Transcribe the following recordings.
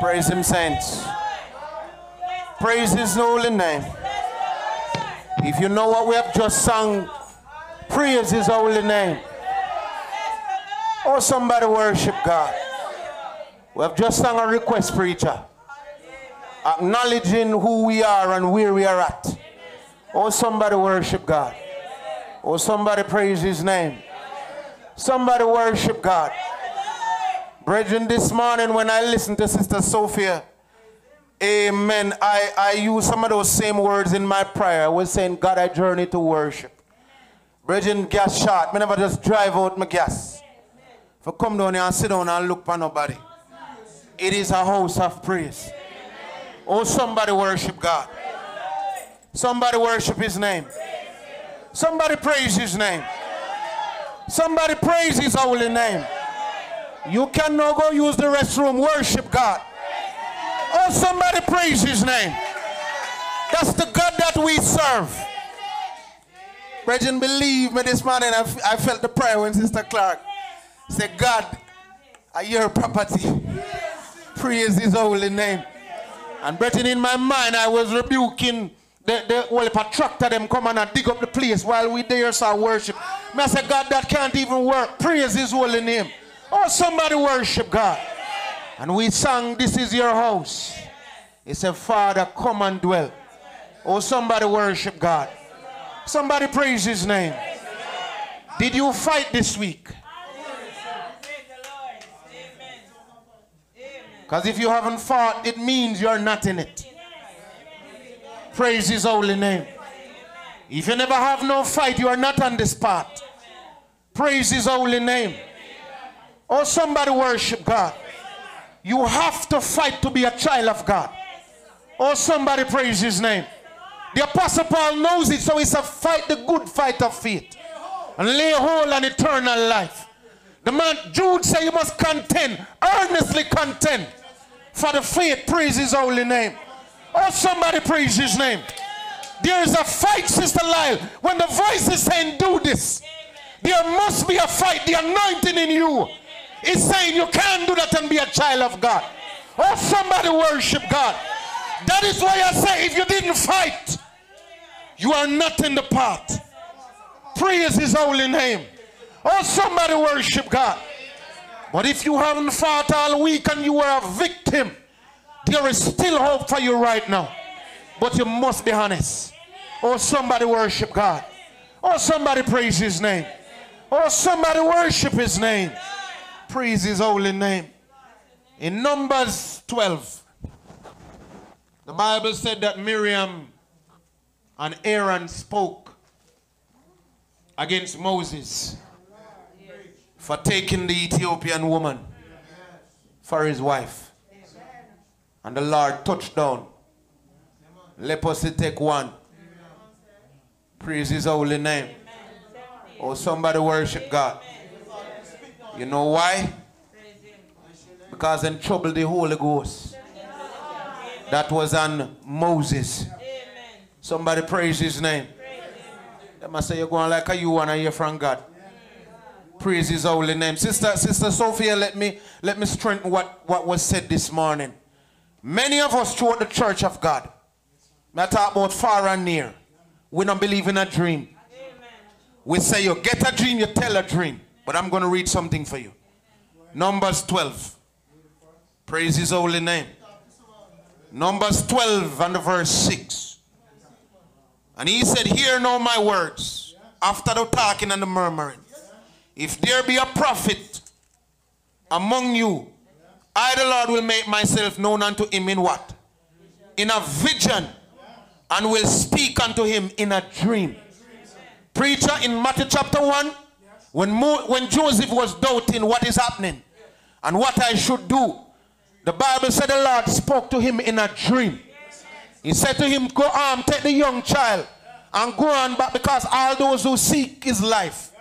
Praise Him, saints. Praise His holy name. If you know what we have just sung, praise His holy name. Oh, somebody worship God. We have just sung a request preacher, acknowledging who we are and where we are at. Oh, somebody worship God. Oh, somebody praise His name. Somebody worship God. Brethren, this morning when I listened to Sister Sophia, Amen. I, I use some of those same words in my prayer. I was saying, God, I journey to worship. Brethren, gas short. I never just drive out my gas. If I come down here and sit down and look for nobody. It is a house of praise. Oh, somebody worship God. Somebody worship his name. Somebody praise his name. Somebody praise his holy name. You cannot go use the restroom. Worship God. Oh, somebody praise his name. That's the God that we serve. Brethren, believe me this morning, I, I felt the prayer when Sister Clark said, God, I hear property. Praise his holy name. And brethren, in my mind, I was rebuking the, the well, if a tractor them come and dig up the place while we there so worship. I said, God, that can't even work. Praise his holy name. Oh, somebody worship God. And we sang, This is your house. He said, Father, come and dwell. Oh, somebody worship God. Somebody praise his name. Did you fight this week? Because if you haven't fought, it means you're not in it. Praise his holy name. If you never have no fight, you are not on this path. Praise his holy name. Or somebody worship God. You have to fight to be a child of God. Or somebody praise his name. The apostle Paul knows it, so he said, fight the good fight of faith. And lay hold on eternal life. The man Jude said you must contend, earnestly contend for the faith, praise his holy name. Or somebody praise his name. There is a fight, Sister Lyle. When the voice is saying, do this, there must be a fight. The anointing in you is saying you can't do that and be a child of God. Or somebody worship God. That is why I say if you didn't fight, you are not in the path. Praise his holy name. Or somebody worship God. But if you haven't fought all week and you are a victim, there is still hope for you right now. But you must be honest. Or somebody worship God. Or somebody praise his name. Or somebody worship his name. Praise his holy name. In Numbers 12, the Bible said that Miriam and Aaron spoke against Moses for taking the Ethiopian woman for his wife. And the Lord touched down. Leprosy take one. Praise his holy name. Oh, somebody worship God. You know why? Because in trouble the Holy Ghost. That was on Moses. Somebody praise his name. They must say you're going like a you want to hear from God. Praise his holy name. Sister, Sister Sophia, let me let me strengthen what, what was said this morning. Many of us throughout the church of God, I talk about far and near. We don't believe in a dream. We say you get a dream, you tell a dream. But I'm going to read something for you. Numbers 12. Praise his holy name. Numbers 12 and verse 6. And he said, Hear now my words after the talking and the murmuring. If there be a prophet among you, I the Lord will make myself known unto him in what? In a vision. And will speak unto him in a dream. Preacher in Matthew chapter 1, when, Mo, when Joseph was doubting what is happening and what I should do, the Bible said the Lord spoke to him in a dream. He said to him, Go on, take the young child and go on back because all those who seek his life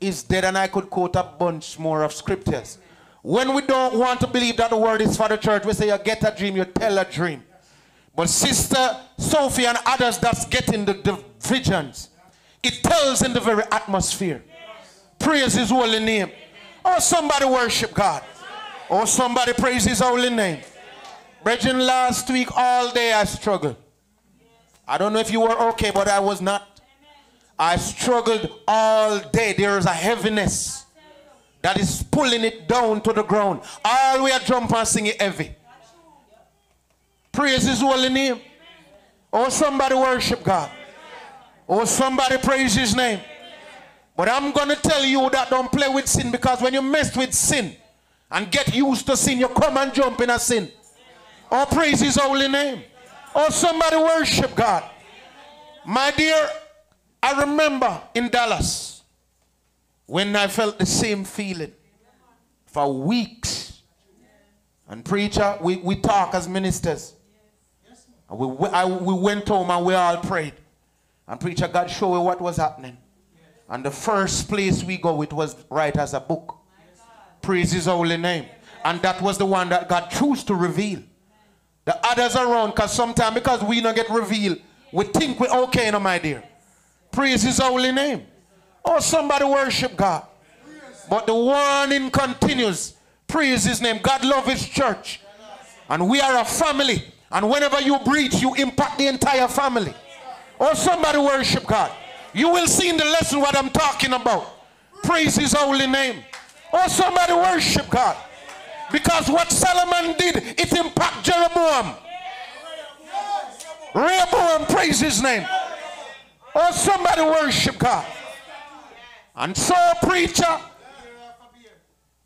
is dead. And I could quote a bunch more of scriptures. When we don't want to believe that the word is for the church, we say you get a dream, you tell a dream. But Sister Sophie and others that's getting the, the visions, it tells in the very atmosphere. Praise his holy name. Or somebody worship God. Or somebody praise his holy name. Brethren, last week all day I struggled. I don't know if you were okay, but I was not. I struggled all day. There is a heaviness that is pulling it down to the ground. All we are jump and sing heavy. Praise his holy name. Oh, somebody worship God. Oh, somebody praise his name. But I'm going to tell you that don't play with sin because when you mess with sin and get used to sin, you come and jump in a sin. Oh, praise his holy name. Oh, somebody worship God. My dear, I remember in Dallas when I felt the same feeling for weeks. And preacher, we, we talk as ministers. We, I, we went home and we all prayed. And preacher, God showed me what was happening. And the first place we go, it was right as a book. Praise his holy name. And that was the one that God chose to reveal. The others around, because sometimes because we don't get revealed, we think we're okay, know, my dear. Praise his holy name. Oh, somebody worship God. But the warning continues. Praise his name. God love his church. And we are a family. And whenever you breathe, you impact the entire family. Oh, somebody worship God. You will see in the lesson what I'm talking about. Praise his holy name. Oh, somebody worship God. Because what Solomon did, it impacted Jeroboam. Rehoboam, praise his name. Oh, somebody worship God. And so, preacher,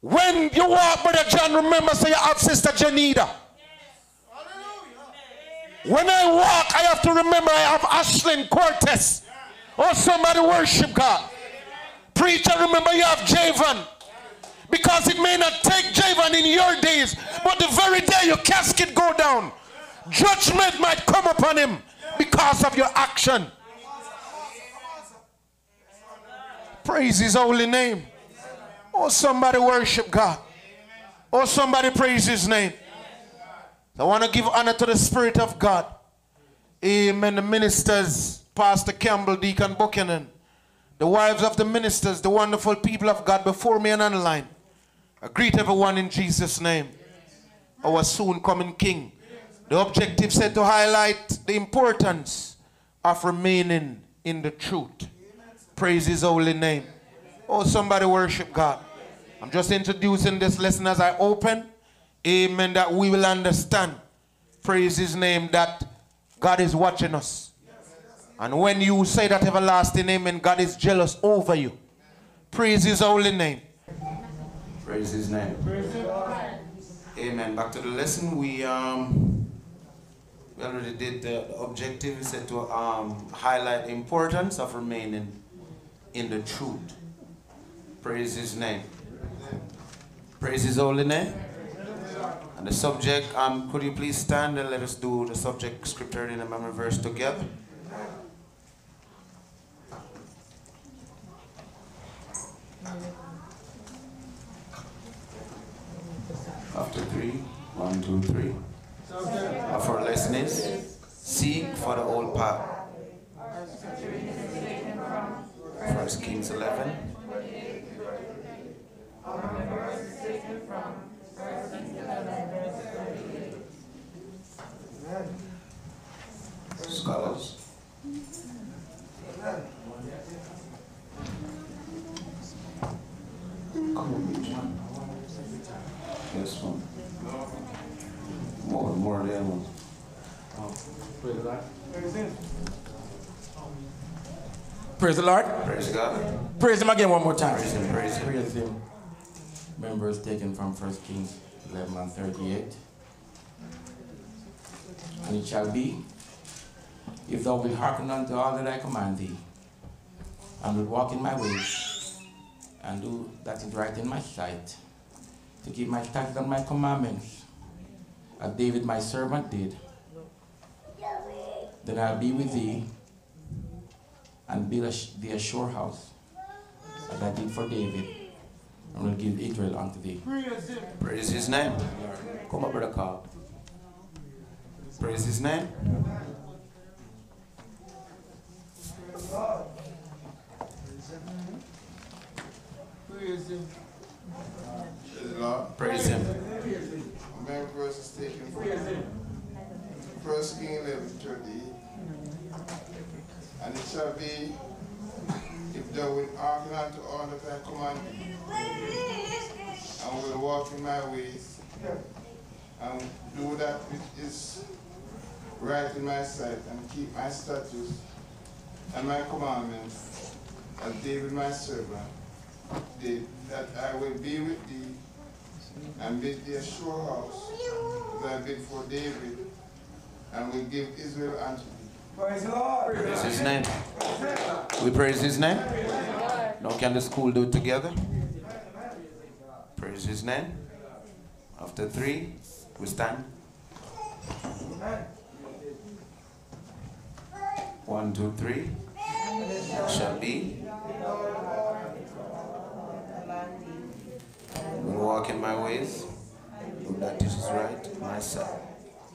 when you walk, Brother John, remember, say you have Sister Janita. When I walk, I have to remember I have Ashlyn Cortez. Oh, somebody worship God. Preacher, remember you have Javan. Because it may not take Javan in your days, but the very day your casket go down, judgment might come upon him because of your action. Praise his holy name. Oh, somebody worship God. Oh, somebody praise his name. I want to give honor to the Spirit of God. Amen. The ministers, Pastor Campbell, Deacon Buchanan, the wives of the ministers, the wonderful people of God before me and online. I greet everyone in Jesus' name. Our soon coming King. The objective said to highlight the importance of remaining in the truth. Praise his holy name. Oh, somebody worship God. I'm just introducing this lesson as I open. Amen. That we will understand. Praise his name that God is watching us. And when you say that everlasting name and God is jealous over you. Praise his holy name. Praise his name. Praise Amen. Back to the lesson. We um we already did the, objective. We said to um highlight the importance of remaining in the truth. Praise his name. Praise his holy name. And the subject, um, could you please stand and let us do the subject scripture in the memory verse together? After three, one, two, three. Uh, of our lesson is seek for the old path. First Kings 11. Scholars. This one. More, more than one. Praise the Lord. Praise God. Praise Him again one more time. Praise Him, praise Him. Praise Him. Members taken from 1 Kings 11 and 38. And it shall be, if thou wilt hearken unto all that I command thee, and will walk in my ways, and do that is right in my sight, to keep my statutes and my commandments, as David my servant did, then I'll be with thee, and build thee a sure house, as I did for David, and will give Israel unto thee. Praise His name. Come up, brother Carl. Praise His name. Praise Him. Praise the Lord. Praise Him. Amen. Verse is taken from First King 11, 38. And it shall be, if thou wilt hearken unto all that I command thee, and will walk in my ways, and do that which is right in my sight, and keep my statutes and my commandments, as David my servant did, that I will be with thee, and build thee a sure house, as I built for David, and will give Israel unto thee. Praise his name. We praise his name. Now can the school do it together? Praise his name. After three, we stand. One, two, three. Shall be. Will walk in my ways. Do that which is right in my sight.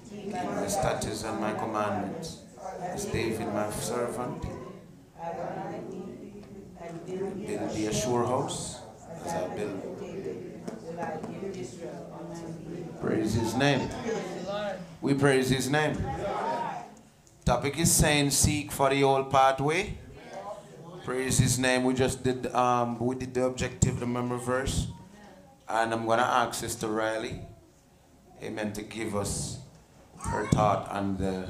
Keep my statutes and my commandments. As David, my servant, build thee a sure house as I build. Praise his name. We praise his name. Topic is saying seek for the old pathway. Praise his name. We just did um we did the objective, the memory verse. And I'm gonna ask Sister Riley, amen, to give us her thought on the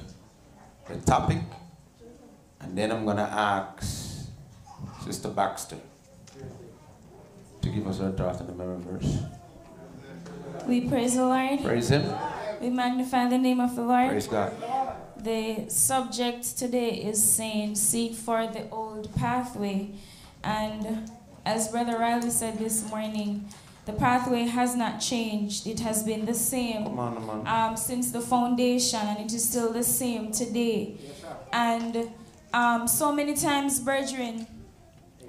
the topic. And then I'm gonna ask Sister Baxter to give us her thought on the memory verse. We praise the Lord. Praise him. We magnify the name of the Lord. Praise God. The subject today is saying, Seek for the old pathway. And as Brother Riley said this morning, the pathway has not changed. It has been the same on, um, since the foundation, and it is still the same today. And um, so many times, brethren,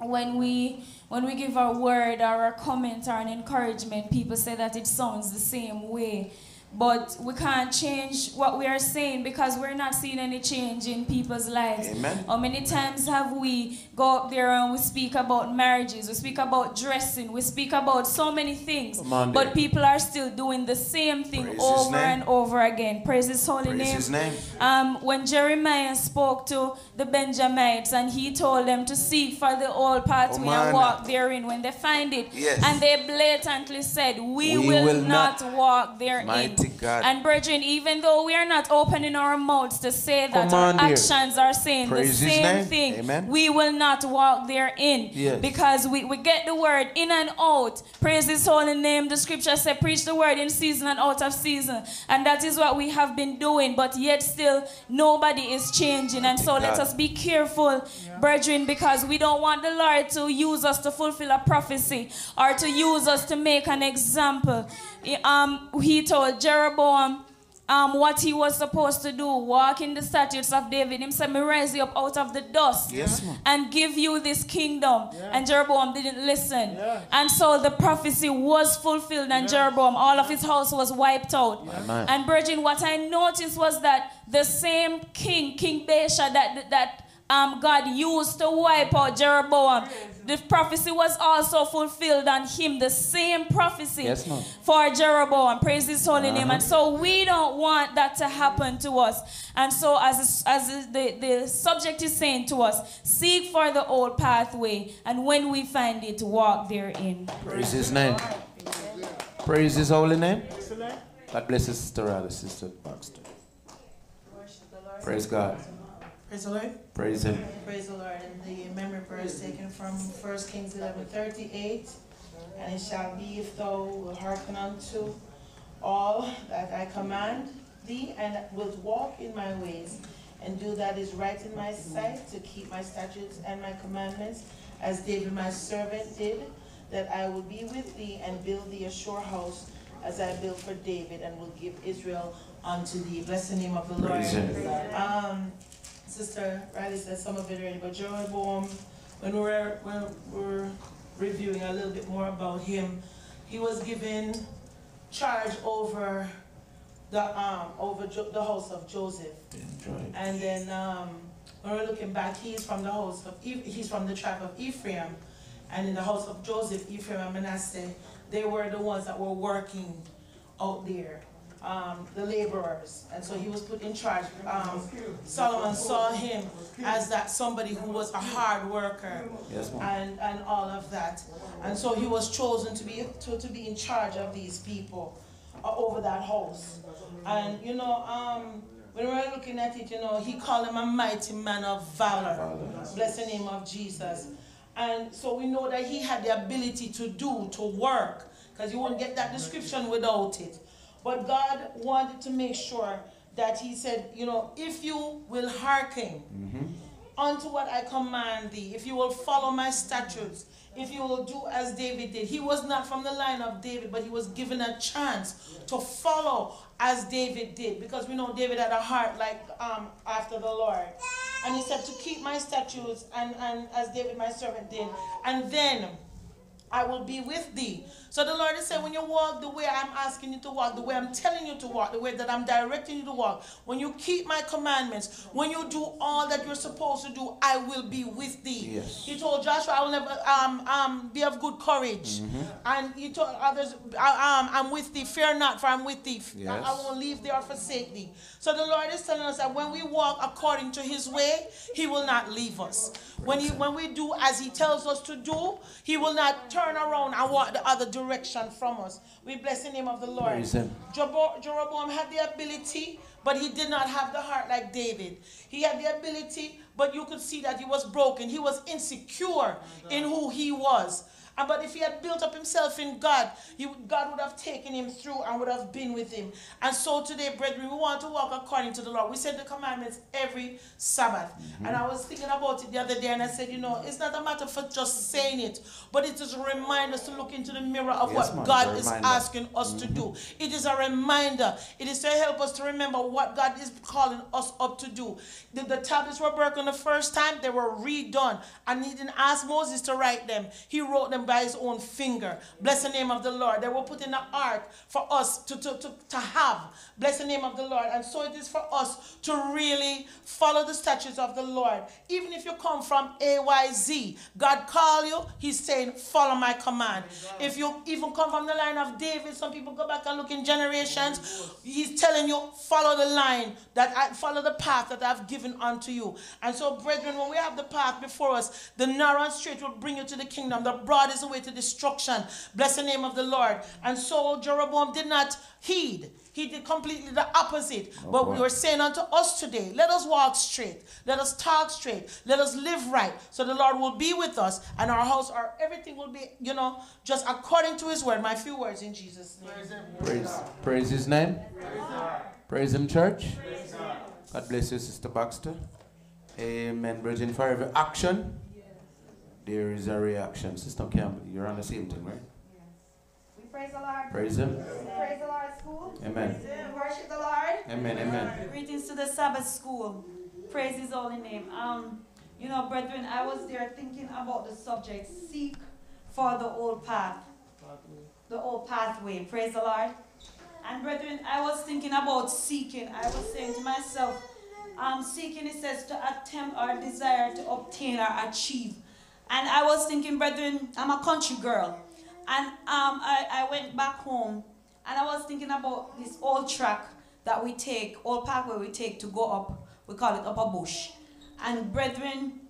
when we when we give our word or a comment or an encouragement, people say that it sounds the same way. But we can't change what we are saying because we're not seeing any change in people's lives. Amen. How many times have we go up there and we speak about marriages, we speak about dressing, we speak about so many things, but people are still doing the same thing Praise over and over again. Praise His holy Praise name. his name. Um, when Jeremiah spoke to the Benjamites and he told them to seek for the old pathway Oh, and walk therein when they find it, Yes. and they blatantly said, "We, We will, will not, not. walk therein." Mighty God. And brethren, even though we are not opening our mouths to say that Come our on, dear. actions are saying Praise the same thing, Amen. we will not walk therein Yes. because we, we get the word in and out. Praise His holy name. The scripture said, "Preach the word in season and out of season," and that is what we have been doing. But yet still, nobody is changing, and so let us be careful, brethren, because we don't want the Lord to use us to fulfill a prophecy or to use us to make an example. He- Um, he told Jeroboam um, what he was supposed to do, walk in the statutes of David. Him said, Me raise you up out of the dust Yes, and give you this kingdom. And Jeroboam didn't listen. And so the prophecy was fulfilled, and Jeroboam, all of his house was wiped out. Amen. And brethren, what I noticed was that the same king, King Baasha, that that um, God used to wipe out Jeroboam, the prophecy was also fulfilled on him. The same prophecy Yes, for Jeroboam. Praise his holy name. Uh-huh. And so we don't want that to happen to us. And so, as, as the, the subject is saying to us, seek for the old pathway, and when we find it, walk therein. Praise his name. Praise his holy name. God bless his sister Riley, sister Baxter. Praise God. Praise the Lord. Praise him. Praise the Lord. And the memory verse taken from 1 Kings eleven thirty-eight. And it shall be if thou wilt hearken unto all that I command thee, and wilt walk in my ways, and do that is right in my sight, to keep my statutes and my commandments, as David my servant did, that I will be with thee and build thee a sure house, as I built for David, and will give Israel unto thee. Bless the name of the Lord. Um, Sister Riley said some of it already, but Jeroboam, when we were, when we were reviewing a little bit more about him, he was given charge over the, um, over Jo- the house of Joseph. Enjoy. And then, um, when we're looking back, he's from the house of, Eph- he's from the tribe of Ephraim. And in the house of Joseph, Ephraim and Manasseh, they were the ones that were working out there. Um, the laborers. And so he was put in charge. Um, Solomon saw him as that somebody who was a hard worker Yes, and, and all of that. And so he was chosen to be to, to be in charge of these people uh, over that house. And you know, um, when we we're looking at it, you know, he called him a mighty man of valor. Bless the name of Jesus. And so we know that he had the ability to do, to work, because you won't get that description without it. But God wanted to make sure that he said, you know, if you will hearken unto what I command thee, if you will follow my statutes, if you will do as David did. He was not from the line of David, but he was given a chance to follow as David did, because we know David had a heart like um, after the Lord. And he said to keep my statutes, and, and as David my servant did, and then I will be with thee. So the Lord is saying, when you walk the way I'm asking you to walk, the way I'm telling you to walk, the way that I'm directing you to walk, when you keep my commandments, when you do all that you're supposed to do, I will be with thee. Yes. He told Joshua, I will never um, um, be of good courage. And he told others, I, um, I'm with thee, fear not, for I'm with thee. I- I, won't leave thee or forsake thee. So the Lord is telling us that when we walk according to his way, he will not leave us. When, he, when we do as he tells us to do, he will not turn around and walk the other direction from us. We bless the name of the Lord. Praise him. Jeroboam had the ability, but he did not have the heart like David. He had the ability, but you could see that he was broken. He was insecure in who he was. But if he had built up himself in God, he, God would have taken him through and would have been with him. And so today, brethren, we want to walk according to the Lord. We said the commandments every Sabbath. And I was thinking about it the other day, and I said, you know, it's not a matter for just saying it, but it is a reminder us to look into the mirror of Yes, what God is asking us to do. It is a reminder. It is to help us to remember what God is calling us up to do. The, the tablets were broken the first time, they were redone. And he didn't ask Moses to write them, he wrote them by his own finger. Bless the name of the Lord. They were put in the ark for us to, to, to, to have. Bless the name of the Lord. And so it is for us to really follow the statutes of the Lord. Even if you come from AYZ, God call you, He's saying, follow my command. If you even come from the line of David, some people go back and look in generations, He's telling you, follow the line that I follow the path that I've given unto you. And so, brethren, when we have the path before us, the narrow and straight will bring you to the kingdom. The broad is the way to destruction. Bless the name of the Lord. And so Jeroboam did not heed. He did completely the opposite. Oh, but we boy. were saying unto us today, let us walk straight. Let us talk straight. Let us live right. So the Lord will be with us and our house, our everything will be, you know, just according to his word. My few words in Jesus' name. Praise, praise his name. Praise him, church. God bless you, Sister Baxter. Amen. Brethren, for every action, there is a reaction. Sister Campbell, you're on the same thing, right? Yes. We praise the Lord. Praise him. We praise the Lord school. Amen. We worship the Lord. Amen. Amen. Greetings to the Sabbath school. Praise his holy name. Um, you know, brethren, I was there thinking about the subject seek for the old path. The old pathway. Praise the Lord. And brethren, I was thinking about seeking. I was saying to myself, um, seeking it says to attempt or desire to obtain or achieve. And I was thinking, brethren, I'm a country girl. And um, I, I went back home and I was thinking about this old track that we take, old pathway we take to go up. We call it Upper Bush. And brethren,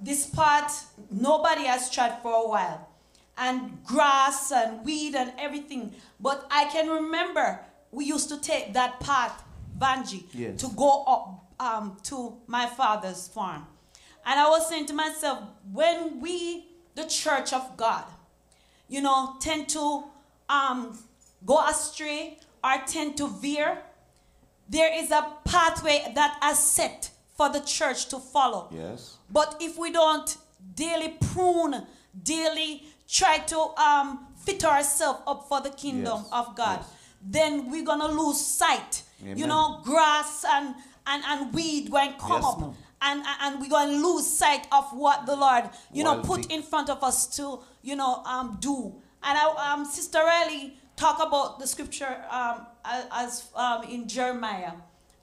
this part nobody has tried for a while. And grass and weed and everything. But I can remember we used to take that path, Vanji, Yes. to go up um, to my father's farm. And I was saying to myself, when we, the church of God, you know, tend to um, go astray or tend to veer, there is a pathway that is set for the church to follow. Yes. But if we don't daily prune, daily try to um, fit ourselves up for the kingdom Yes, of God, yes. then we're gonna lose sight. You know, grass and and, and weed going come Yes, up. And, and- we're going to lose sight of what the Lord, you know, put in front of us to, you know, um, do. And I, um, Sister Riley talk about the scripture um, as um, in Jeremiah,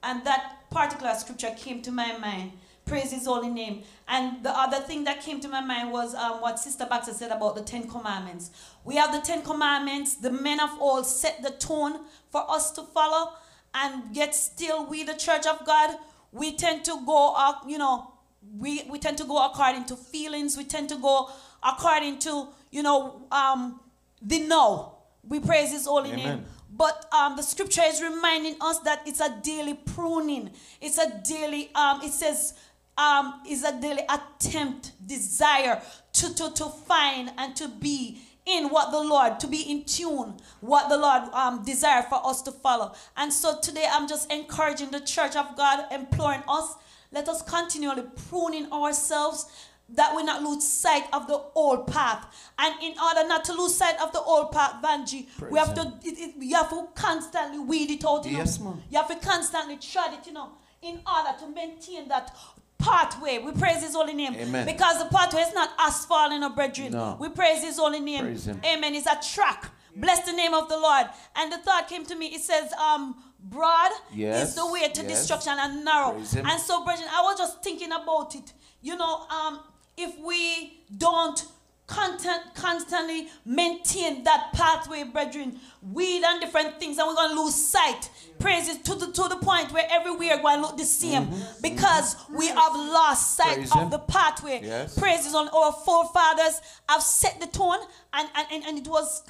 and that particular scripture came to my mind Praise His holy name. And the other thing that came to my mind was um, what Sister Baxter said about the Ten Commandments. We have the Ten Commandments. The men of old set the tone for us to follow, and yet still we, the Church of God, we tend to go, uh, you know, we, we tend to go according to feelings. We tend to go according to, you know, um, the no. We praise His holy Amen. name. But um, the scripture is reminding us that it's a daily pruning. It's a daily, um, it says, um, it's a daily attempt, desire to, to, to find and to be in what the Lord, to be in tune, what the Lord um, desire for us to follow. And so today I'm just encouraging the church of God, imploring us, let us continually pruning ourselves that we not lose sight of the old path. And in order not to lose sight of the old path, Vanji, we have to it, it, you have to constantly weed it out. You Yes, know? ma'am. You have to constantly tread it, you know, in order to maintain that pathway. We praise his holy name. Amen. Because the pathway is not us falling a brethren. No. We praise his holy name. Amen. It's a track. Bless the name of the Lord. And the thought came to me. It says, um, broad Yes, is the way to yes. destruction and narrow. And so, brethren, I was just thinking about it. You know, um, if we don't content, constantly maintain that pathway, brethren, weed and different things, and we're going to lose sight. Praises to the, to the point where everywhere going to look the same because we have lost sight. Praise of him. the pathway. Yes. Praises on our forefathers have set the tone, and, and, and, and it was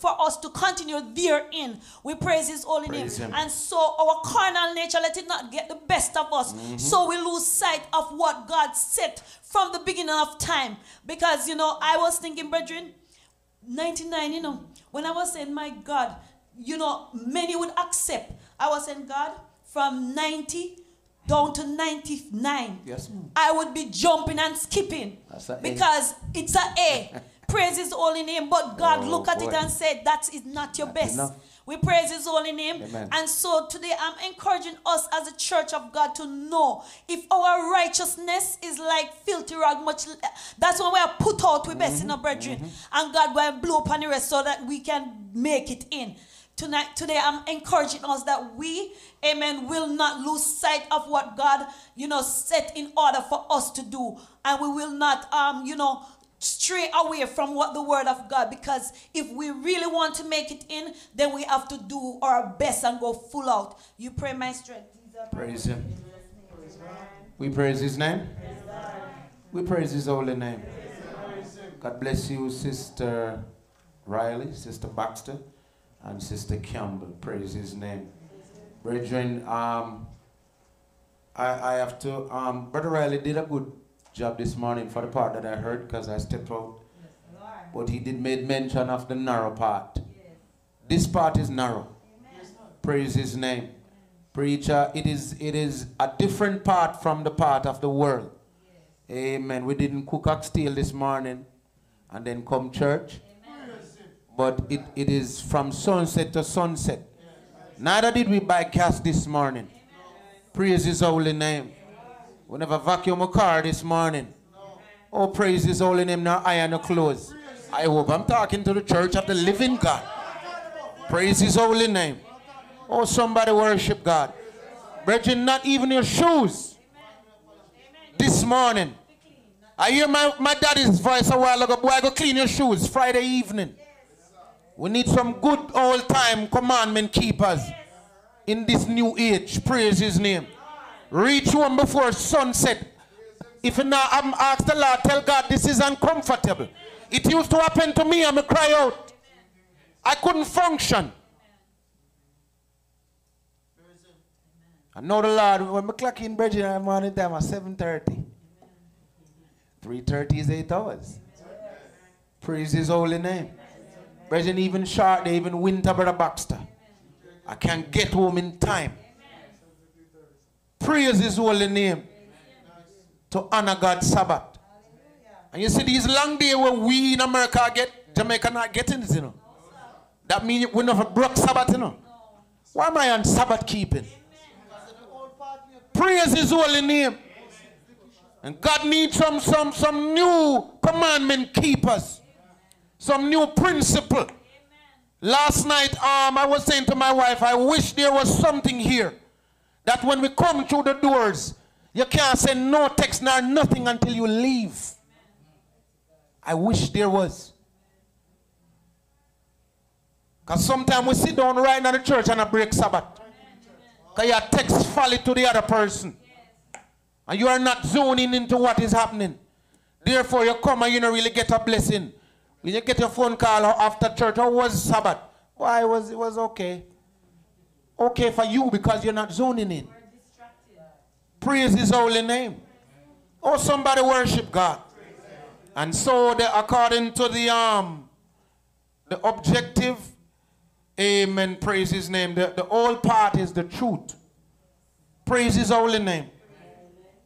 for us to continue therein. We praise His holy Praise name. him. And so our carnal nature, let it not get the best of us. Mm-hmm. So we lose sight of what God said from the beginning of time. Because, you know, I was thinking, brethren, 99, you know, when I was saying, my God, you know, many would accept. I was saying, God, from 90 down to 99. Yes, ma'am. I would be jumping and skipping That's a A. because it's a A. praise His holy name, but God Oh, look at it and said that is not your best. enough. We praise His holy name, Amen. and so today I'm encouraging us as a church of God to know if our righteousness is like filthy rag, much that's when we are put out with best in our brethren, and God will blow upon the rest so that we can make it in. Tonight, today, I'm encouraging us that we, amen, will not lose sight of what God, you know, set in order for us to do. And we will not, um, you know, stray away from what the word of God. Because if we really want to make it in, then we have to do our best and go full out. You pray my strength. These are Praise him. We praise his name. We praise his holy name. God bless you, Sister Riley, Sister Baxter, and Sister Campbell. Praise his name. Brethren, um, I, I have to, um, Brother Riley did a good job this morning for the part that I heard because I stepped out. But he did make mention of the narrow part. This part is narrow. Praise his name. Preacher, it is it is a different part from the part of the world. Amen. We didn't cook up oxtail this morning and then come church. But it, it is from sunset to sunset. Neither did we buy gas this morning. Praise his holy name. We never vacuum a car this morning. Oh, praise his holy name, now iron no clothes. I hope I'm talking to the church of the living God. Praise his holy name. Oh, somebody worship God. Brethren, not even your shoes. This morning. I hear my, my daddy's voice a while ago. Boy, I go clean your shoes Friday evening. We need some good old time commandment keepers in this new age. Praise his name. Reach home before sunset. If not I'm asked the Lord, tell God this is uncomfortable. It used to happen to me, I'm a cry out. I couldn't function. I know the Lord, when I clock in Bridget the morning time at 7.30. 3.30 is 8 hours. Praise his holy name. Brethren, even short, they even winter, Brother Baxter. I can't get home in time. Praise his holy name to honor God's Sabbath. And you see these long days where we in America get, Jamaica not getting it, you know. That means we not broke Sabbath, you know. Why am I on Sabbath keeping? Praise his holy name. And God needs some, some, some new commandment keepers. Some new principle. Last night, um, I was saying to my wife, I wish there was something here that when we come through the doors, You can't send no text nor nothing until you leave. I wish there was. Because sometimes we sit down right in the church and I break Sabbath. Because your text follow to the other person. And you are not zoning into what is happening. Therefore, you come and you don't really get a blessing. When you get your phone call after church, how was Sabbath? Why was it was okay? Okay for you because you're not zoning in. Praise his holy name. Oh, somebody worship God. And so the, according to the um the objective, amen, praise his name. The, the whole part is the truth. Praise his holy name.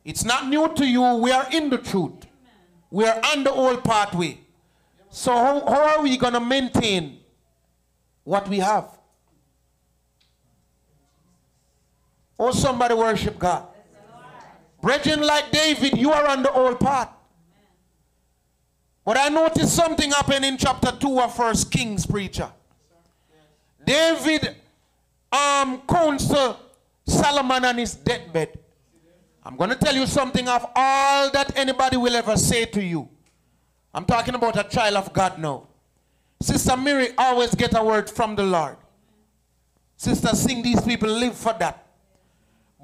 It's not new to you. We are in the truth. We are on the old pathway. So how, how are we going to maintain what we have? Oh, somebody worship God. Brethren, like David, you are on the old path. But I noticed something happen in chapter 2 of First Kings, preacher. David um, counsel Solomon on his deathbed. I'm going to tell you something of all that anybody will ever say to you. I'm talking about a child of God now. Sister Mary always get a word from the Lord. Sister Sing, these people live for that.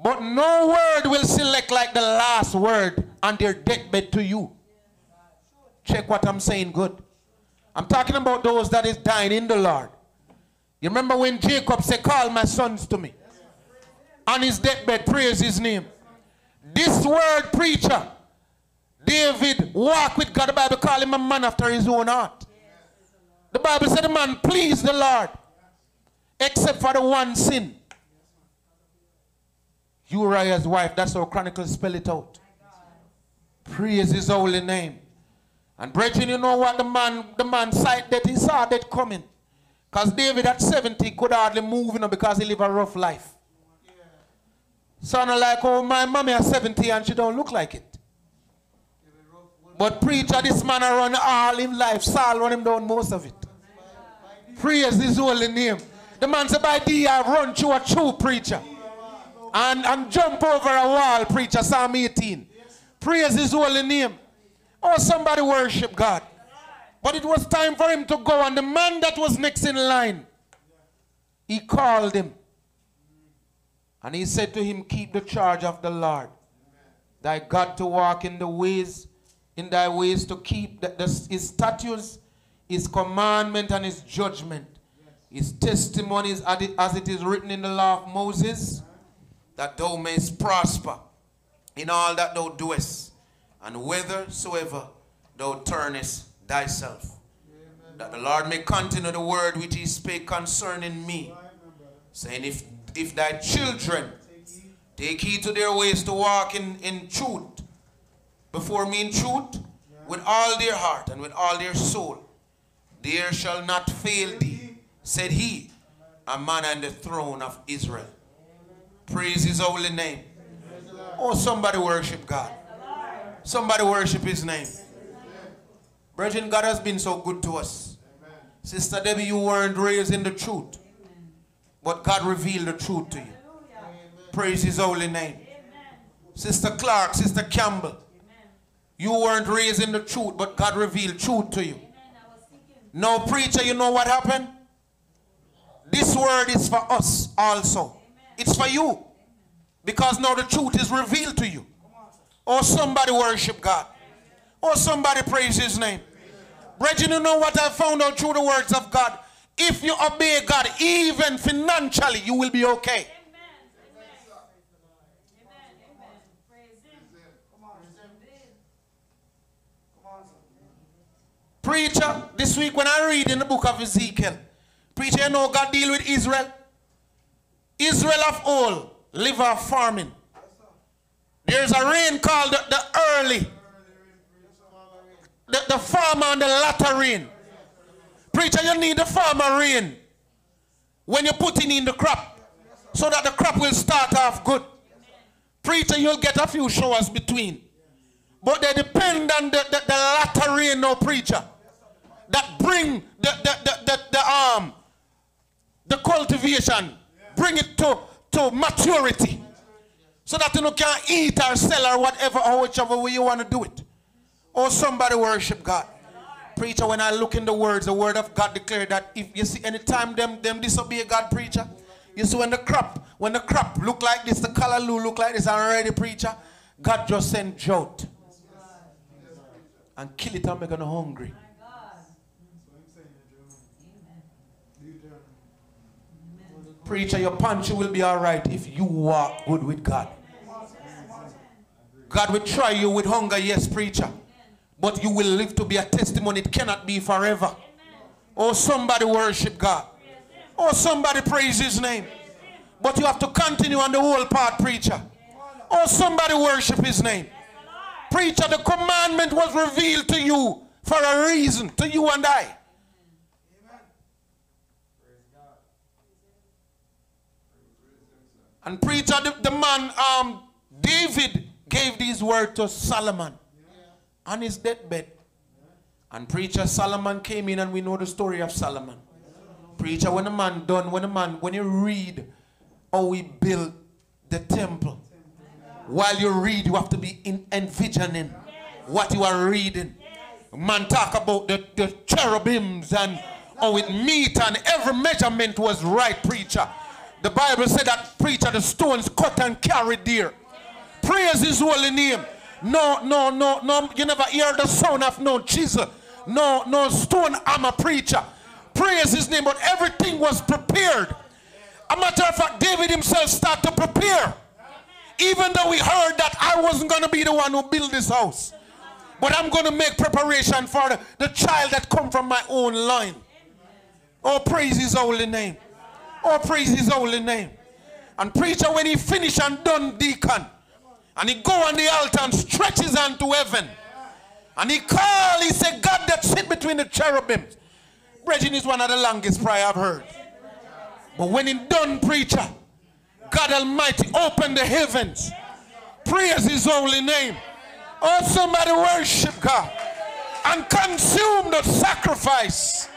But no word will select like the last word on their deathbed to you. Check what I'm saying good. I'm talking about those that is dying in the Lord. You remember when Jacob said, call my sons to me. On his deathbed, praise his name. This word preacher, David walk with God. The Bible call him a man after his own heart. The Bible said the man pleased the Lord. Except for the one sin. Uriah's wife. That's how Chronicles spell it out. Praise his holy name. And brethren, you know what the man, the man sight that he saw that coming. Because David at 70 could hardly move, you know, because he lived a rough life. Sound like, oh, my mommy at 70 and she don't look like it. But preacher, this man run all in life. Saul run him down most of it. Praise his holy name. The man said, by thee I run through a true preacher. And, and jump over a wall, preacher, Psalm 18. Praise his holy name. Oh, somebody worship God. But it was time for him to go. And the man that was next in line, he called him. And he said to him, Keep the charge of the Lord. Thy God to walk in the ways, in thy ways to keep the, the, his statutes, his commandment, and his judgment. His testimonies as it is written in the law of Moses, that thou mayest prosper in all that thou doest, and whithersoever thou turnest thyself. That the Lord may continue the word which he spake concerning me, saying, If if thy children take heed. to their ways to walk in, in truth before me in truth with all their heart and with all their soul, there shall not fail thee, said he, a man on the throne of Israel. Praise his holy name. Oh, somebody worship God. Somebody worship his name. Brethren, God has been so good to us. Sister Debbie, you weren't raised in the truth. But God revealed the truth to you. Praise his holy name. Sister Clark, Sister Campbell, you weren't raised in the truth, but God revealed truth to you. No preacher, you know what happened? This word is for us also. It's for you. Because now the truth is revealed to you. Or somebody worship God. Or somebody praise his name. Brethren, you know what I found out through the words of God? If you obey God, even financially, you will be okay. Amen. Amen. Amen. Amen. Praise Him. Come on. Come on, somebody. Preacher, this week when I read in the book of Ezekiel, preacher, you know God deal with Israel. Israel of old live off farming. There's a rain called the, the early, the, the former and the latter rain. Preacher, you need the former rain when you're putting in the crop so that the crop will start off good. Preacher, you'll get a few showers between. But they depend on the, the, the latter rain no preacher that bring the, the, the, the, the um the cultivation, bring it to, to maturity. So that you can eat or sell or whatever or whichever way you want to do it. Or somebody worship God. Preacher, when I look in the words, the word of God declared that if you see anytime them them disobey God, preacher, you see when the crop, when the crop look like this, the color look like this, I'm already preacher, God just send drought. And kill it and make them hungry. Preacher, your punch will be all right if you walk good with God. God will try you with hunger, yes, preacher. But you will live to be a testimony. It cannot be forever. Oh, somebody worship God. Oh, somebody praise his name. But you have to continue on the whole part, preacher. Oh, somebody worship his name. Preacher, the commandment was revealed to you for a reason, to you and I. And preacher, the, the man, um, David gave these words to Solomon on his deathbed. And preacher Solomon came in and we know the story of Solomon. Preacher, when a man done, when a man, when you read how we built the temple, while you read, you have to be in, envisioning what you are reading. Man talk about the, the cherubims and how it meet and every measurement was right, preacher. The Bible said that preacher, the stones cut and carried there. Praise his holy name. No, no, no, no. You never hear the sound of no chisel. No, no stone hammer preacher. Praise his name. But everything was prepared. A matter of fact, David himself started to prepare. Even though we heard that I wasn't going to be the one who built this house. But I'm going to make preparation for the, the child that come from my own line. Oh, praise his holy name. Oh, praise his holy name. And preacher, when he finish and done deacon, and he go on the altar and stretch his hand to heaven, and he call, he said, God that sit between the cherubims. Brethren is one of the longest prayer I've heard. But when he done, preacher, God Almighty opened the heavens. Praise his holy name. Oh, somebody worship God and consume the sacrifice.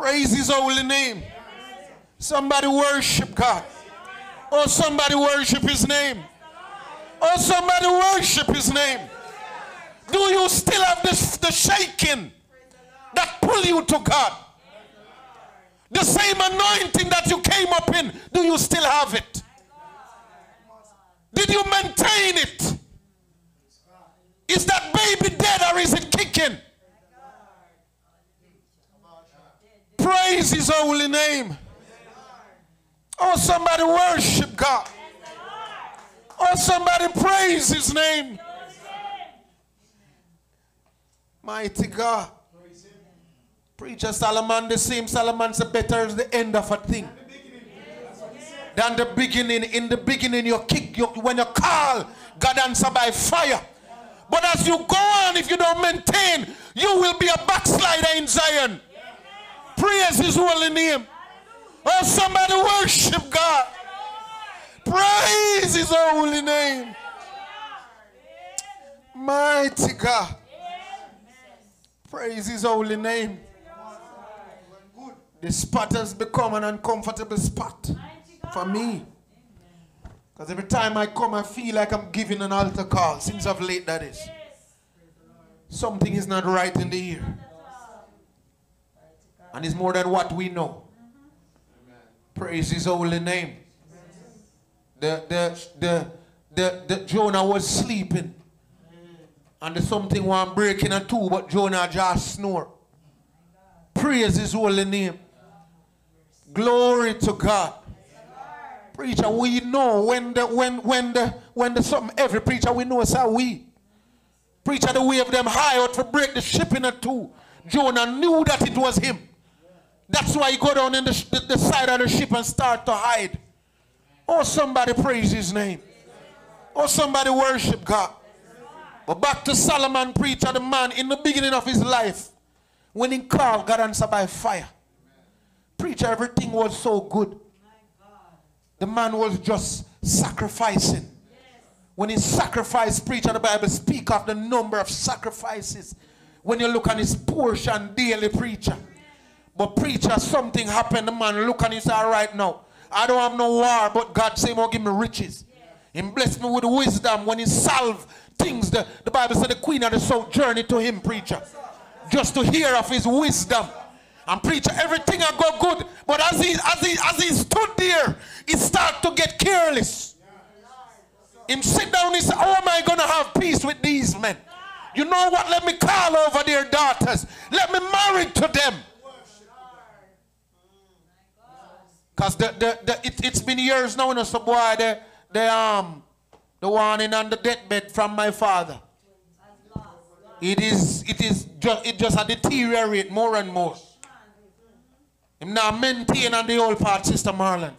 Praise his holy name. Somebody worship God. Oh, somebody worship his name. Oh, somebody worship his name. Do you still have this, the shaking that pull you to God? The same anointing that you came up in, do you still have it? Did you maintain it? Is that baby dead or is it kicking? Praise his holy name. Oh, somebody worship God. Oh, somebody praise his name. Mighty God. Preacher Solomon, the same Solomon said, better is the end of a thing than the beginning. In the beginning, you kick, you, when you call, God answer by fire. But as you go on, if you don't maintain, you will be a backslider in Zion. Praise his holy name. Oh, somebody worship God. Praise his holy name. Mighty God. Praise his holy name. The spot has become an uncomfortable spot for me. Because every time I come, I feel like I'm giving an altar call. Since of late, that is. Something is not right in the ear. And it's more than what we know. Praise his holy name. The, the, the, the, the Jonah was sleeping. And the something was breaking a two, but Jonah just snore. Praise his holy name. Glory to God. Preacher, we know when the when when the when the something every preacher we know is how we. Preacher, the way of them high out to break the ship in a two. Jonah knew that it was him. That's why he go down in the, the, the side of the ship and start to hide. Oh, somebody praise his name. Oh, somebody worship God. But back to Solomon, preacher, the man in the beginning of his life, when he called, God answered by fire. Preacher, everything was so good. The man was just sacrificing. When he sacrificed, preacher, the Bible speak of the number of sacrifices. When you look on his portion daily, preacher. But preacher, something happened. The man look and he say, now, I don't have no war, but God say, more give me riches. He bless me with wisdom when he solve things. The, the Bible said the queen of the south journey to him, preacher. Just to hear of his wisdom. And preacher, everything I go good. But as he as he as he stood there, he start to get careless. Him sit down, he said, How am I gonna have peace with these men? You know what? Let me call over their daughters. Let me marry to them. Because the, the, the, it, it's been years now, you know, so boy, the, the, um, the warning on the deathbed from my father. It is, it is just, it just a deteriorate more and more. I'm now maintain on the old part, Sister Marlon.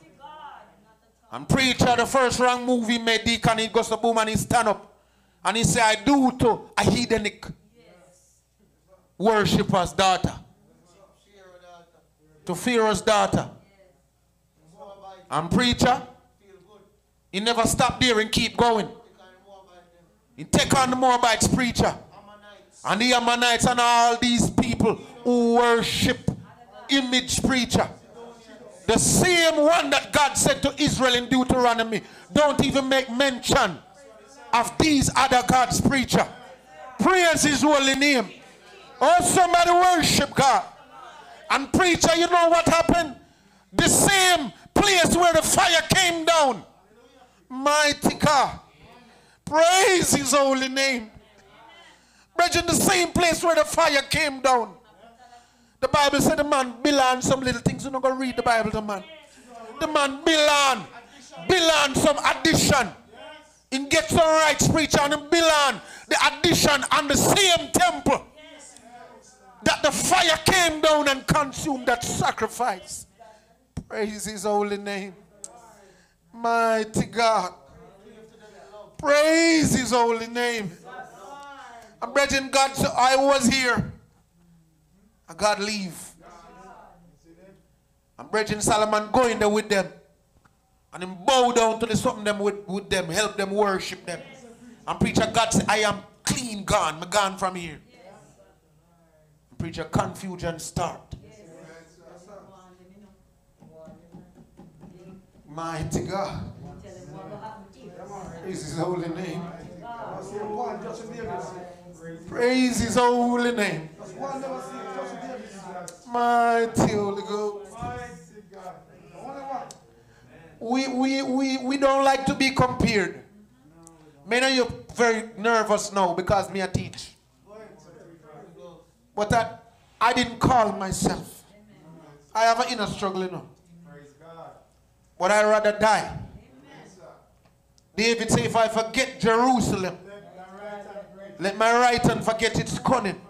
And preacher, the first wrong movie made Deacon, he goes to boom and he stand up. And he say, I do to a heathenic worshipper's daughter. To Pharaoh's daughter. And preacher, he never stop there and keep going. He take on the Moabites preacher. And the Ammonites and all these people who worship image preacher. The same one that God said to Israel in Deuteronomy, don't even make mention of these other gods, preacher. Praise his holy name. Oh, somebody worship God. And preacher, you know what happened? The same place where the fire came down. Mighty God. Praise his holy name. Brethren, the same place where the fire came down. The Bible said the man Bilan some little things. You're not going to read the Bible, the man. The man Bilan. Bilan some addition. And get some rights preacher and bill on the addition on the same temple. That the fire came down and consumed that sacrifice. Praise his holy name. Mighty God. Praise his holy name. And brethren, God, so I was here. And God leave. And brethren Solomon going there with them. And him bow down to the something them with, with them, help them worship them. And preacher God say, I am clean gone. I'm gone from here. Preacher confusion start. Mighty God. Praise his holy name. Praise his holy name. Mighty Holy Ghost. We, we, we, we don't like to be compared. Many of you very nervous now because me I teach. But I, I didn't call myself. I have an inner struggle, you know. But I'd rather die. David said, if I forget Jerusalem, let my right hand forget its cunning.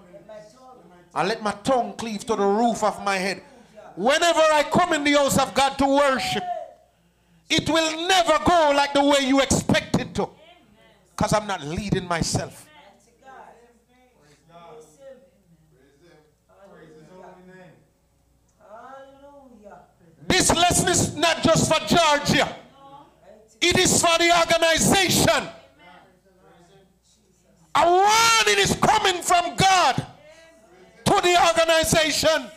And let my tongue cleave to the roof of my head. Whenever I come in the house of God to worship, it will never go like the way you expect it to. Because I'm not leading myself. This lesson is not just for Georgia. It is for the organization. A warning is coming from God to the organization.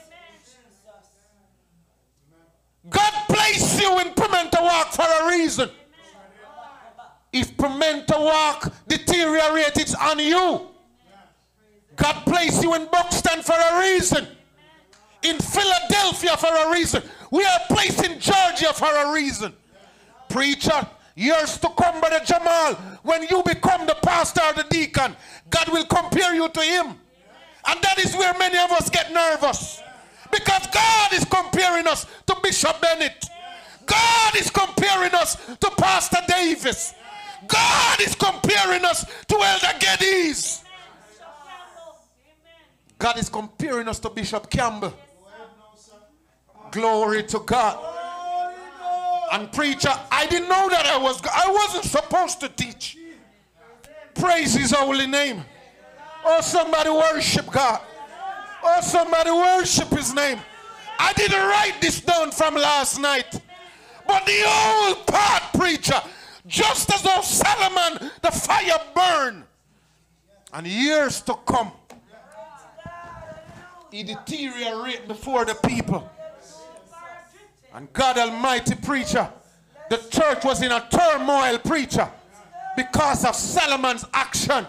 God placed you in Pimento Walk for a reason. If Pimento Walk deteriorates, it's on you. God placed you in Buxton for a reason. In Philadelphia for a reason. We are placed in Georgia for a reason. Preacher, years to come, Brother Jamal, when you become the pastor or the deacon, God will compare you to him. And that is where many of us get nervous. Because God is comparing us to Bishop Bennett. God is comparing us to Pastor Davis. God is comparing us to Elder Geddes. God is comparing us to Bishop Campbell. Glory to God. And preacher, I didn't know that I was I wasn't supposed to teach. Praise his holy name. Oh, somebody worship God. Oh, somebody worship his name. I didn't write this down from last night. But the old part, preacher, just as though Solomon, the fire burned. And years to come, he deteriorate before the people. And God Almighty, preacher, the church was in a turmoil, preacher, because of Solomon's action.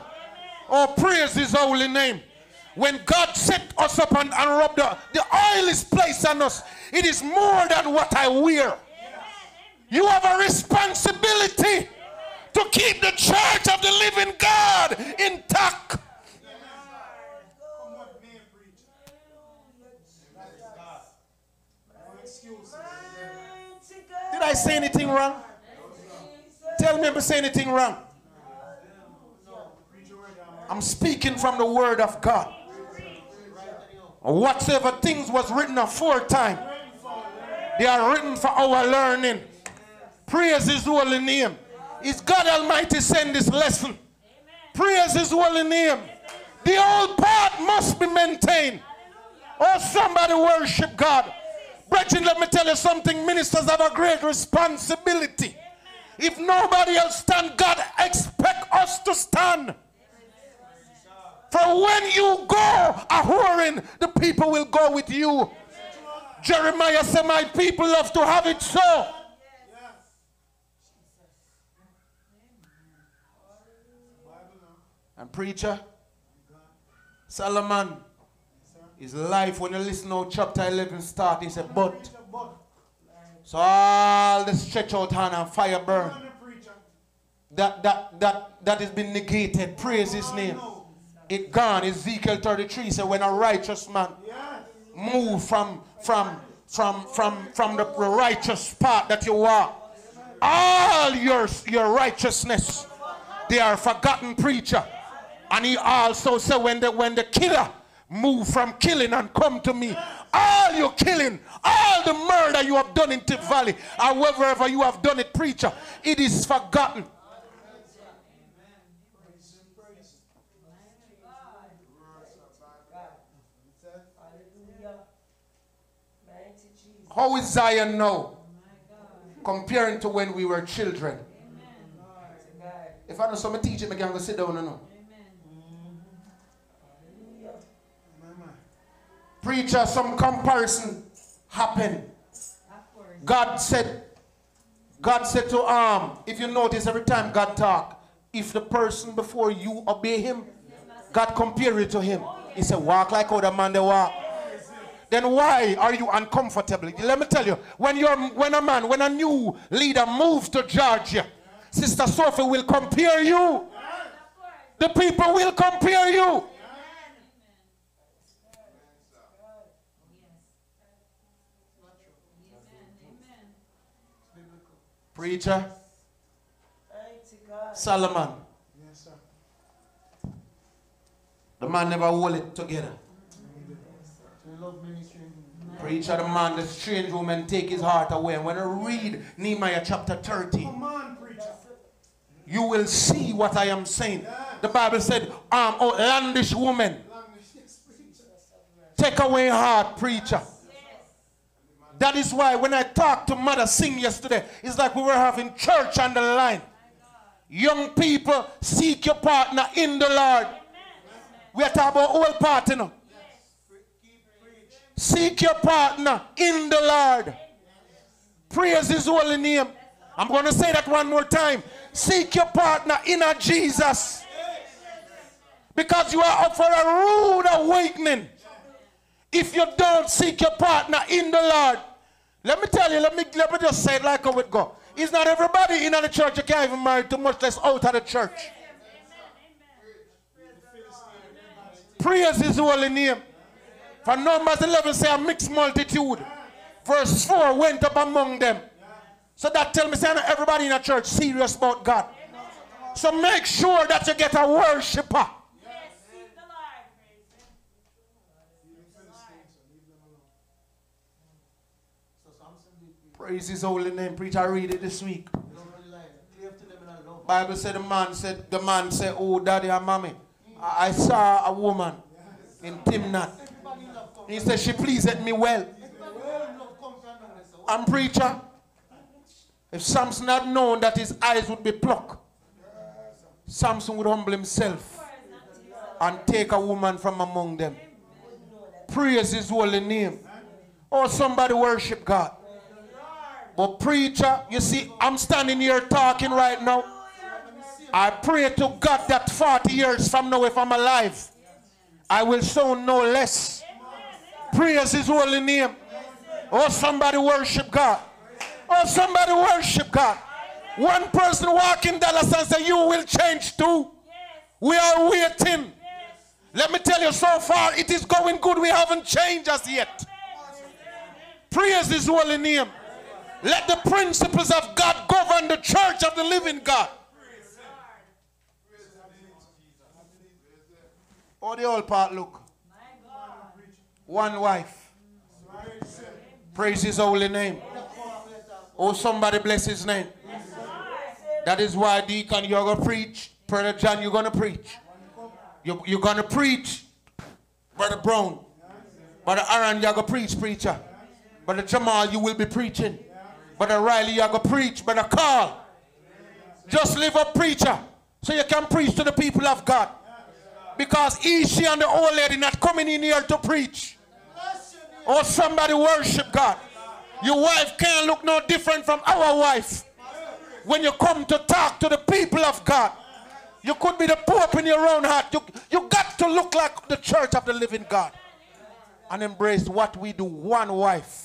Oh, praise his holy name. When God set us up and, and rubbed the, the oil is placed on us, it is more than what I wear. You have a responsibility to keep the church of the living God intact. I say anything wrong? Tell me if I say anything wrong. I'm speaking from the word of God. Whatsoever things was written aforetime, they are written for our learning. Praise his holy name. Is God Almighty send this lesson? Praise his holy name. The old path must be maintained. Oh, somebody worship God. Brethren, let me tell you something. Ministers have a great responsibility. If nobody else stand, God expect us to stand. For when you go a whoring, the people will go with you. Jeremiah said, My people love to have it so. And preacher, Solomon, his life when you listen to chapter 11 start, he said, but. So all the stretch out hand and fire burn. That that that that has been negated. Praise his name. It gone. Ezekiel 33 said when a righteous man move from from from from from the righteous path that you are, all your your righteousness, they are forgotten preacher. And he also said when the when the killer move from killing and come to me. All your killing, all the murder you have done in Tip Valley, or wherever you have done it, preacher, it is forgotten. How is Zion now? Comparing to when we were children. If I know some teacher, I can go sit down and know. Preacher, some comparison happened. God said, God said to um, if you notice every time God talk, if the person before you obey him, God compare it to him. He said, walk like other man they walk. Then why are you uncomfortable? Let me tell you, when you're when a man, when a new leader moves to Georgia, Sister Sophie will compare you. The people will compare you. Preacher, Solomon. Yes, sir. The man never hold it together. Preacher, the man, the strange woman take his heart away. And when I read Nehemiah chapter 13, you will see what I am saying. The Bible said, um, oh, landish woman, take away heart, preacher. That is why when I talked to Mother Sing yesterday, it's like we were having church on the line. Young people, seek your partner in the Lord. We are talking about whole party now. Seek your partner in the Lord. Praise his holy name. I'm going to say that one more time. Seek your partner in a Jesus. Because you are up for a rude awakening. If you don't seek your partner in the Lord, let me tell you, let me, let me just say it like how it go. It's not everybody in the church you can't even marry too much less out of the church. Praise his holy name. For Numbers 11 say a mixed multitude. Verse 4 went up among them. So that tell me, say not everybody in the church serious about God. So make sure that you get a worshiper. Praise his holy name. Preacher, I read it this week. Bible said the man said, the man said, oh daddy and mommy, I, I saw a woman in Timnath. He said, she pleased me well. I'm preacher. If Samson had known that his eyes would be plucked, Samson would humble himself and take a woman from among them. Praise his holy name. Oh, somebody worship God. But preacher, you see, I'm standing here talking right now. I pray to God that 40 years from now, if I'm alive, I will sound no less. Praise his holy name. Oh, somebody worship God. Oh, somebody worship God. One person walk in Dallas and say, You will change too. We are waiting. Let me tell you, so far it is going good. We haven't changed as yet. Praise his holy name. Let the principles of God govern the church of the living God. Oh, the old part look. One wife. Praise his holy name. Oh, somebody bless his name. That is why, Deacon, you're going to preach. Brother John, you're going to preach. You, you're going to preach. Brother Brown. Brother Aaron, you're going to preach, preacher. Brother Jamal, you will be preaching. Brother Riley, you're going to preach. Brother Carl. Just live a preacher. So you can preach to the people of God. Because he, she, and the old lady not coming in here to preach. Or somebody worship God. Your wife can't look no different from our wife. When you come to talk to the people of God, you could be the Pope in your own heart. You, you got to look like the church of the living God and embrace what we do. One wife.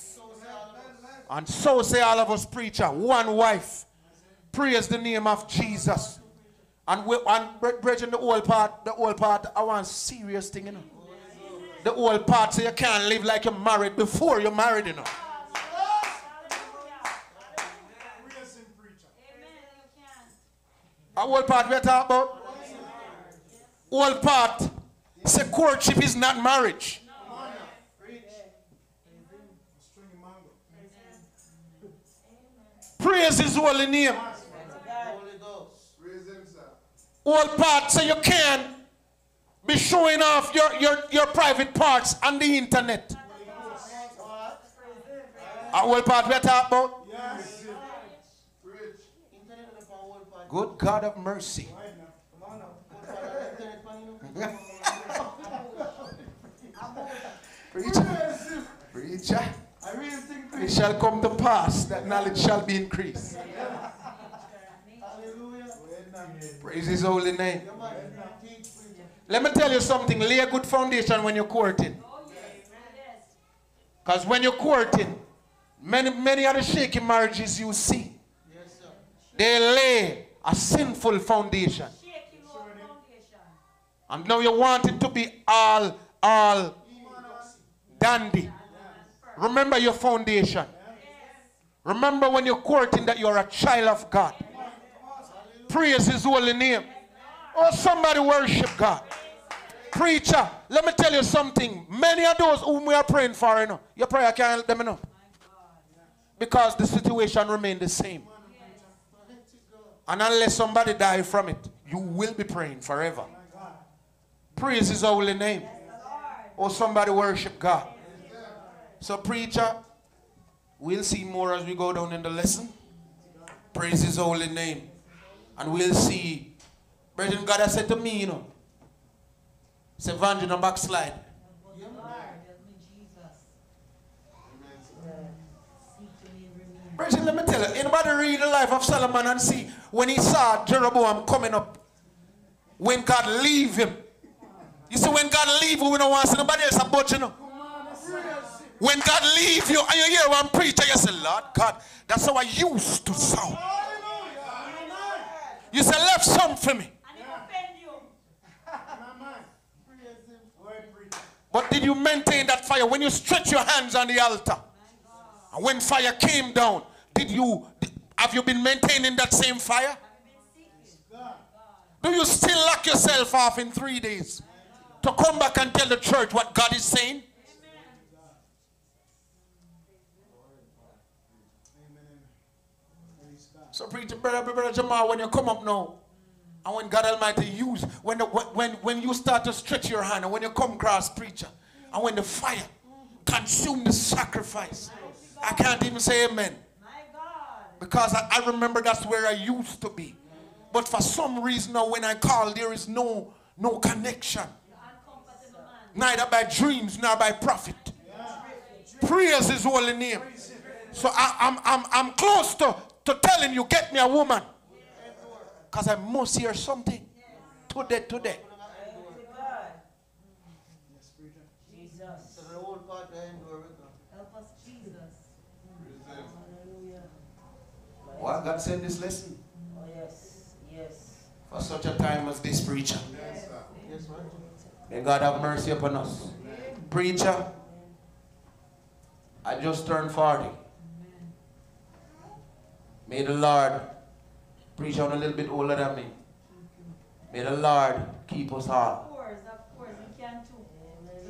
And so say all of us preacher, one wife. Praise the name of Jesus. And we and brethren, the whole part, the whole part, I want serious thing, you know. The whole part so you can't live like you're married before you're married, you know. A whole part we talk about? Whole part. Say courtship is not marriage. Praise his holy name. Whole part so you can be showing off your, your, your private parts on the internet. A whole part we talk about? Good God of mercy. Preacher, preacher, it shall come to pass that knowledge shall be increased. Praise his holy name. Let me tell you something. Lay a good foundation when you're courting. Because when you're courting, many, many of the shaky marriages you see, they lay a sinful foundation. And now you want it to be all, all dandy. Remember your foundation. Remember when you're courting that you're a child of God. Praise his holy name. Oh, somebody worship God. Preacher, let me tell you something. Many of those whom we are praying for, you know, your prayer can't help them, know. Because the situation remains the same. And unless somebody die from it, you will be praying forever. Praise his holy name. Or somebody worship God. So preacher, we'll see more as we go down in the lesson. Praise his holy name. And we'll see. Brethren, God has said to me, you know, say, Evangeline, backslide. Brethren, let me tell you, anybody read the life of Solomon and see when he saw Jeroboam coming up, when God leave him. You see, when God leave we don't want to see nobody else about you know. When God leave you and you hear one preacher, you say, Lord God, that's how I used to sound. You say, left some for me. But did you maintain that fire when you stretch your hands on the altar? And when fire came down, did you have you been maintaining that same fire? Do you still lock yourself off in three days to come back and tell the church what God is saying? So, preacher, brother, brother Jamal, when you come up now, and when God Almighty use, when, the, when, when you start to stretch your hand, and when you come across preacher, and when the fire consume the sacrifice, I can't even say amen. Because I, I remember that's where I used to be. But for some reason now when I call, there is no, no connection. Neither by dreams nor by prophet. Praise his holy name. So I, am I'm, I'm close to, to tell him, you, get me a woman. Because I must hear something today, today. Why God send this lesson? Oh, yes, yes. For such a time as this preacher. Yes, sir. Yes, sir. May God have mercy upon us. Preacher, I just turned 40. May the Lord, preach I'm a little bit older than me. May the Lord keep us all. Of course, of course, we can too.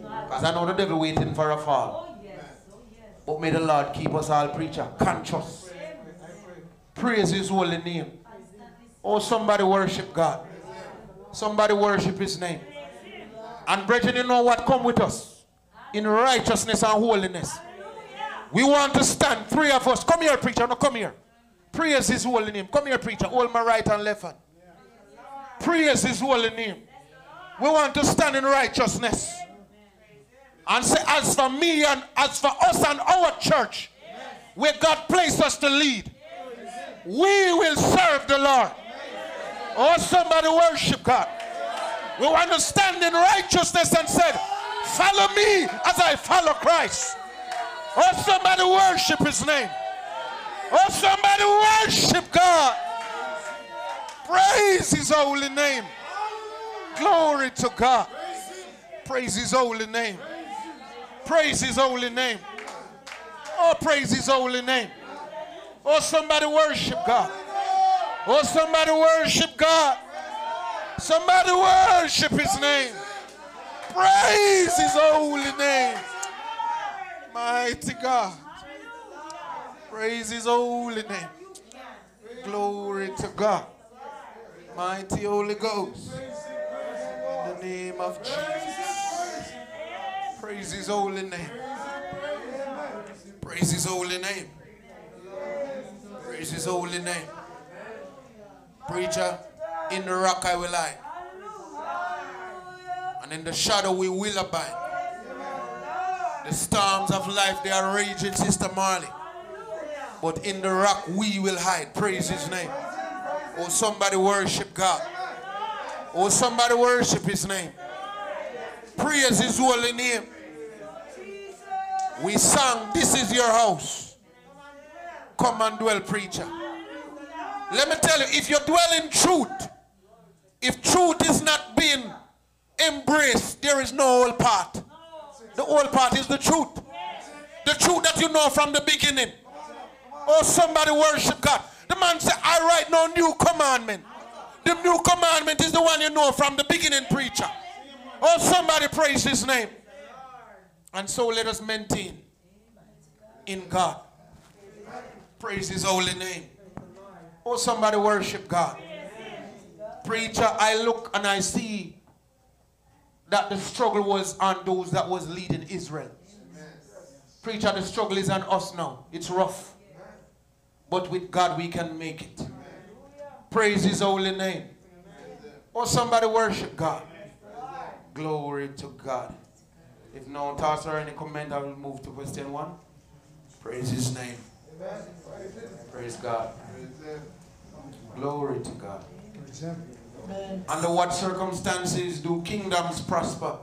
Because I know the devil waiting for a fall. Oh, yes, oh, yes. But may the Lord keep us all, preacher, conscious. Praise his holy name. Oh, somebody worship God. Somebody worship his name. And brethren, you know what come with us? In righteousness and holiness. We want to stand, three of us. Come here, preacher. No, come here. Praise his holy name. Come here, preacher. Hold my right and left hand. Praise his holy name. We want to stand in righteousness. And say, as for me and as for us and our church, where God placed us to lead, we will serve the Lord. Oh, somebody worship God. We want to stand in righteousness and said, Follow me as I follow Christ. Oh, somebody worship his name. Oh, somebody worship God. Praise his holy name. Glory to God. Praise his holy name. Praise his holy name. Oh, praise his holy name. Oh, somebody worship God. Oh, somebody worship God. Somebody worship his name. Praise his holy name. Mighty God. Praise his holy name. Glory to God. Mighty Holy Ghost. In the name of Jesus. Praise his holy name. Praise his holy name. Praise his holy name. Preacher, in the rock I will lie. And in the shadow we will abide. The storms of life, they are raging, Sister Marley. But in the rock we will hide. Praise his name. Oh, somebody worship God. Oh, somebody worship his name. Praise his holy name. We sang, This is your house. Come and dwell, preacher. Let me tell you, if you dwell in truth, if truth is not being embraced, there is no old part. The old part is the truth. The truth that you know from the beginning. Oh, somebody worship God. The man said, I write no new commandment. The new commandment is the one you know from the beginning, preacher. Oh, somebody praise his name. And so let us maintain in God. Praise his holy name. Oh, somebody worship God. Preacher, I look and I see that the struggle was on those that was leading Israel. Preacher, the struggle is on us now. It's rough. But with God we can make it. Praise his holy name. Or somebody worship God. Glory to God. If no one thoughts or any comment, I will move to question one. Praise his name. Praise God. Glory to God. Under what circumstances do kingdoms prosper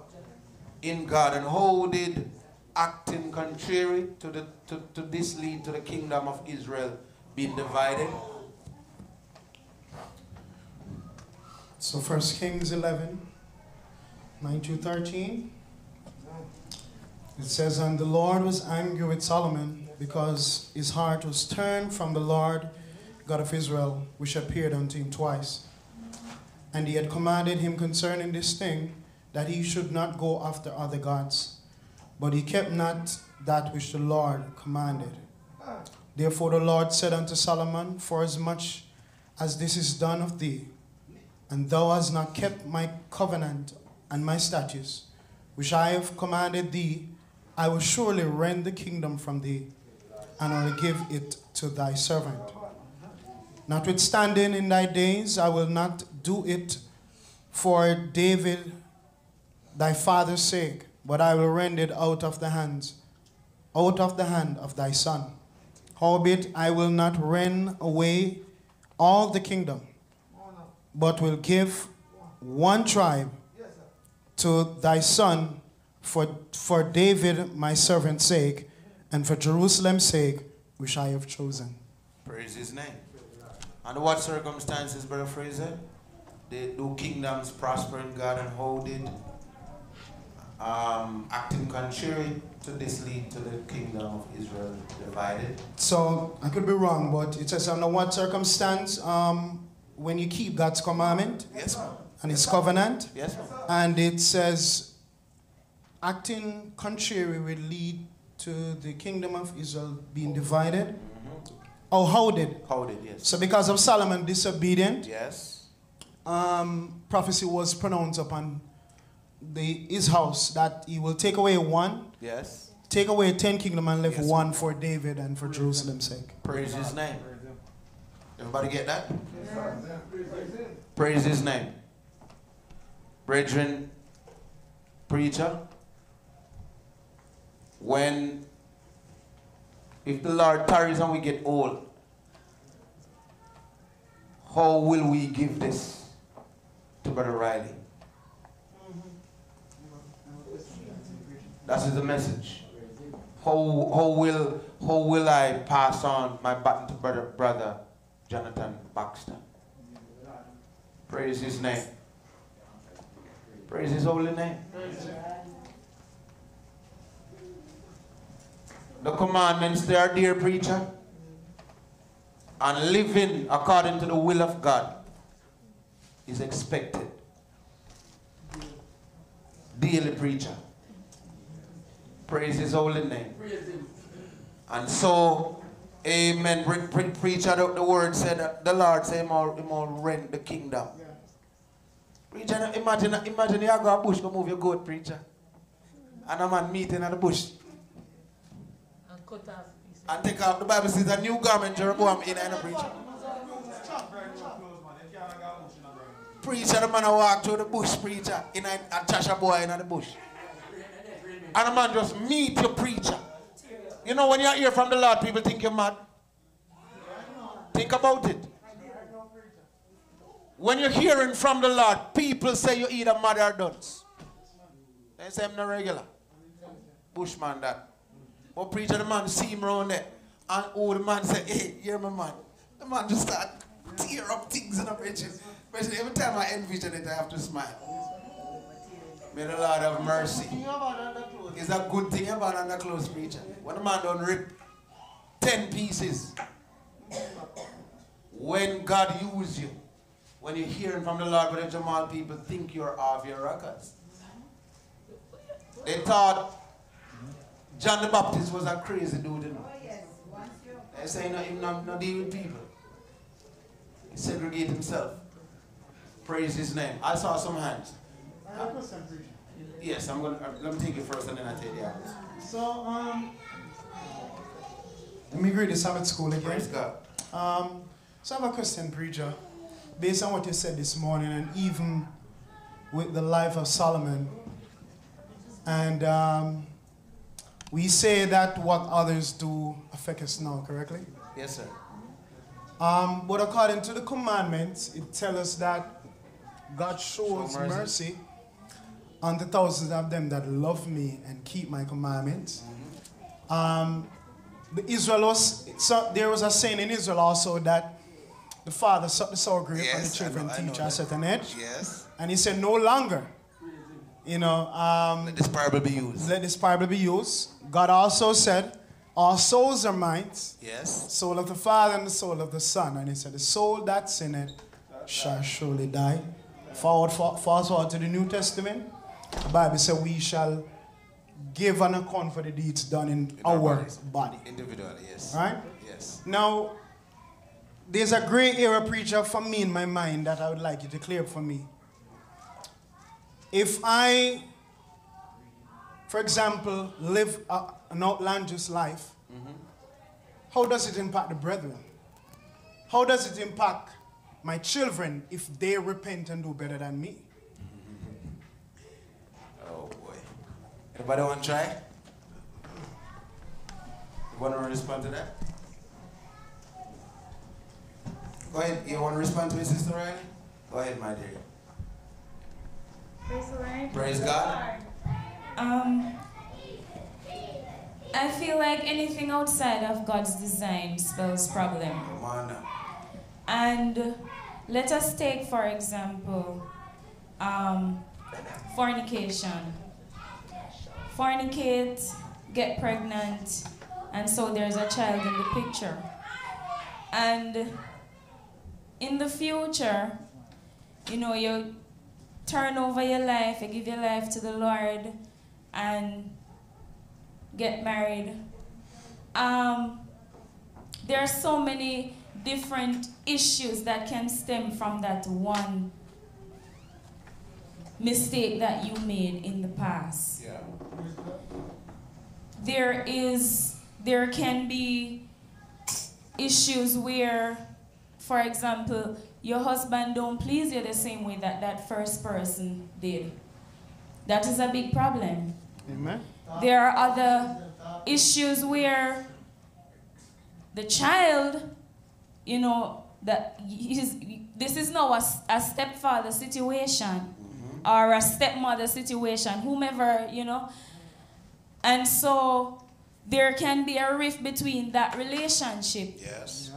in God? And how did acting contrary to, the, to, to this lead to the kingdom of Israel being divided? So First Kings 11, 9 to 13. It says, And the Lord was angry with Solomon because his heart was turned from the Lord God of Israel, which appeared unto him twice. And he had commanded him concerning this thing, that he should not go after other gods. But he kept not that which the Lord commanded. Therefore the Lord said unto Solomon, Forasmuch as this is done of thee, and thou hast not kept my covenant and my statutes, which I have commanded thee, I will surely rend the kingdom from thee, and I will give it to thy servant. Notwithstanding, in thy days I will not do it for David thy father's sake, but I will rend it out of the hands, out of the hand of thy son. Howbeit I will not rend away all the kingdom, but will give one tribe to thy son for, for David my servant's sake, and for Jerusalem's sake, which I have chosen. Praise his name. Under what circumstances, Brother Fraser, did do kingdoms prosper in God and how did um, acting contrary to this lead to the kingdom of Israel divided? So I could be wrong, but it says under what circumstance um, when you keep God's commandment Yes, and His covenant, Yes, and it says acting contrary will lead to the kingdom of Israel being divided. Oh, how did? How did, yes. So because of Solomon disobedient, Yes. um, prophecy was pronounced upon the, his house that he will take away one, Yes. take away ten kingdom and leave Yes. one for David and for Jerusalem's sake. Praise his name. Everybody get that? Praise his name. Brethren, preacher, when, if the Lord tarries and we get old, how will we give this to Brother Riley? That is the message. How, how will how will I pass on my baton to brother brother Jonathan Baxter? Praise his name. Praise his holy name. The commandments they are dear preacher. And living according to the will of God is expected. Daily preacher. Praise his holy name. And so, amen. Pre- pre- preacher, the, the word said the Lord said, him all, him all rent the kingdom. Preacher, imagine, imagine you go a bush, go move your goat, preacher. And a man meeting at the bush. And cut off. And take off the Bible says a new garment, Jeroboam in and a preacher. Preacher, the man walk through the bush, preacher, in a, a Chasha boy in the bush. And a man just meet your preacher. You know, when you hear from the Lord, people think you're mad. Think about it. When you're hearing from the Lord, people say you're either mad or dunce. They say I'm not regular. Bushman that. But preacher, the man see him around there. And the man say, hey, hear my man. The man just start tear up things in the bridges. But every time I envision it, I have to smile. May the Lord have mercy. It's a good thing about underclothes preacher. When the man don't rip 10 pieces, when God use you, when you're hearing from the Lord, Brother Jamal, people think you're off your records. They thought John the Baptist was a crazy dude, you know. Oh, they say no, him not, not deal with people. He segregate himself. Praise his name. I saw some hands. Yes, I'm gonna. Uh, let me take it first, and then I take the others. So, um, let me greet the Sabbath school again. Praise God. Um, so I have a question, preacher. Based on what you said this morning, and even with the life of Solomon, and um, we say that what others do affect us now, correctly? Yes, sir. Um, but according to the commandments, it tells us that God shows Show mercy. mercy. The thousands of them that love me and keep my commandments. Um, the Israel was, so there was a saying in Israel also that the father sucked the sour grape and the Yes, I children I know teach at a that. certain age. Yes. And he said, no longer, you know, um, Let this parable be used. let this parable be used. God also said, our souls are mine, Yes. soul of the Father and the soul of the Son. And he said, the soul that sinneth shall surely die. Forward, for, fast forward to the New Testament. The Bible says we shall give an account for the deeds done in, In our our body. Individually, yes. Right? Yes. Now, there's a gray area preacher for me in my mind that I would like you to clear up for me. If I, for example, live a, an outlandish life, mm-hmm. how does it impact the brethren? How does it impact my children if they repent and do better than me? Oh boy. Anybody want to try? You want to respond to that? Go ahead. You want to respond to his sister Riley? Go ahead, my dear. Praise the Lord. Praise God. Um, I feel like anything outside of God's design spells problem. Come on now. And let us take, for example, um, fornication. Fornicate, get pregnant, and so there's a child in the picture. And in the future, you know, you turn over your life, you give your life to the Lord, and get married. Um, there are so many different issues that can stem from that one mistake that you made in the past. Yeah. There is, there can be issues where, for example, your husband don't please you the same way that that first person did. That is a big problem. Amen. There are other issues where the child, you know, that he's, this is now a, a stepfather situation or a stepmother situation, whomever, you know. And so there can be a rift between that relationship. Yes.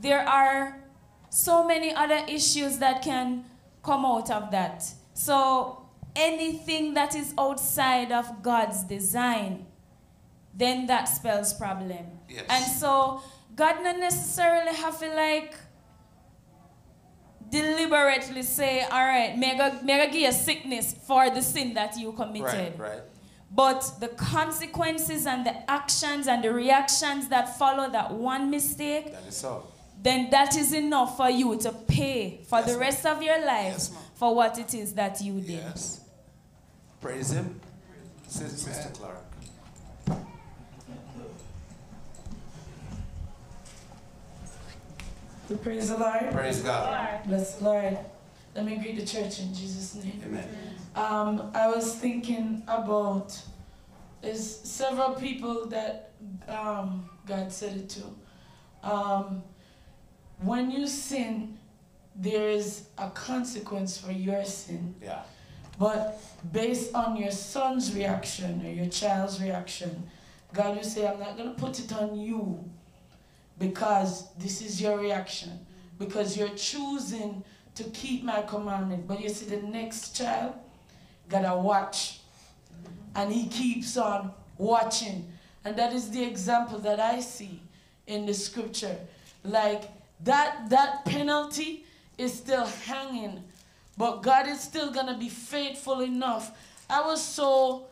There are so many other issues that can come out of that. So anything that is outside of God's design, then that spells problem. Yes. And so God not necessarily have to like deliberately say, all right, mega mega give you sickness for the sin that you committed. Right, right. But the consequences and the actions and the reactions that follow that one mistake, That is so. then that is enough for you to pay for Yes, the rest of your life Yes, for what it is that you did. Yes. Praise Him. Sister, Sister We praise the Lord. Praise God. Bless the Lord. Let me greet the church in Jesus' name. Amen. Um, I was thinking about there's several people that um, God said it to. Um, when you sin, there is a consequence for your sin. Yeah. But based on your son's reaction or your child's reaction, God will say, I'm not going to put it on you because this is your reaction. Because you're choosing to keep my commandment. But you see, the next child got to watch. And he keeps on watching. And that is the example that I see in the scripture. Like that, that penalty is still hanging but God is still gonna be faithful enough. I was so,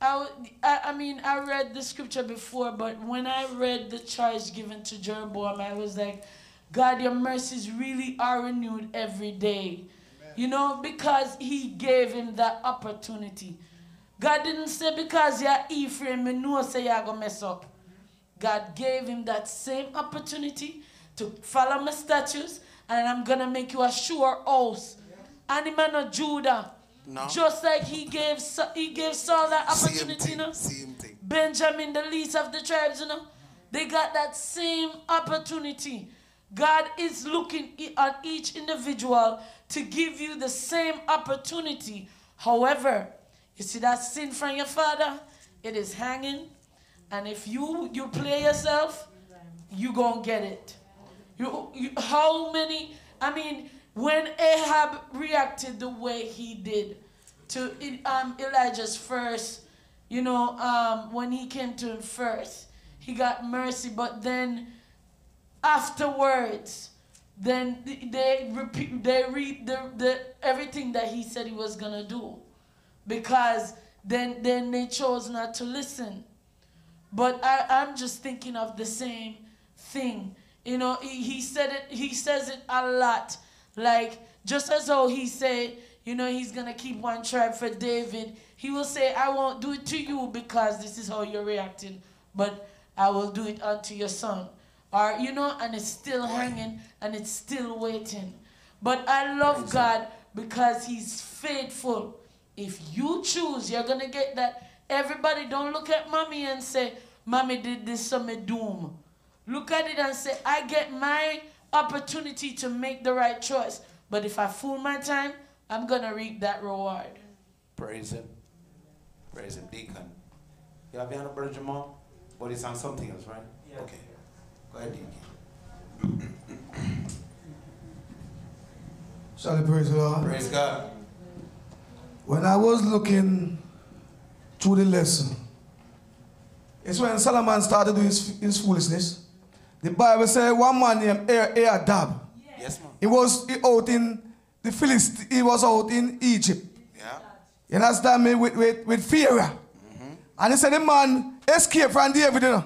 I, I, I mean, I read the scripture before, but when I read the charge given to Jeroboam, I was like, God, your mercies really are renewed every day. You know, because he gave him that opportunity. God didn't say because you're Ephraim, you know say you're gonna mess up. God gave him that same opportunity to follow my statutes, and I'm gonna make you a sure house. And the man of Judah. No. Just like he gave he gave Saul that Same opportunity, thing. you know. Same thing. Benjamin, the least of the tribes, you know. They got that same opportunity. God is looking at each individual to give you the same opportunity. However, you see that sin from your father, it is hanging. And if you you play yourself, you gonna get it. You, you how many? I mean, when Ahab reacted the way he did to um, Elijah's first, you know, um, when he came to him first, he got mercy. But then afterwards, then they repeat, they read the, the everything that he said he was gonna do, because then then they chose not to listen. But I, I'm just thinking of the same thing. You know, he, he said it, he says it a lot. Like, just as though he said, you know, he's going to keep one tribe for David, he will say, I won't do it to you because this is how you're reacting, but I will do it unto your son. Or, you know, and it's still hanging and it's still waiting. But I love God because he's faithful. If you choose, you're going to get that. Everybody don't look at mommy and say, mommy did this, so me doom. Look at it and say, I get my opportunity to make the right choice. But if I fool my time, I'm gonna reap that reward. Praise him. Praise him. Deacon. You have your hand up, Brother Jamal? But it's on something else, right? Yeah. Okay. Go ahead, Deacon. Shall I praise the Lord? Praise God. When I was looking through the lesson, it's when Solomon started doing his, his foolishness. The Bible said one man named Ahadab. Yes, ma'am. He was out in the Philistines, he was out in Egypt. Yeah. You understand me? With, with, with Pharaoh. And he said the man escaped from David. You know?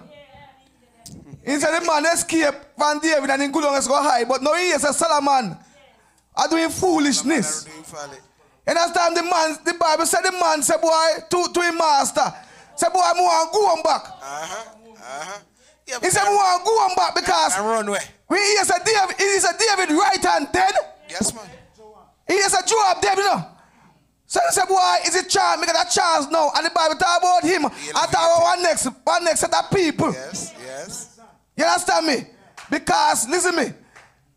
He said the man escaped from David and he down and go high. But now he is a Solomon are doing foolishness. You understand the man, the Bible said the man said, boy, to, to his master, said, boy, I want to go on back. Uh-huh. Uh-huh. Yeah, He said, I want to go on back because And run away. we he is a David, he is a David right hand dead. Yes, man. He is a Joab dead, you know. So he said, boy, is it chance? Because that chance now. And the Bible talk about him. I talk about one next, one next set of people. Yes, yes. You understand me? Because, listen me,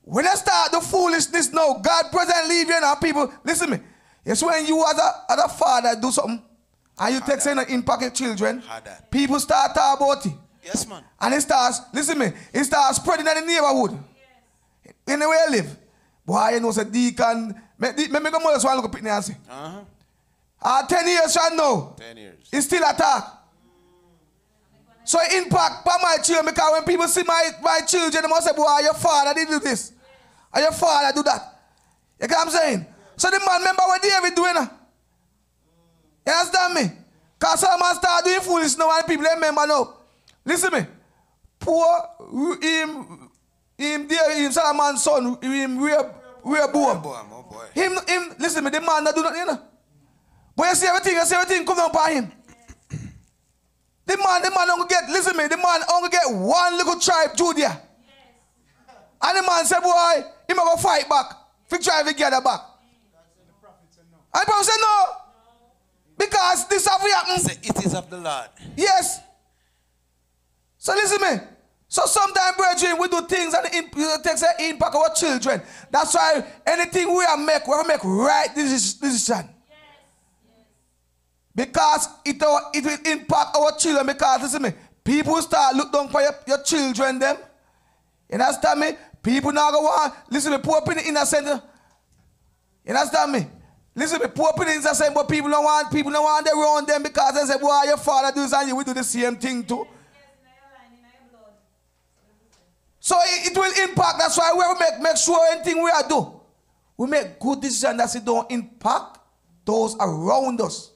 when I start the foolishness now, God present leave you and our people, listen me. It's when you as a, as a father do something and you take something in pocket children, people start talk about it. Yes, man. And it starts, listen me, it starts spreading in the neighborhood. In the way I live. Boy, you know, say deacon, me, me, go more just one look up and say, Uh-huh. ah, 10 years from now, Ten years. it's still attack. So impact on my children because when people see my, my children, they must say, boy, your father did do this. And your father do that. You get what I'm saying? So the man remember what David doing. uh? You understand me? Because some man start doing foolish now and people remember now. Listen me. Poor him, him, there, him, Solomon's son, him, Rehoboam. Oh, boy, oh, boy. Him, him, listen me, the man that do nothing, you know. But you see everything, you see everything come down by him. The man, the man only get, listen me, the man only get one little tribe, Judea. And the man said, boy, he might go fight back. Fi try to get back. And the prophet said, no. Because this have to happen. Say, it is of the Lord. Yes. So listen me. So sometimes, brethren, we do things and it takes an impact on our children. That's why anything we are make, we to make right deci- decision. Because it, will- it will impact our children. Because listen me, people start look down for your, your children them. You understand me? People now go on. Listen me, poor people innocent. You understand me? Listen me, poor people innocent, but people don't want people don't want them around them because they say, boy, your father do this and you will do the same thing too. So it, it will impact. That's why we make, make sure anything we are do, we make good decisions that it don't impact those around us.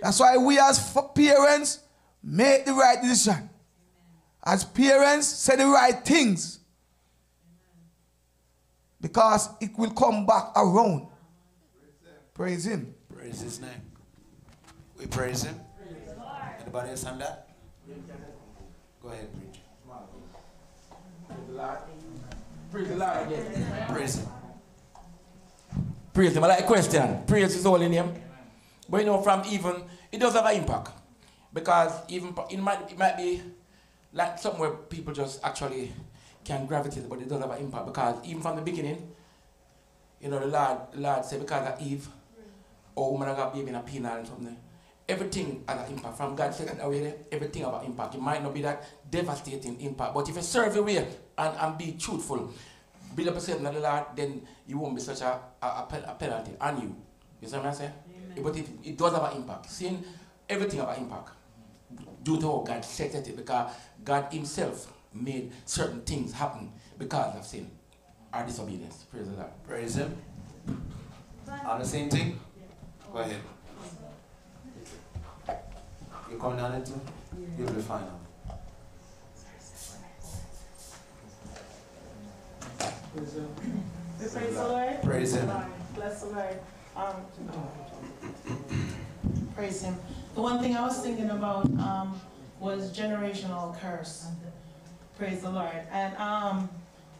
That's why we as parents make the right decision. As parents, say the right things. Because it will come back around. Praise Him. Praise his name. We praise him. Anybody else on that? Go ahead, preach. Praise the Lord again. Praise him. Praise him. I like a question. Praise his holy name. But you know, from even, it does have an impact. Because even, it might, it might be like something where people just actually can gravitate, but it does have an impact. Because even from the beginning, you know, the Lord, the Lord said, because of Eve, or woman that got baby in a penal and something, everything has an impact. From God's second away there, everything have an impact. It might not be that devastating impact, but if you serve your way and, and be truthful, build up a certain of the Lord, then you won't be such a, a, a a penalty on you. You see what I'm saying? But it, it does have an impact. Seeing everything have an impact due to how God set it because God Himself made certain things happen because of sin or disobedience. Praise the Lord. Praise him. On the same thing? Go ahead. You come down into? You'll be fine now. Praise the Lord. Praise him. Bless the Lord. Um, praise him. The one thing I was thinking about um, was generational curse. Praise the Lord. And um,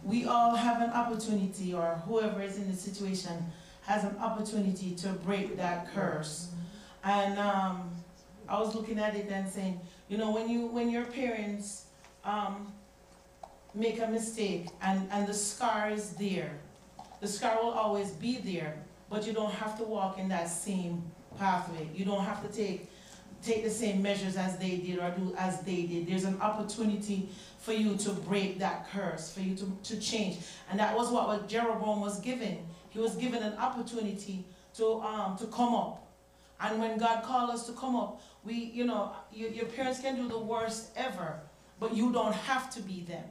we all have an opportunity, or whoever is in the situation has an opportunity to break that curse. And um, I was looking at it and saying, you know, when you when your parents um, make a mistake and, and the scar is there, the scar will always be there, but you don't have to walk in that same pathway. You don't have to take take the same measures as they did or do as they did. There's an opportunity for you to break that curse, for you to, to change. And that was what, what Jeroboam was given. He was given an opportunity to um to come up. And when God called us to come up, we, you know, you, your parents can do the worst ever, but you don't have to be them.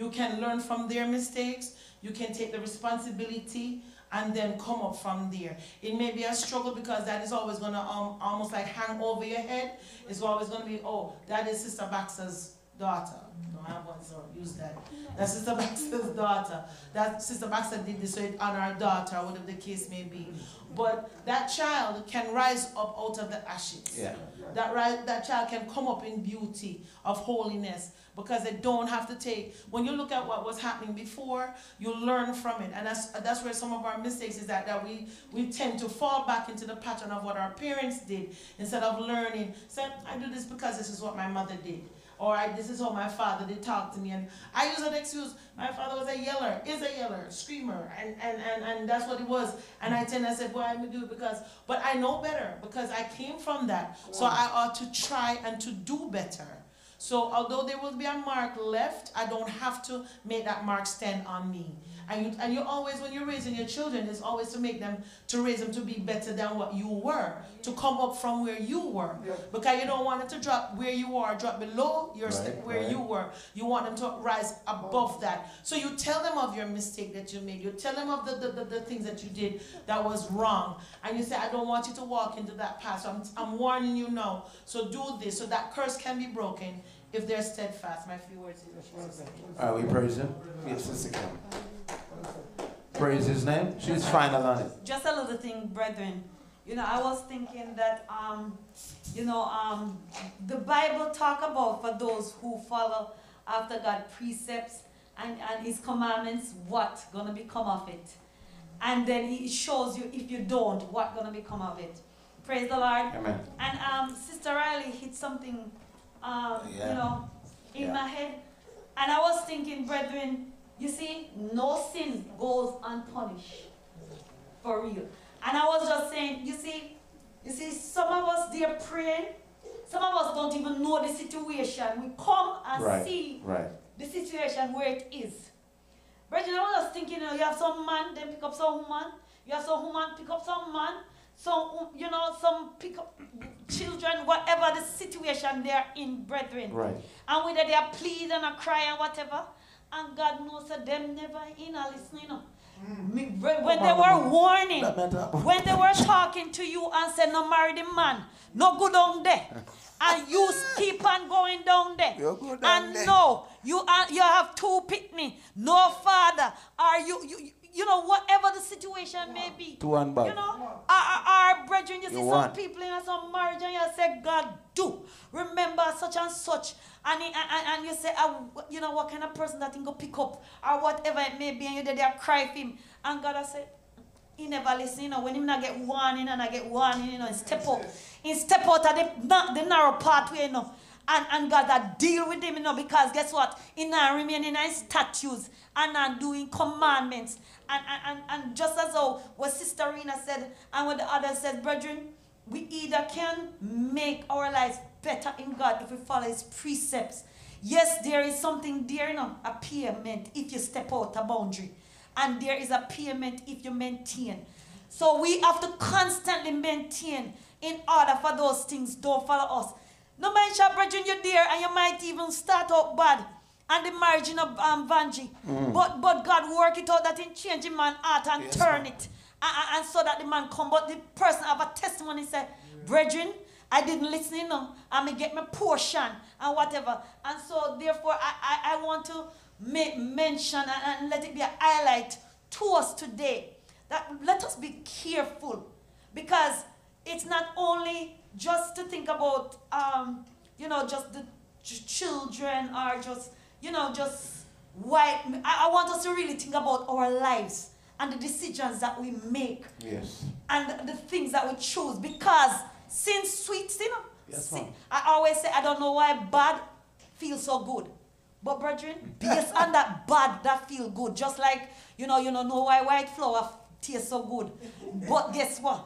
You can learn from their mistakes, you can take the responsibility, and then come up from there. It may be a struggle because that is always going to um, almost like hang over your head. It's always going to be, oh, that is Sister Baxter's daughter. No, I have one, so use that. That's Sister Baxter's daughter. That Sister Baxter did this so it on our daughter, whatever the case may be. But that child can rise up out of the ashes. Yeah. That, right, that child can come up in beauty of holiness because they don't have to take. When you look at what was happening before, you learn from it, and that's that's where some of our mistakes is that that we we tend to fall back into the pattern of what our parents did instead of learning. Say, I do this because this is what my mother did. Or I, this is how my father did talk to me. And I use an excuse, my father was a yeller, is a yeller, screamer, and, and, and, and that's what it was. And I tend to say, boy, I'm gonna do it because, but I know better because I came from that. So I ought to try and to do better. So although there will be a mark left, I don't have to make that mark stand on me. And you, and you always, when you're raising your children, is always to make them, to raise them to be better than what you were, to come up from where you were. Because you don't want them to drop where you are, drop below your step Right, where right. you were. You want them to rise above that. So you tell them of your mistake that you made. You tell them of the, the, the, the things that you did that was wrong. And you say, I don't want you to walk into that path. So I'm, I'm warning you now. So do this so that curse can be broken if they're steadfast. My few words is All right, we praise him. Yes, Sister Kim. Praise his name. She's final on it. Just a little thing, brethren. You know, I was thinking that, um, you know, um, the Bible talk about for those who follow after God precepts and, and His commandments, what gonna become of it, and then He shows you if you don't, what gonna become of it. Praise the Lord. Amen. And um, Sister Riley hit something, um, Yeah. you know, in Yeah. my head, and I was thinking, brethren, you see, no sin goes unpunished, for real. And I was just saying, you see, you see, some of us they're praying, some of us don't even know the situation. We come and Right. see Right. the situation where it is. Brethren, I was just thinking, you, know, you have some man, then pick up some woman. You have some woman, pick up some man. Some, you know, some pick up children, whatever the situation they're in, brethren. Right. And whether they are pleading or crying, cry whatever. And God knows that them never in a listening. Me- When they were warning, That meant that- when they were talking to you and said, no marry the man, no go down there. And you keep on going down there. Down and there. no, you are you have two pitney, no father. Are you you you know whatever the situation may be. Two and bad. You know, our, our, our brethren, you see You some people in some marriage and you say, God, do. Remember such and such. And, he- and, and you say, ah, you know, what kind of person that thing go pick up or whatever it may be. And you there, there cry for him. And God has said, he never listen, you know, when him not get warning and I get warning, you know, he step up. He step out of the, the narrow pathway, you know. And, and God that deal with him, you know, because guess what? He not remain in his statutes and not doing commandments. And, and, and, and just as though what Sister Rena said and what the others said, brethren, we either can make our lives better in God if we follow his precepts. Yes, there is something there, you know, a payment if you step out a boundary. And there is a payment if you maintain. So we have to constantly maintain in order for those things don't follow us. No man shall brethren you there and you might even start out bad and the margin of um, Vanji. But but God work it out that in changing man heart and Yes, turn it. And, so that the man come. But the person have a testimony say, brethren, I didn't listen you know, I may get my portion and whatever. And so therefore I, I, I want to make mention and, and let it be a highlight to us today that let us be careful because it's not only just to think about um, you know just the ch- children or just you know just why I, I want us to really think about our lives and the decisions that we make Yes. and the things that we choose because since sweet you know Yes, sin- I always say I don't know why bad feels so good But brethren, based on that bad, that feel good. Just like, you know, you know, know why white flour tastes so good. But guess what?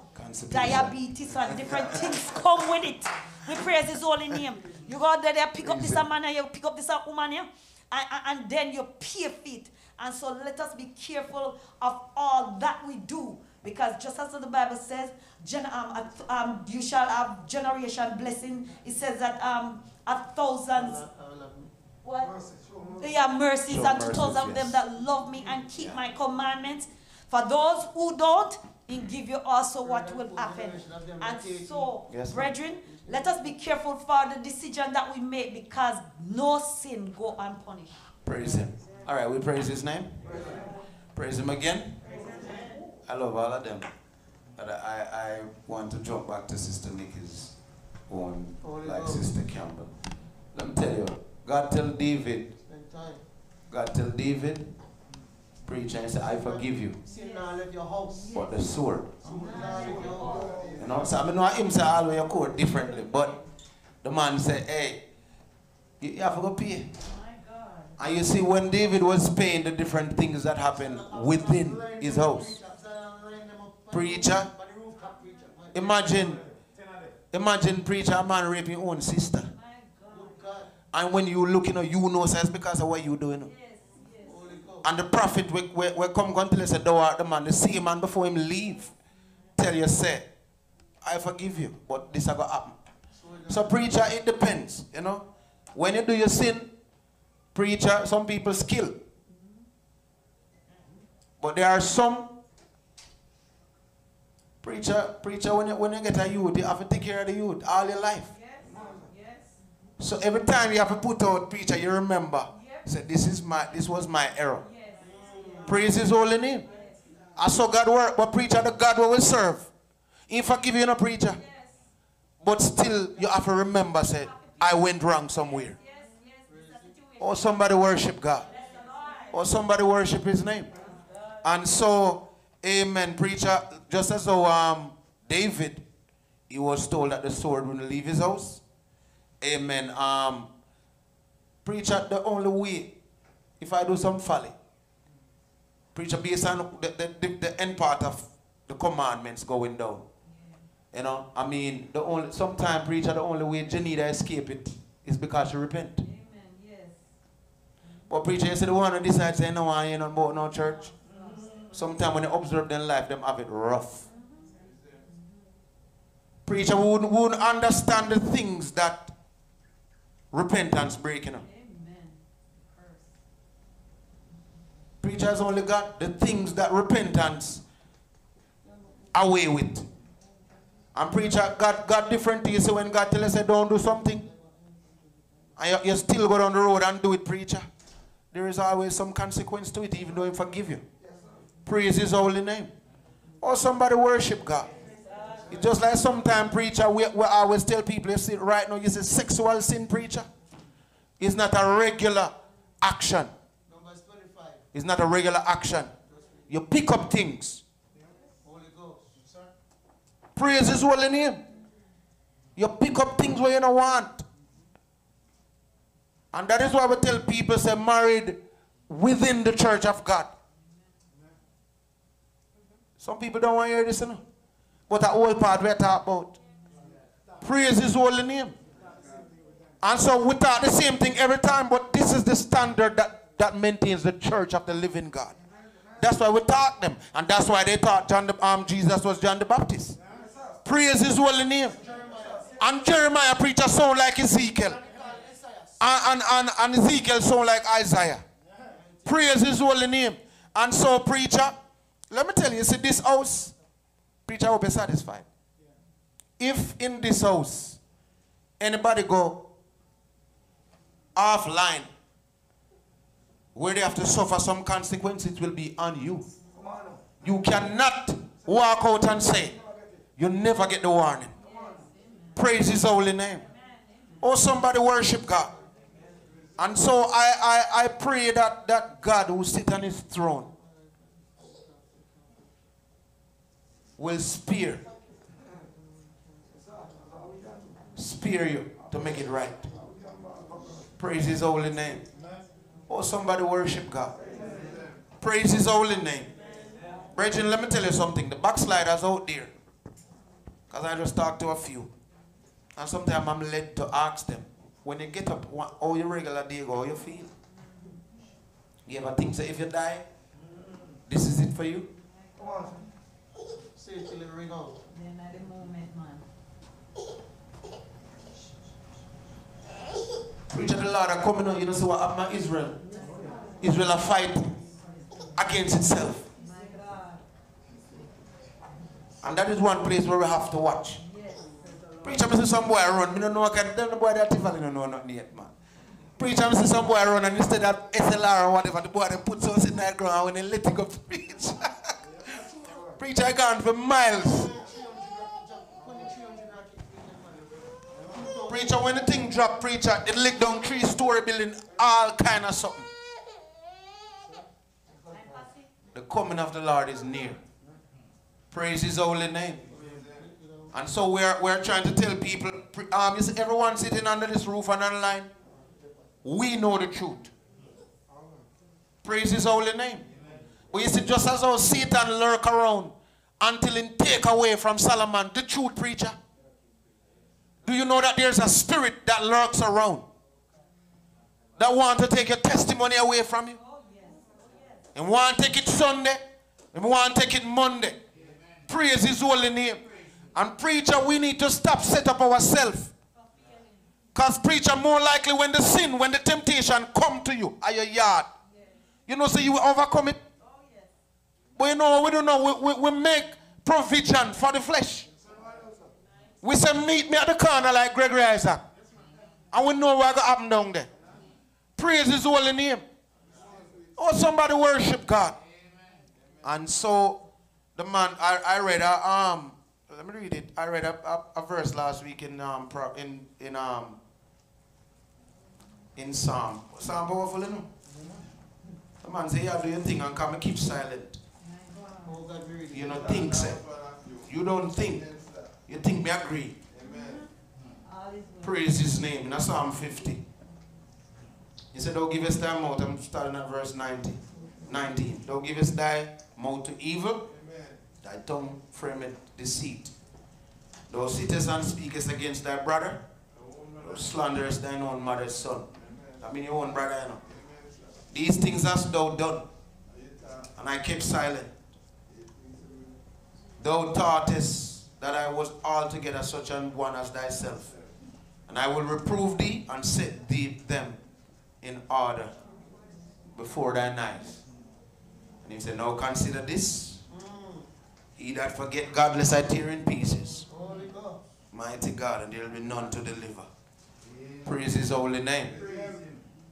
Diabetes and different things come with it. We praise his holy name. You go out there, there pick up this man here, you pick up this woman here, and, and, and then you pay feet. And so let us be careful of all that we do. Because just as the Bible says, gen, um, a th- um, you shall have generation blessing. It says that um, a thousands what? Yeah, mercies Show unto mercies, those of them that love me and keep my commandments. For those who don't, He'll give you also what will happen. And so, Yes, ma'am. brethren, let us be careful for the decision that we make because no sin go unpunished. Praise him. All right, we praise his name. Praise him again. I love all of them. But I, I want to jump back to Sister Nikki's own, like Sister Campbell. Let me tell you, God tell David, God tell David, preacher, and say, I forgive you. But the sword. You know, so I mean, him say all way you court differently, but the man said, hey, you, you have to go pay. And you see, when David was paying the different things that happened within his house, preacher, imagine, imagine preacher, a man raping own sister. And when you look, you know, you know, it's because of what you doing. And the prophet will, will, will come and tell us the door the man, the same man before him leave, tell you, say, I forgive you, but this are going to happen. So preacher, it depends, you know. When you do your sin, preacher, some people skill. But there are some preacher, preacher, when you, when you get a youth, you have to take care of the youth all your life. So every time you have to put out preacher, you remember, say, this is my, this was my error. Praise his holy name. I saw God work, but preacher, the God will serve. He forgive you, no preacher. But still, you have to remember, say, I went wrong somewhere. Or somebody worship God. Or somebody worship his name. And so, amen, preacher, just as though um, David, he was told that the sword wouldn't leave his house. Amen. Um, preacher, the only way, if I do some folly, preacher, based on the, the, the, the end part of the commandments going down. You know, I mean, the only sometimes preacher, the only way Janita escape it is because she repent. But preacher, you see the one who decides say no I ain't on board no church. Sometimes when they observe their life, them have it rough. Preacher wouldn't, wouldn't understand the things that repentance breaking up. Preacher has only got the things that repentance away with. And preacher got, got different things. So when God tell us don't do something, and you, you still go down the road and do it, preacher, there is always some consequence to it, even though He forgive you. Praise His holy name. Or somebody worship God. It's just like sometimes, preacher, we, we always tell people, you see, right now, you say sexual sin, preacher. It's not a regular action. It's not a regular action. You pick up things. Holy Ghost. Praise His holy name. You pick up things where you don't want. And that is why we tell people, say, married within the church of God. Some people don't want to hear this, you know. But the whole part we're talking about. Praise His holy name. And so we talk the same thing every time, but this is the standard that, that maintains the church of the living God. That's why we talk them. And that's why they thought John the, um, Jesus was John the Baptist. Praise His holy name. And Jeremiah preacher sound like Ezekiel. And, and, and, and Ezekiel sound like Isaiah. Praise His holy name. And so, preacher, let me tell you, see this house, preacher will be satisfied. If in this house, anybody go offline, where they have to suffer some consequences, it will be on you. You cannot walk out and say, you never get the warning. Praise his holy name. Or somebody worship God. And so I, I, I pray that, that God who sit on his throne will spear. spare you to make it right. Praise his holy name. Oh, somebody worship God. Praise his holy name. Brethren, let me tell you something. The backsliders out there, because I just talked to a few. And sometimes I'm led to ask them, when you get up, what- how your regular day go, how you feel? You ever think, say, if you die, this is it for you? Come on. Say it till it ring out. Then at the moment, man. Preacher the Lord are coming on, you know, see what happened to Israel? Israel are fight against itself. And that is one place where we have to watch. Preacher, I see some boy run. Me don't know what kind of boy that Tiffany don't know nothing yet, man. Preacher, I see some boy run and instead of SLR or whatever, the boy then puts us in that ground when they let it go preach. Preacher, gone for miles. Preacher, when the thing drop, preacher, it lick down three story building, all kind of something. The coming of the Lord is near. Praise his holy name. And so we're, we're trying to tell people, um, you see, everyone sitting under this roof and online, we know the truth. Praise his holy name. But you see, just as how Satan lurk around until he take away from Solomon the truth, preacher. Do you know that there's a spirit that lurks around that want to take your testimony away from you? And want to take it Sunday, and want to take it Monday. Praise his holy name. And preacher, we need to stop set up ourselves. Because preacher, more likely when the sin, when the temptation come to you at your yard, you know, so you overcome it. But you know, we don't know, we, we, we make provision for the flesh. We say, meet me at the corner like Gregory Isaac. And we know what going to happen down there. Praise his holy name. Oh, somebody worship God. And so, the man, I, I read a, um, let me read it. I read a, a, a verse last week in, um, in, in, um, in Psalm. Psalm powerful, you know? The man say, yeah, do your thing and come and keep silent. You know, think, say. You don't think. You think me agree. Praise his name. In Psalm 50. He said, Don't give us thy mouth. I'm starting at verse 19. 19. Don't give us thy mouth to evil. Thy tongue frameth deceit. Thou sittest and speakest against thy brother. Thou slanderest thine own mother's son. I mean your own brother, you know. These things hast thou done. And I kept silent. Thou thoughtest that I was altogether such an one as thyself. And I will reprove thee and set thee them in order before thine eyes. And he said, Now consider this. He that forget godless I tear in pieces. Mighty God, and there will be none to deliver. Praise his holy name.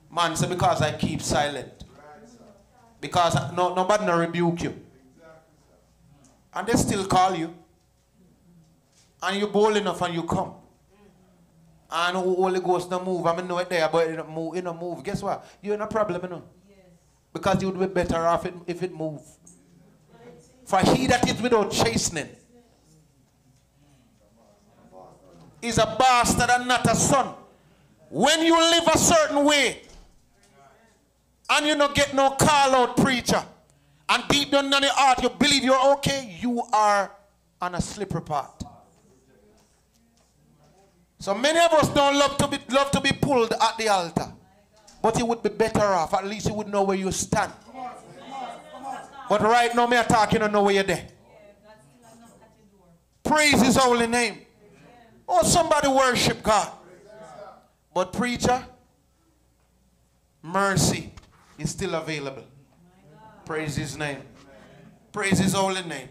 Man, say because I keep silent. Because no, nobody no rebuke you. And they still call you. And you're bold enough and you come. And the Holy Ghost no move. I mean, know it there, but it move. It move. Guess what? You're in a problem, you know. Because you would be better off if it moved. For he that is without chastening is a bastard and not a son. When you live a certain way and you don't get no call out preacher and deep down in your heart you believe you're okay, you are on a slippery path. So many of us don't love to be love to be pulled at the altar. But you would be better off. At least you would know where you stand. But right now, me talking, you don't know where you're there. Praise his holy name. Oh, somebody worship God. But preacher, mercy is still available. Praise his name. Praise his holy name.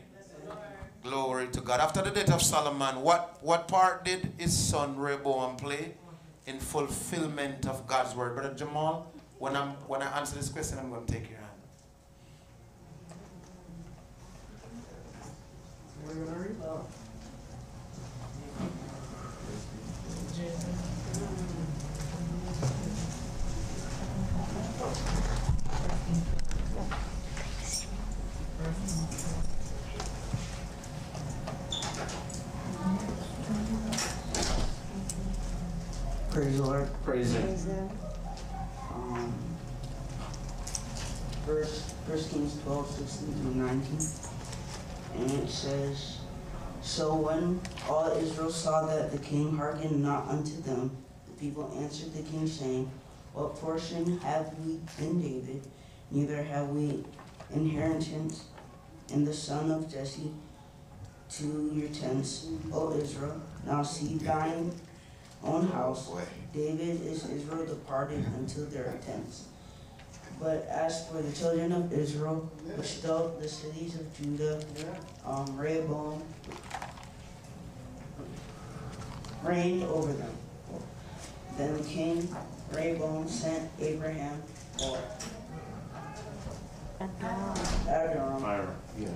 Glory to God. After the death of Solomon, what, what part did his son Rehoboam play in fulfillment of God's word? Brother Jamal, when, I'm, when I answer this question, I'm going to take your hand. Praise the Lord. Praise him. Um, First, First Kings 12, 16 through 19. And it says, So when all Israel saw that the king hearkened not unto them, the people answered the king, saying, What portion have we in David? Neither have we inheritance in the son of Jesse to your tents, O Israel. Now see thine own house. David is Israel departed unto their tents. But as for the children of Israel, which dwelt the cities of Judah, um, Rehoboam reigned over them. Then the king Rehoboam sent Abraham or Adoram, Yeah.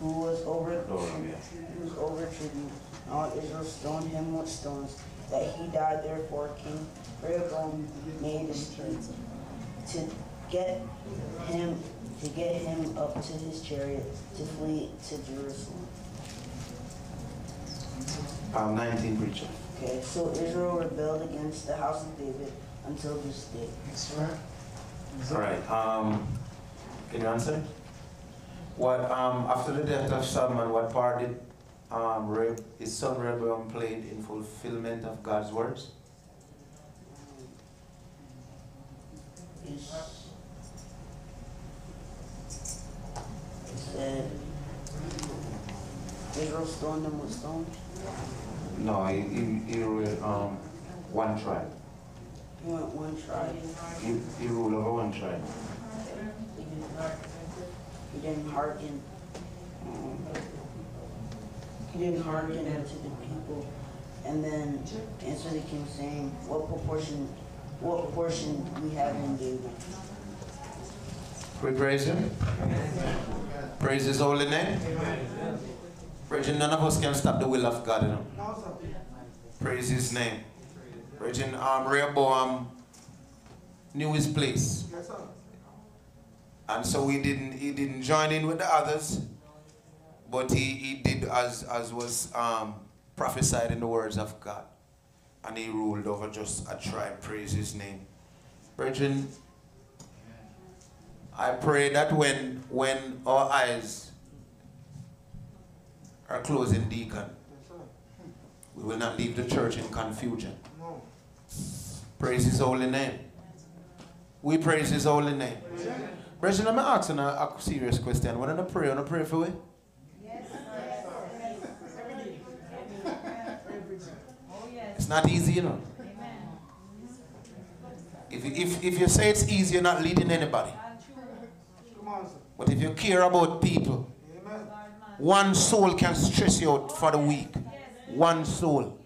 who was over Adoram, yeah. who was over tribute. And all Israel stoned him with stones, that he died. Therefore, King Rehoboam made a street to get him to get him up to his chariot to flee to Jerusalem. Um, 19 preacher. Okay, so Israel rebelled against the house of David until this day. That's right. All right. Um, can you answer? What um, after the death of Solomon, what part did um, his son Rehoboam played in fulfillment of God's words? Is it said Israel stoned them with stones. No, he, he, ruled um, one tribe. He went one tribe. He, he ruled over one tribe. He didn't, he didn't hearken. Um, he didn't hearken unto the people. And then answer the king saying, What proportion what portion we have in David? We praise him. Praise his holy name. Praise him. None of us can stop the will of God. You know? Praise his name. Him. Um, Rehoboam knew his place. And so he didn't he didn't join in with the others, but he, he did as as was um, prophesied in the words of God. And he ruled over just a tribe. Praise his name. Brethren, I pray that when when our eyes are closing deacon, we will not leave the church in confusion. Praise his holy name. We praise his holy name. Brethren, I'm asking a, a serious question. What When I pray, I pray for we? It's not easy, you know. If, you- if, if you say it's easy, you're not leading anybody. But if you care about people, one soul can stress you out for the week. One soul.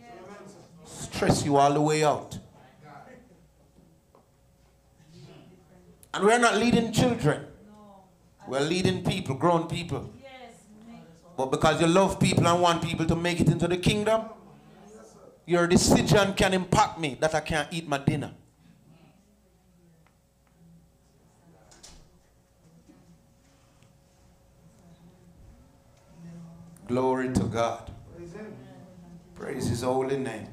Stress you all the way out. And we're not leading children. We're leading people, grown people. But because you love people and want people to make it into the kingdom, your decision can impact me that I can't eat my dinner. Glory to God. Praise his holy name.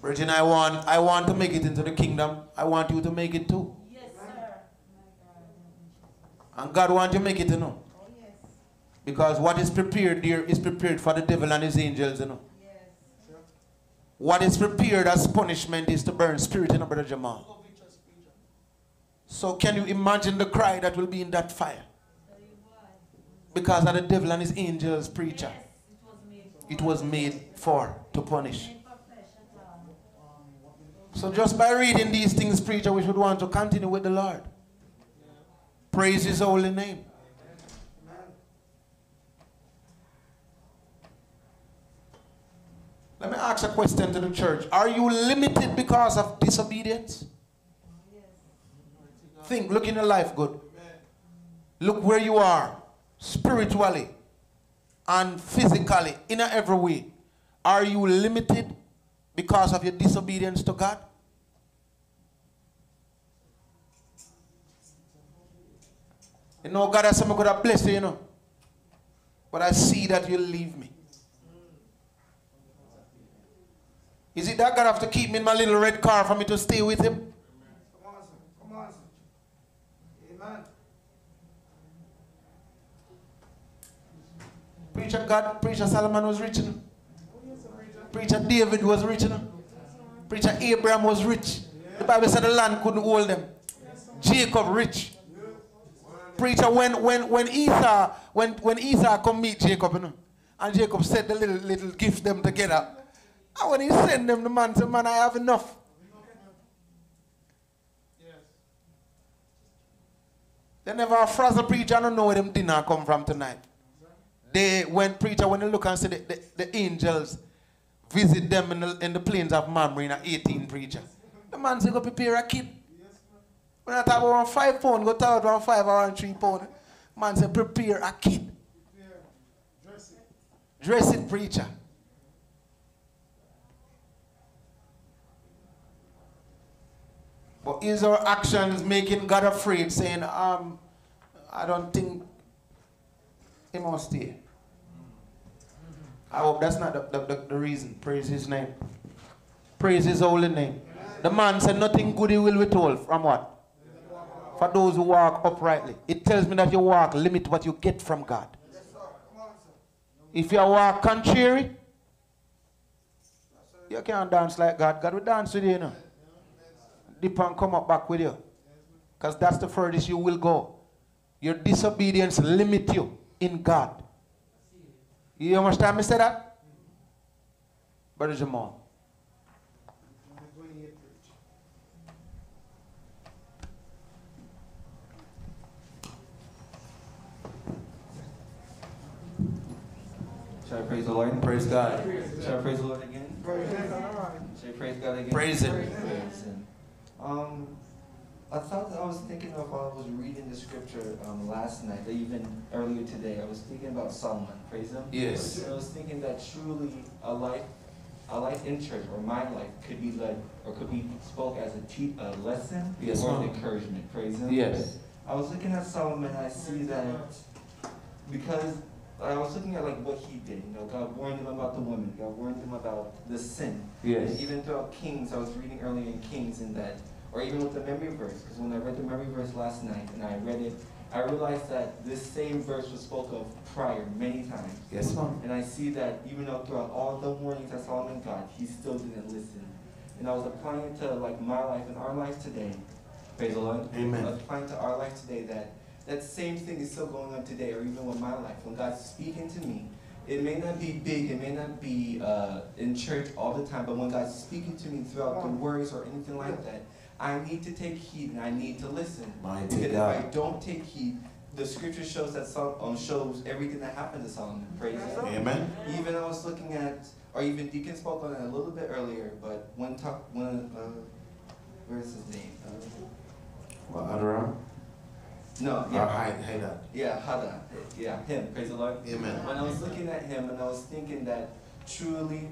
Virgin, I want I want to make it into the kingdom. I want you to make it too. Yes, sir. And God wants you to make it, you know. Oh, because what is prepared there is prepared for the devil and his angels, you know. What is prepared as punishment is to burn spirit in a brother Jamal. So can you imagine the cry that will be in that fire? Because of the devil and his angels, preacher. It was made for to punish. So just by reading these things, preacher, we should want to continue with the Lord. Praise his holy name. Let me ask a question to the church. Are you limited because of disobedience? Think, look in your life good. Look where you are spiritually and physically in every way. Are you limited because of your disobedience to God? You know, God has something could have blessed you, you know. But I see that you leave me. Is it that God have to keep me in my little red car for me to stay with him? Come on, sir. Come on, sir. Amen. Preacher God, Preacher Solomon was rich. Preacher David was rich. Preacher Abraham was rich. The Bible said the land couldn't hold them. Jacob rich. Preacher, when when when Esau when when Esau come meet Jacob, you know, and Jacob said the little little gift them together. And when he send them, the man said, "Man, I have enough." Yes. They never a frazzle preacher. I don't know where them dinner come from tonight. They when preacher when they look and see the, the, the angels visit them in the, in the plains of Mamre in a 18 preacher. The man say go prepare a kid. When I talk about five pound, go talk about five or three pound. Man say prepare a kid. Dress it, preacher. But is our actions making God afraid, saying, um, I don't think he must stay? I hope that's not the, the, the, reason. Praise his name. Praise his holy name. The man said, Nothing good he will withhold from what? For those who walk uprightly. It tells me that you walk, limit what you get from God. If you walk contrary, you can't dance like God. God will dance with you, you know. Dip and come up back with you. Because that's the furthest you will go. Your disobedience limit you in God. You understand me say that? Brother Jamal. Shall I praise the Lord? Praise God. Shall I praise the Lord again? Shall I praise God again? Praise Him. Um, I thought I was thinking of while I was reading the scripture um, last night, even earlier today. I was thinking about Solomon. Praise Him. Yes. I was thinking that truly a life, a life in church or my life could be led or could be spoke as a, te- a lesson Yes, or an encouragement. Praise Him. Yes. I was looking at Solomon and I see that because I was looking at like what he did. You know, God warned him about the woman. God warned him about the sin. Yes. And even throughout Kings, I was reading earlier in Kings in that, or even with the memory verse, because when I read the memory verse last night and I read it, I realized that this same verse was spoke of prior many times. Yes, ma'am. And I see that even though throughout all the warnings that Solomon got, he still didn't listen. And I was applying it to like my life and our life today. Praise the Lord. Amen. I was applying to our life today that that same thing is still going on today, or even with my life. When God's speaking to me, it may not be big, it may not be uh, in church all the time, but when God's speaking to me throughout the words or anything like that, I need to take heed and I need to listen. Mighty because if I don't take heed, the scripture shows that Sol- um, shows everything that happened to Solomon. Praise Him. Amen. Even I was looking at, or even Deacon spoke on it a little bit earlier, but when talk when uh, where's his name? Uh, What, Adoram? No, Yeah. yeah. Hi, hi. Yeah, Hada. Yeah, him. Praise the Lord. Amen. When I was looking at him and I was thinking that truly,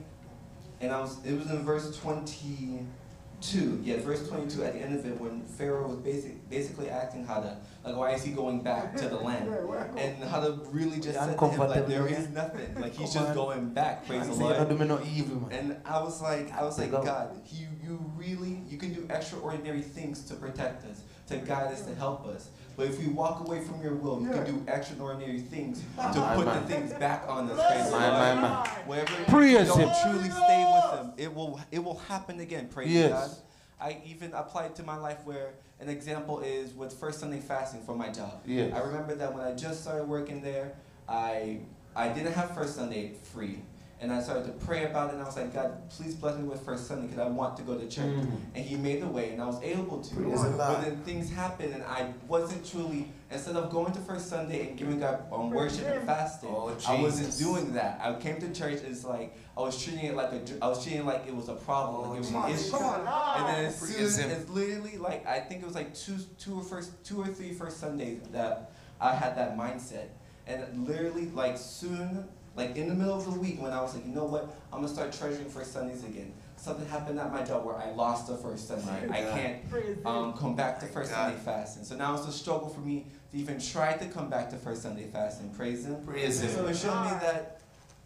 and I was, it was in verse 22. Yeah, verse 22 at the end of it when Pharaoh was basic, basically asking Hada, like, why is he going back to the land? And Hada really just said to him, like, there is nothing. Like, he's just going back. Praise the say you don't Lord. do me no evil, man. And I was like, I was like, God, you, you really, you can do extraordinary things to protect us, to guide us, to help us. But if we walk away from your will, you can do extraordinary things to My put man. the things back on us. Praise the My, Lord. my, my. Wherever Praise you don't Him. truly stay with Him, it will it will happen again. Praise Yes. God. I even applied to my life where an example is with First Sunday fasting for my job. Yes. I remember that when I just started working there, I I didn't have First Sunday free. And I started to pray about it, and I was like, God, please bless me with First Sunday because I want to go to church. Mhm. And He made the way, and I was able to. Praise. But then things happened, and I wasn't truly, instead of going to First Sunday and giving God um, worship and fasting, Oh, I wasn't doing that. I came to church, it's like, I was treating it like a, I was treating it like it was a problem, like it was an issue. And then as soon as, it's literally like, I think it was like two, two or first, two or three first Sundays that I had that mindset. And literally, like soon, like in the middle of the week when I was like, you know what, I'm gonna start treasuring first Sundays again. Something happened at my job where I lost the first Sunday. I can't um, come back to first God. Sunday fasting. So now it's a struggle for me to even try to come back to first Sunday fasting. Praise Him. Praise Him. So it showed me that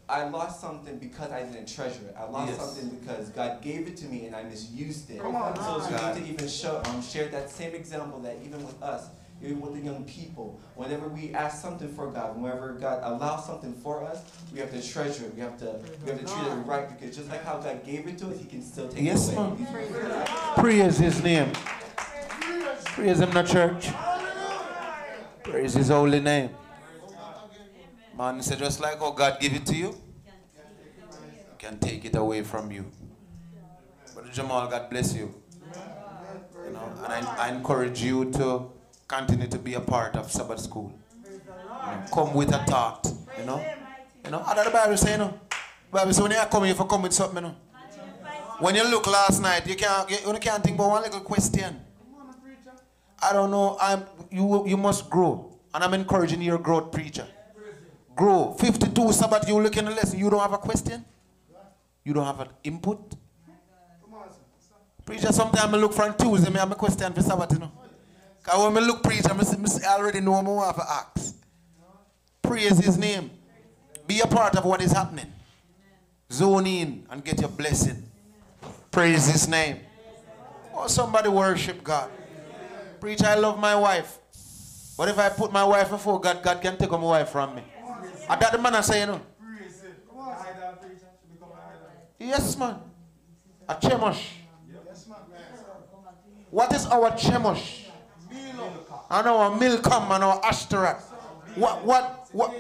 I lost something because I didn't treasure it. I lost Yes. something because God gave it to me and I misused it. Come on. So it's God. for to even show, um, share that same example that even with us, even with the young people. Whenever we ask something for God, whenever God allows something for us, we have to treasure it. We have to we have to treat it right because just like how God gave it to us, He can still take Yes, it away. ma'am. Praise his name. Praise him, the church. Praise his holy name. Man said, just like how God give it to you, can take it away from you. Brother Jamal, God bless you. You know, and I, I encourage you to continue to be a part of Sabbath school. You know, come with a thought. You know, you know. Other the Bible say, you know, Bible say when you come, you to come with something. You know. When you look last night, you can't you, you can't think about one little question. I don't know. I'm you you must grow. And I'm encouraging your growth, preacher. Grow. 52 Sabbath, you look in the lesson, you don't have a question? You don't have an input? Preacher, sometimes I look for on Tuesday, I have a question for Sabbath, you know. Because when I look preacher, I, I already know want to ask. Praise his name. Be a part of what is happening. Zone in and get your blessing. Praise his name. Oh, somebody worship God. Preacher, I love my wife. But if I put my wife before God, God can take my wife from me. I got the man I say, you know. Yes, man. A Chemosh. What is our Chemosh? And our Milcom and our Ashtoreth. What what what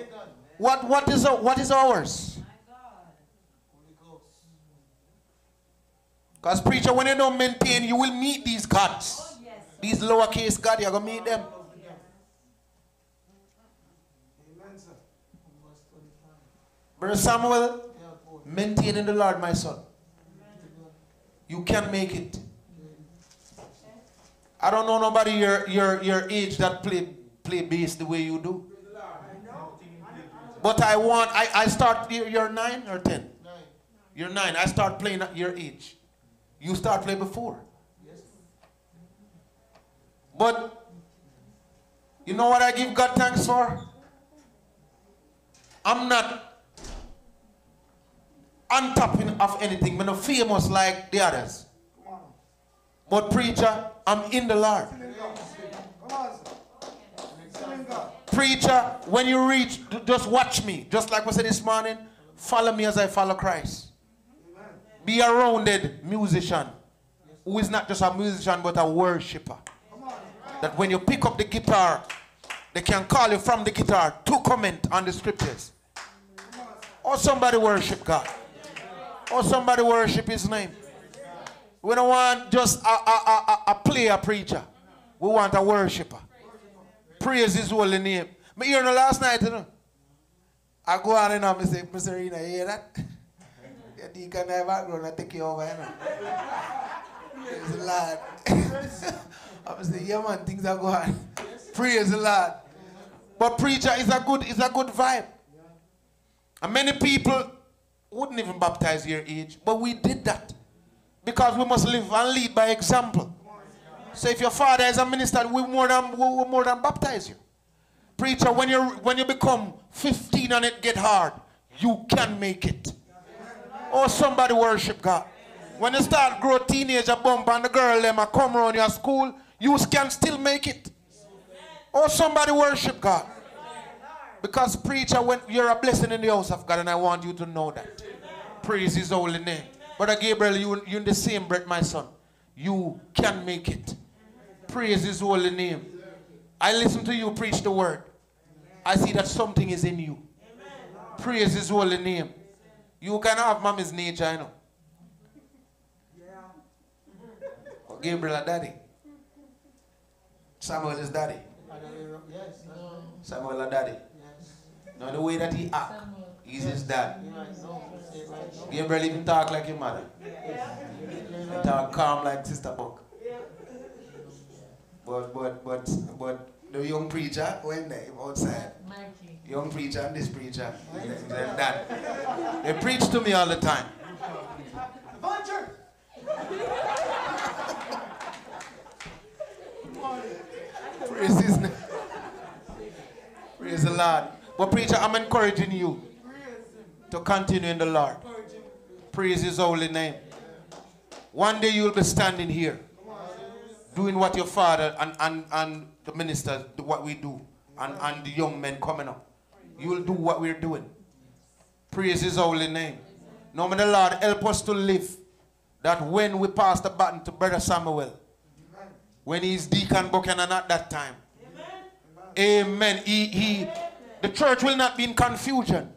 what what is what is ours? Because preacher, when you don't maintain, you will meet these gods. These lowercase God, you're gonna meet them. Brother Samuel, maintain in the Lord, my son. You can make it. I don't know nobody your your your age that play play bass the way you do. But I want I, I start you're, nine or ten? You're nine. I start playing at your age. You start playing before. Yes. But you know what I give God thanks for? I'm not on top of anything. I'm not famous like the others. But preacher, I'm in the Lord. Preacher, when you reach, just watch me. Just like we said this morning, follow me as I follow Christ. Be a rounded musician who is not just a musician but a worshiper. That when you pick up the guitar, they can call you from the guitar to comment on the scriptures. Or somebody worship God. Or somebody worship his name. We don't want just a, a, a, a player preacher. We want a worshiper. Praise his holy name. Me hear no last night, you know. I go on and I say, Mr. Rena, you hear that? Your deacon have background, I take you over, you know. Praise the Lord. I say, yeah man, things are going. Praise the Lord. But preacher is a good, is a good vibe. And many people wouldn't even baptize your age, but we did that. Because we must live and lead by example. So if your father is a minister, we more than we more than baptize you. Preacher, when you when you become 15 and it get hard, you can make it. Or somebody worship God. When you start grow teenager bump and the girl them a come around your school, you can still make it. Or somebody worship God. Because preacher, when you're a blessing in the house of God, and I want you to know that. Praise his holy name. Brother Gabriel, you, you in the same breath, my son. You can make it. Praise his holy name. I listen to you preach the word. I see that something is in you. Praise his holy name. You can have mommy's nature, I know. Oh, Gabriel a daddy. Samuel is daddy. Samuel a daddy. Now the way that he act, he's his dad. Gabriel even talk like your mother. He talk calm like Sister Buck. But but but but the young preacher when they outside. Young preacher and this preacher. Then that. They preach to me all the time. Praise his name. Praise the Lord. But preacher, I'm encouraging you to continue in the Lord. Praise his holy name. One day you'll be standing here doing what your father and, and, and the ministers do what we do and, and the young men coming up. You will do what we're doing. Praise his holy name. No may the Lord help us to live that when we pass the baton to Brother Samuel, when he's Deacon Buchanan at that time. Amen. He, he, the church will not be in confusion.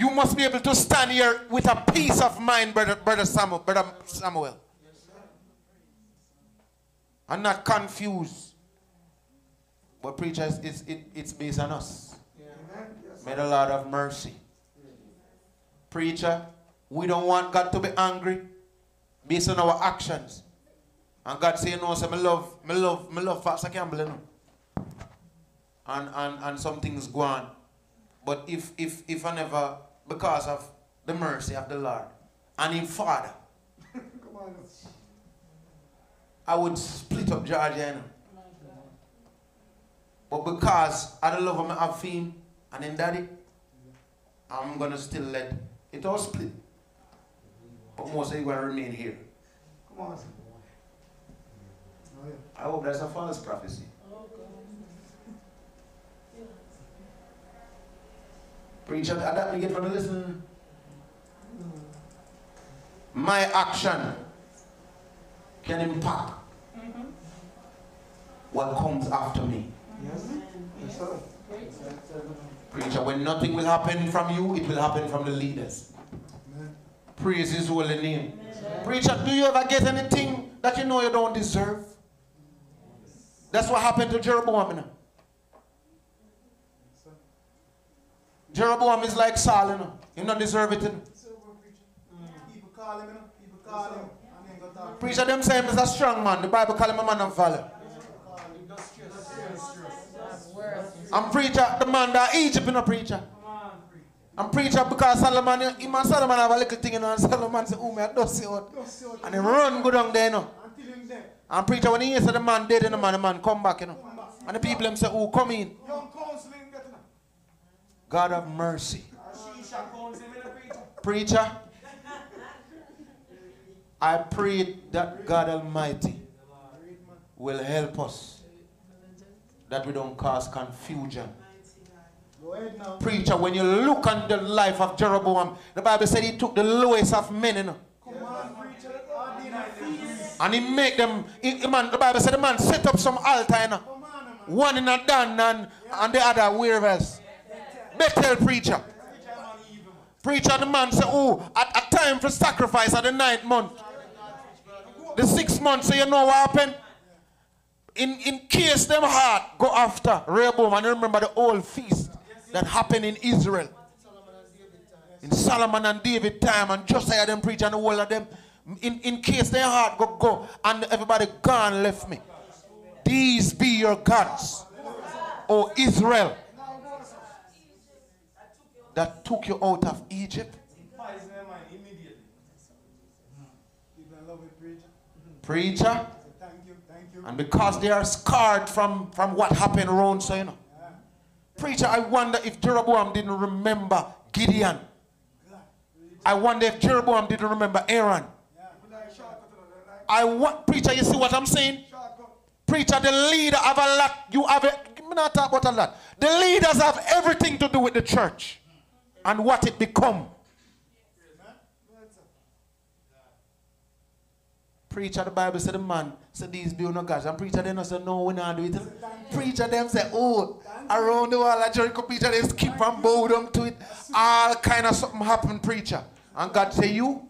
You must be able to stand here with a peace of mind, Brother, Brother Samuel. Brother Samuel. And not confused. But preachers, it's, it, it's based on us. May the Lord have mercy. Preacher, we don't want God to be angry based on our actions. And God say, no, say, me love, me love, me love Pastor Campbell, you know. And, and, and some things go on. But if, if, if I never, because of the mercy of the Lord and Him Father, I would split up Georgia, you. But because I don't love him, have him, and in daddy, I'm gonna still let it all split. But most of you gonna remain here. Come on. I hope that's a false prophecy. Preacher, that we get from the listener. My action can impact what comes after me. Yes. Yes, sir. Preacher, when nothing will happen from you, it will happen from the leaders. Praise his holy name. Preacher, do you ever get anything that you know you don't deserve? That's what happened to Jeroboam. You know? Jeroboam is like Saul, you know. He not deserve it. You know? People call him, you know. People call him. Preacher, them say him is a strong man. The Bible call him a man of valor. I'm preacher, the man that Egypt, you know, preacher. I'm preacher because Solomon, him and Solomon have a little thing, you know, and Solomon say, oh, me, I don't see out. And he run go down there, you know. And preacher, when he hears the man dead, you know, man, the man come back, you know. And the people them say, oh, come in. Young counseling. God have mercy. Preacher. I pray that God Almighty will help us that we don't cause confusion. Preacher, when you look on the life of Jeroboam, the Bible said he took the lowest of men, you know, and he make them. He, man, the Bible said the man set up some altar, you know, one in a Dan and, and the other where else? Bethel preacher. Preacher, the man said, oh, at a time for sacrifice at the ninth month. The sixth month, so you know what happened? In, in case them heart go after Rehoboam, and remember the old feast that happened in Israel. In Solomon and David time, and Josiah them preach and the whole of them. In, in case their heart go go, and everybody gone left me. These be your gods, O Israel, that took you out of Egypt. Preacher. And because they are scarred from, from what happened around, so you know. Preacher, I wonder if Jeroboam didn't remember Gideon. I wonder if Jeroboam didn't remember Aaron. I want preacher, you see what I'm saying? Preacher, the leader have a lot. You have me not talk about a lot. The leaders have everything to do with the church and what it become. Preacher, the Bible said the man said these be no gods. And preacher not say no, we not do it. Preacher them say, oh, around the world of Jericho, preacher they skip and bow to it. All kind of something happen, preacher. And God say you,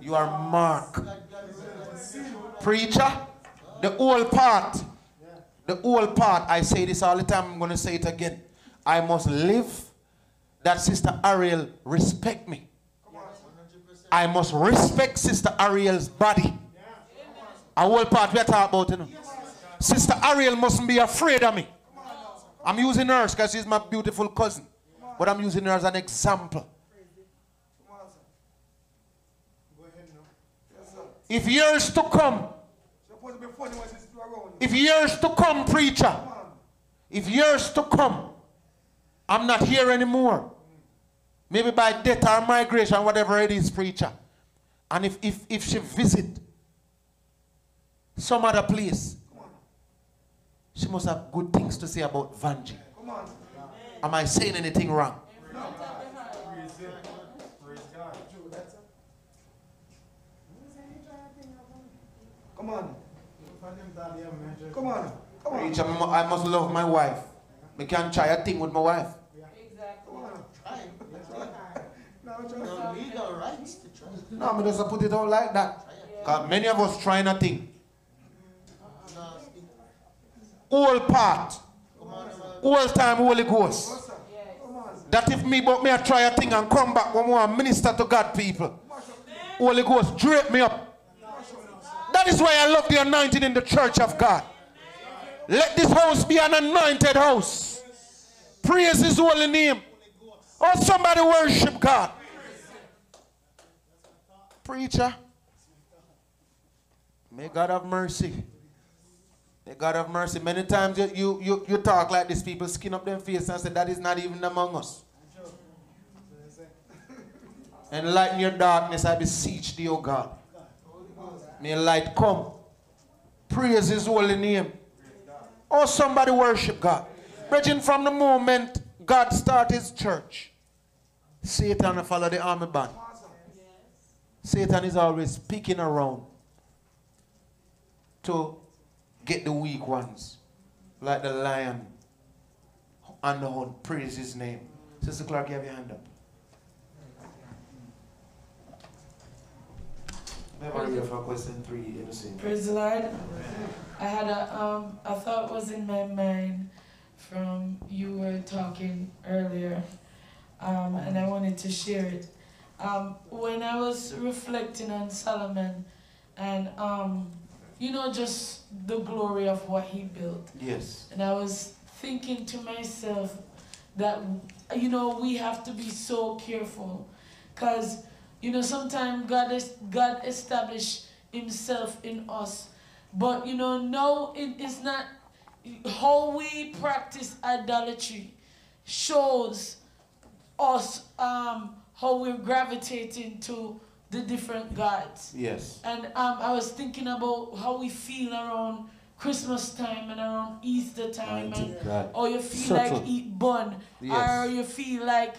you are a Preacher, the whole part, the whole part, I say this all the time, I'm going to say it again. I must live that Sister Ariel respect me. I must respect Sister Ariel's body. A whole part we are talking about, you know. Sister Ariel mustn't be afraid of me. I'm using her because she's my beautiful cousin. But I'm using her as an example. If years to come, If years to come, preacher, if years to come, I'm not here anymore. Maybe by death or migration, whatever it is, preacher. And if, if, if she visit, some other place. She must have good things to say about Vanji. Am I saying anything wrong? Come on. Come on. Come on. Preacher, I mu- I must love my wife. I can't try a thing with my wife. No legal rights to try. No, I'm just put it out like that. Because many of us trying a thing. Whole part. All time Holy Ghost. That if me but me I try a thing and come back when we want minister to God people. Holy Ghost drape me up. That is why I love the anointing in the church of God. Let this house be an anointed house. Praise his holy name. Oh, somebody worship God. Preacher. May God have mercy. May God have mercy. Many times you, you, you, you talk like this, people skin up their face and say, That is not even among us. Enlighten your darkness, I beseech thee, O God. May light come. Praise his holy name. Oh, somebody worship God. Brethren, from the moment God started his church, Satan follow the army band. Satan is always peeking around to get the weak ones, like the lion on the hunt. Praise his name. Sister Clark, you have your hand up. Never question three, say. Praise the Lord. I had a um a thought was in my mind from you were talking earlier, um, and I wanted to share it. Um, when I was reflecting on Solomon, and um, you know, just the glory of what he built. Yes. And I was thinking to myself that, you know, we have to be so careful. Because, you know, sometimes God, is, God established himself in us. But, you know, no, it is not how we practice idolatry shows us um, how we're gravitating to the different gods. Yes. And um, I was thinking about how we feel around Christmas time and around Easter time, and or you feel Subtle. like eat bun, Yes. or you feel like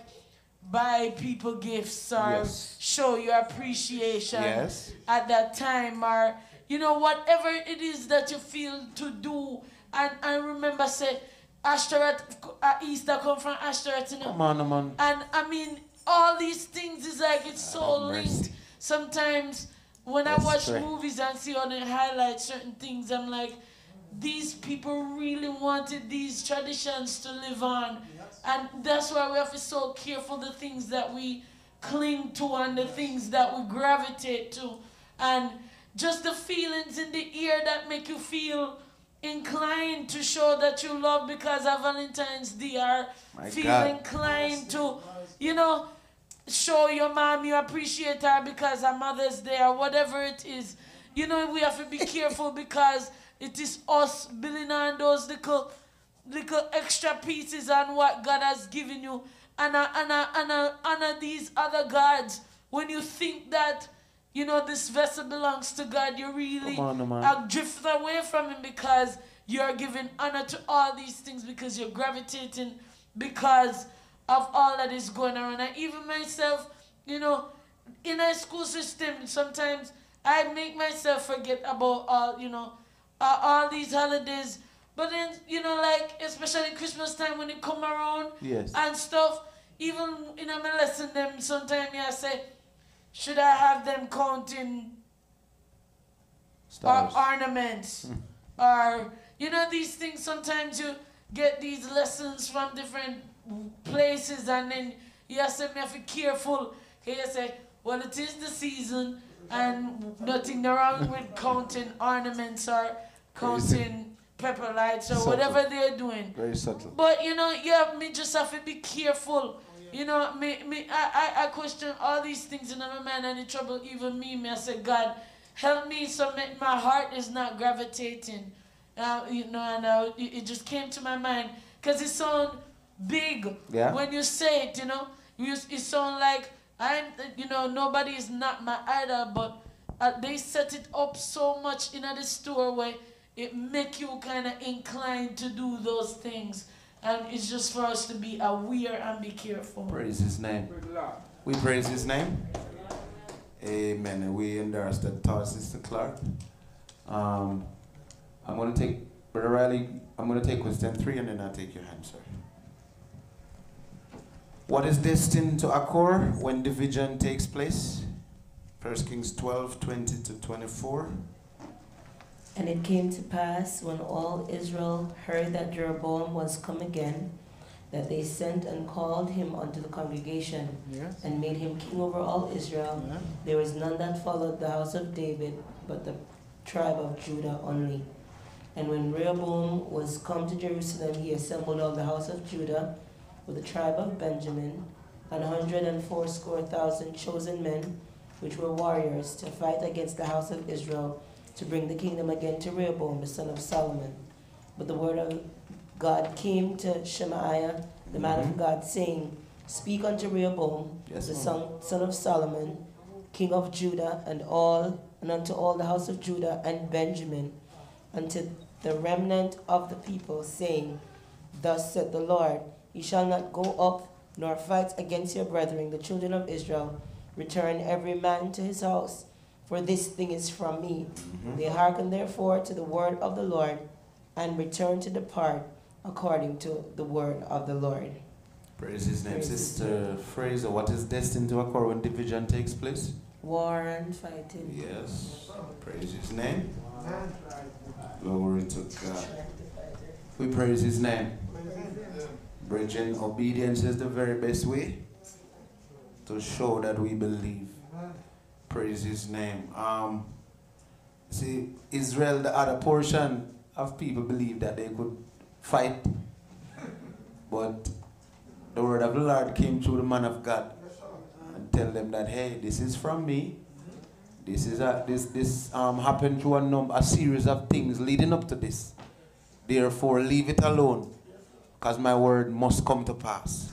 buy people gifts or Yes. show your appreciation Yes. at that time, or you know whatever it is that you feel to do. And I remember say, Ashtoreth, uh, Easter come from Ashtoreth, you know. Come on, man. And I mean, all these things is like it's so mercy. linked. Sometimes when Yes, I watch movies and see how they highlight certain things, I'm like, these people really wanted these traditions to live on. And that's why we have to be so careful the things that we cling to and the things that we gravitate to. And just the feelings in the ear that make you feel inclined to show that you love because of Valentine's Day or My feel God. inclined to, you know, show your mom you appreciate her because her mother's there, whatever it is. You know, we have to be careful because it is us building on those little, little extra pieces on what God has given you. And and uh, and uh, honor these other gods. When you think that, you know, this vessel belongs to God, you really on, uh, drift away from Him because you're giving honor to all these things because you're gravitating because of all that is going on. And even myself, you know, in a school system, sometimes I make myself forget about all, you know, uh, all these holidays. But then, you know, like, especially Christmas time when it come around Yes. and stuff, even in my lesson, them sometimes I say, should I have them counting or ornaments hmm. or you know these things sometimes you get these lessons from different places and then you have to be careful. You say well it is the season and nothing wrong with counting ornaments or counting pepper lights or Subtle. whatever they're doing Very subtle. but you know, you have me just have to be careful. You know, me, me, I, I, I question all these things in my mind and it trouble even me. Me, I say, God, help me so make my heart is not gravitating. Uh, you know, and uh, it, it just came to my mind because it sounds big Yeah. when you say it. You know, you, it sounds like I'm. You know, nobody is not my idol, but uh, they set it up so much in the store where it make you kind of inclined to do those things. And it's just for us to be aware and be careful. Praise his name. We praise his name. Amen. And we endorse that thought, Sister Clark. Um, I'm going to take, Brother Riley, I'm going to take question three and then I'll take your answer. What is destined to occur when division takes place? 1 Kings 12, 20 to 24. And it came to pass when all Israel heard that Jeroboam was come again, that they sent and called him unto the congregation, Yes. and made him king over all Israel. Yeah. There was none that followed the house of David, but the tribe of Judah only. And when Rehoboam was come to Jerusalem, he assembled all the house of Judah with the tribe of Benjamin, an hundred and fourscore thousand chosen men, which were warriors, to fight against the house of Israel, to bring the kingdom again to Rehoboam, the son of Solomon. But the word of God came to Shemaiah, the man of mm-hmm. God, saying, Speak unto Rehoboam, Yes, the son, son of Solomon, king of Judah, and all and unto all the house of Judah and Benjamin, unto the remnant of the people, saying, Thus said the Lord, Ye shall not go up nor fight against your brethren, the children of Israel. Return every man to his house, for this thing is from me. Mm-hmm. They hearken therefore to the word of the Lord, and return to depart according to the word of the Lord. Praise his name. Praise Sister Fraser, what is destined to occur when division takes place? War and fighting. Yes. Praise his name. Glory to God. We praise his name. Brethren, obedience is the very best way to show that we believe. Praise his name. Um, see, Israel, the other portion of people believed that they could fight, but the word of the Lord came through the man of God and tell them that, hey, this is from me. This is a, this this um happened through a number a series of things leading up to this. Therefore, leave it alone, because my word must come to pass.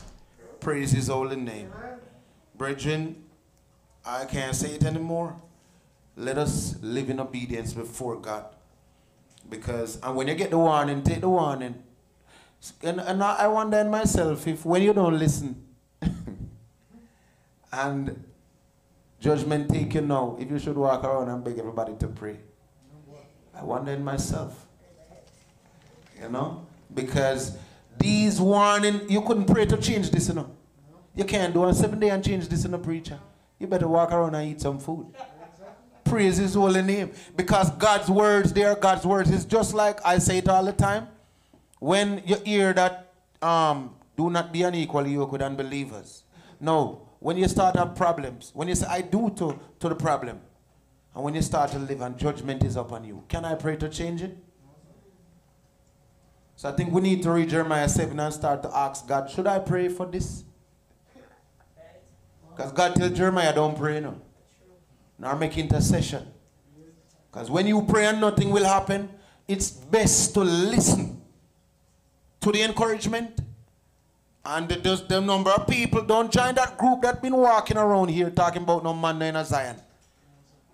Praise His holy name, brethren. I can't say it anymore. Let us live in obedience before God, because and when you get the warning, take the warning. And, and I wonder in myself if when you don't listen, and judgment take you now, if you should walk around and beg everybody to pray. I wonder in myself. You know? Because these warning, you couldn't pray to change this, you know. You can't do on seven day and change this in a preacher. You better walk around and eat some food. Praise his holy name. Because God's words, they are God's words. It's just like I say it all the time. When you hear that um, do not be unequally yoked with unbelievers. No, when you start have problems, when you say I do to, to the problem, and when you start to live and judgment is upon you, can I pray to change it? So I think we need to read Jeremiah 7 and start to ask God, should I pray for this? Because God tells Jeremiah, don't pray no. Nor make intercession. Because when you pray and nothing will happen, it's best to listen to the encouragement. And the, the, the number of people don't join that group that been walking around here talking about no man in a Zion.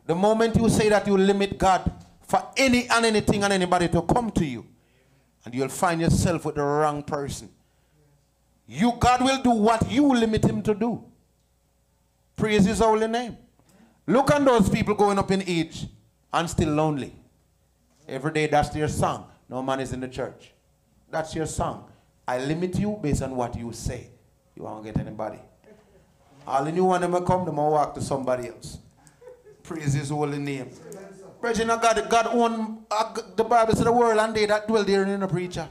The moment you say that you limit God for any and anything and anybody to come to you, and you'll find yourself with the wrong person. You, God will do what you limit him to do. Praise his holy name. Look at those people going up in age and still lonely. Every day that's their song. No man is in the church. That's your song. I limit you based on what you say. You won't get anybody. All you want them to come, them walk to somebody else. Praise his holy name. Brethren, God, God own, uh, the Bible said the world and they that dwell therein in a preacher.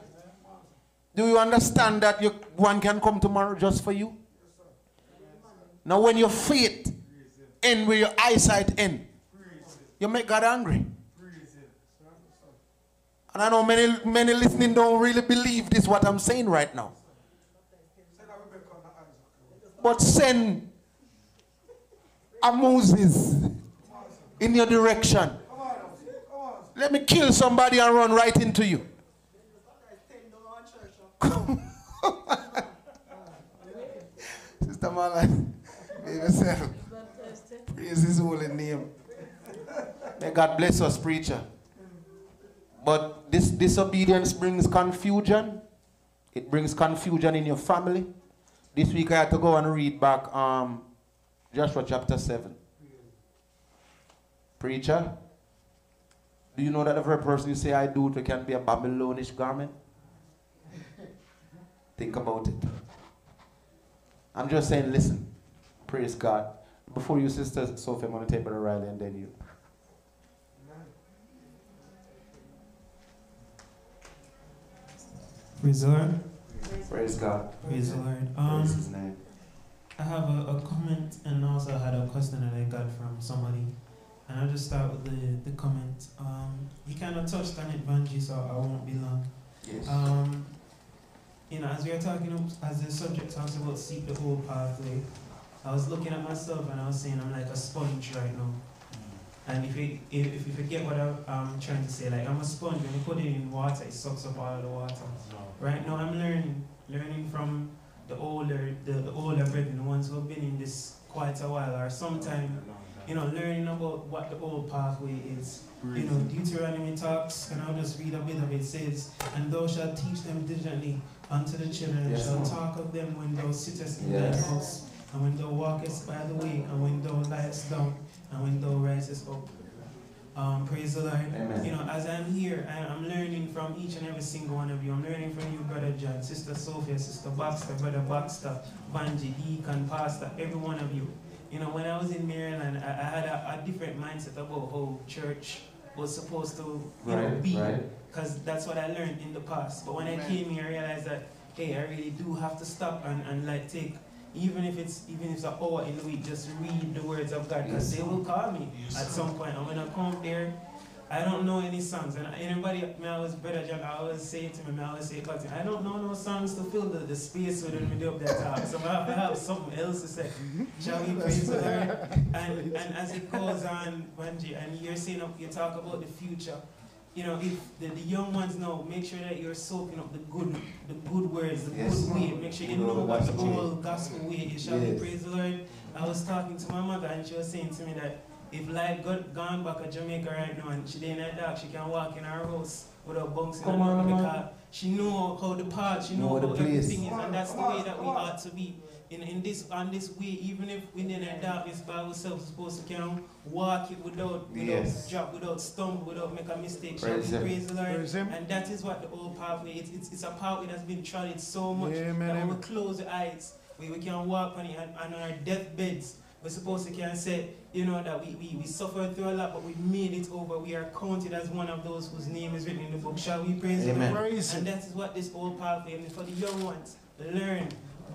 Do you understand that you, one can come tomorrow just for you? Now when your faith end where your eyesight end, you make God angry. And I know many, many listening don't really believe this what I'm saying right now. But send a Moses in your direction. Let me kill somebody and run right into you. Sister Marlon, Praise his holy name. May God bless us, preacher. But this disobedience brings confusion. It brings confusion in your family. This week I had to go and read back um, Joshua chapter 7. Preacher, do you know that every person you say I do it can be a Babylonish garment? Think about it. I'm just saying, listen. Praise God. Before you, Sister Sophie, I'm going to take Brother Riley and then you. Praise the Lord. Praise God. Praise the Lord. Praise Um, His name. I have a, a comment and also I had a question that I got from somebody. And I'll just start with the, the comment. Um, you kind of touched on it, Vanji, so I won't be long. Yes. Um, you know, as we are talking, as the subject talks about seek the whole pathway, I was looking at myself and I was saying I'm like a sponge right now. And if you, if, if you forget what I, I'm trying to say, like I'm a sponge, when you put it in water, it sucks up all the water. Right now I'm learning, learning from the older, the, the older brethren, the ones who have been in this quite a while, or sometime, you know, learning about what the old pathway is. You know, Deuteronomy talks, and I'll just read a bit of it, says, And thou shalt teach them diligently unto the children, and Yes. shalt talk of them when thou sittest in Yes. thy house, and when thou walkest by the way, and when thou liest down, and when thou risest up. Um, praise the Lord. Amen. You know, as I'm here, I, I'm learning from each and every single one of you. I'm learning from you, Brother John, Sister Sophia, Sister Baxter, Brother Baxter, Banji, Deacon, Pastor, every one of you. You know, when I was in Maryland, I, I had a, a different mindset about how church was supposed to you know, Right, be. right. Because that's what I learned in the past. But when I came here, I realized that, hey, I really do have to stop and, and like take, even if it's even if it's an hour in the week, just read the words of God. Because Yes. they will call me Yes, at some point. And when I come there, I don't know any songs. And anybody, me I always, Brother John, I always say to me, I always say, "Cousin, I don't know no songs to fill the, the space with when we do up that talk. So I have to have something else to say. Shall we praise the Lord? And, and as it goes on, Banji, and you're saying, you talk about the future. You know, if the, the young ones know, make sure that you're soaking up the good, the good words, the Yes. good way. Make sure you know what the whole gospel way is. Shall we Yes. praise the Lord? I was talking to my mother, and she was saying to me that if life got gone back to Jamaica right now and she didn't have dog, she can walk in her house without bouncing Come on on, man. because she know how the path, she know, Know the how place. everything is, and that's the way that we ought to be. In, in this on this way, even if we're in a darkness by ourselves, we're supposed to can walk it without without Yes. drop, without stumble, without make a mistake. Praise we him. praise the Lord? Praise him. And that is what the old pathway is. It's, it's a pathway that's been trodden so much Amen, that when we close the eyes, we, we can walk on it and, and on our deathbeds. We're supposed to can say, you know, that we, we, we suffered through a lot, but we made it over. We are counted as one of those whose name is written in the book. Shall we praise Amen. Him? Praise and that is what this old pathway is for the young ones. Learn,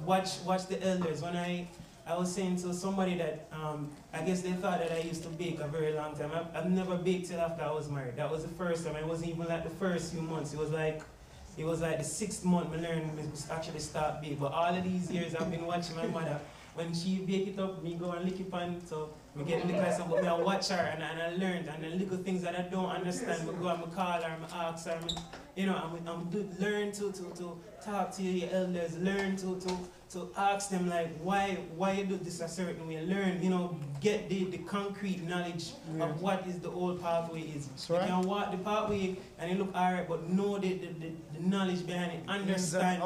watch, watch the elders. When I, I was saying to somebody that um, I guess they thought that I used to bake a very long time. I've, I've never baked till after I was married. That was the first time. It wasn't even like the first few months. It was like it was like the sixth month me learn me actually start bake. But all of these years I've been watching my mother. When she bake it up, me go and lick it on so me get the class but me I watch her and, and I learned and the little things that I don't understand, I go and me call her, me ask her, me, you know, and we, and do, learn to, to, to talk to your elders, learn to, to, to ask them like why why you do this a certain way, learn, you know, get the, the concrete knowledge Yeah. of what is the old pathway is. right. You can walk the pathway and it look alright, but know the, the, the, the knowledge behind it, understand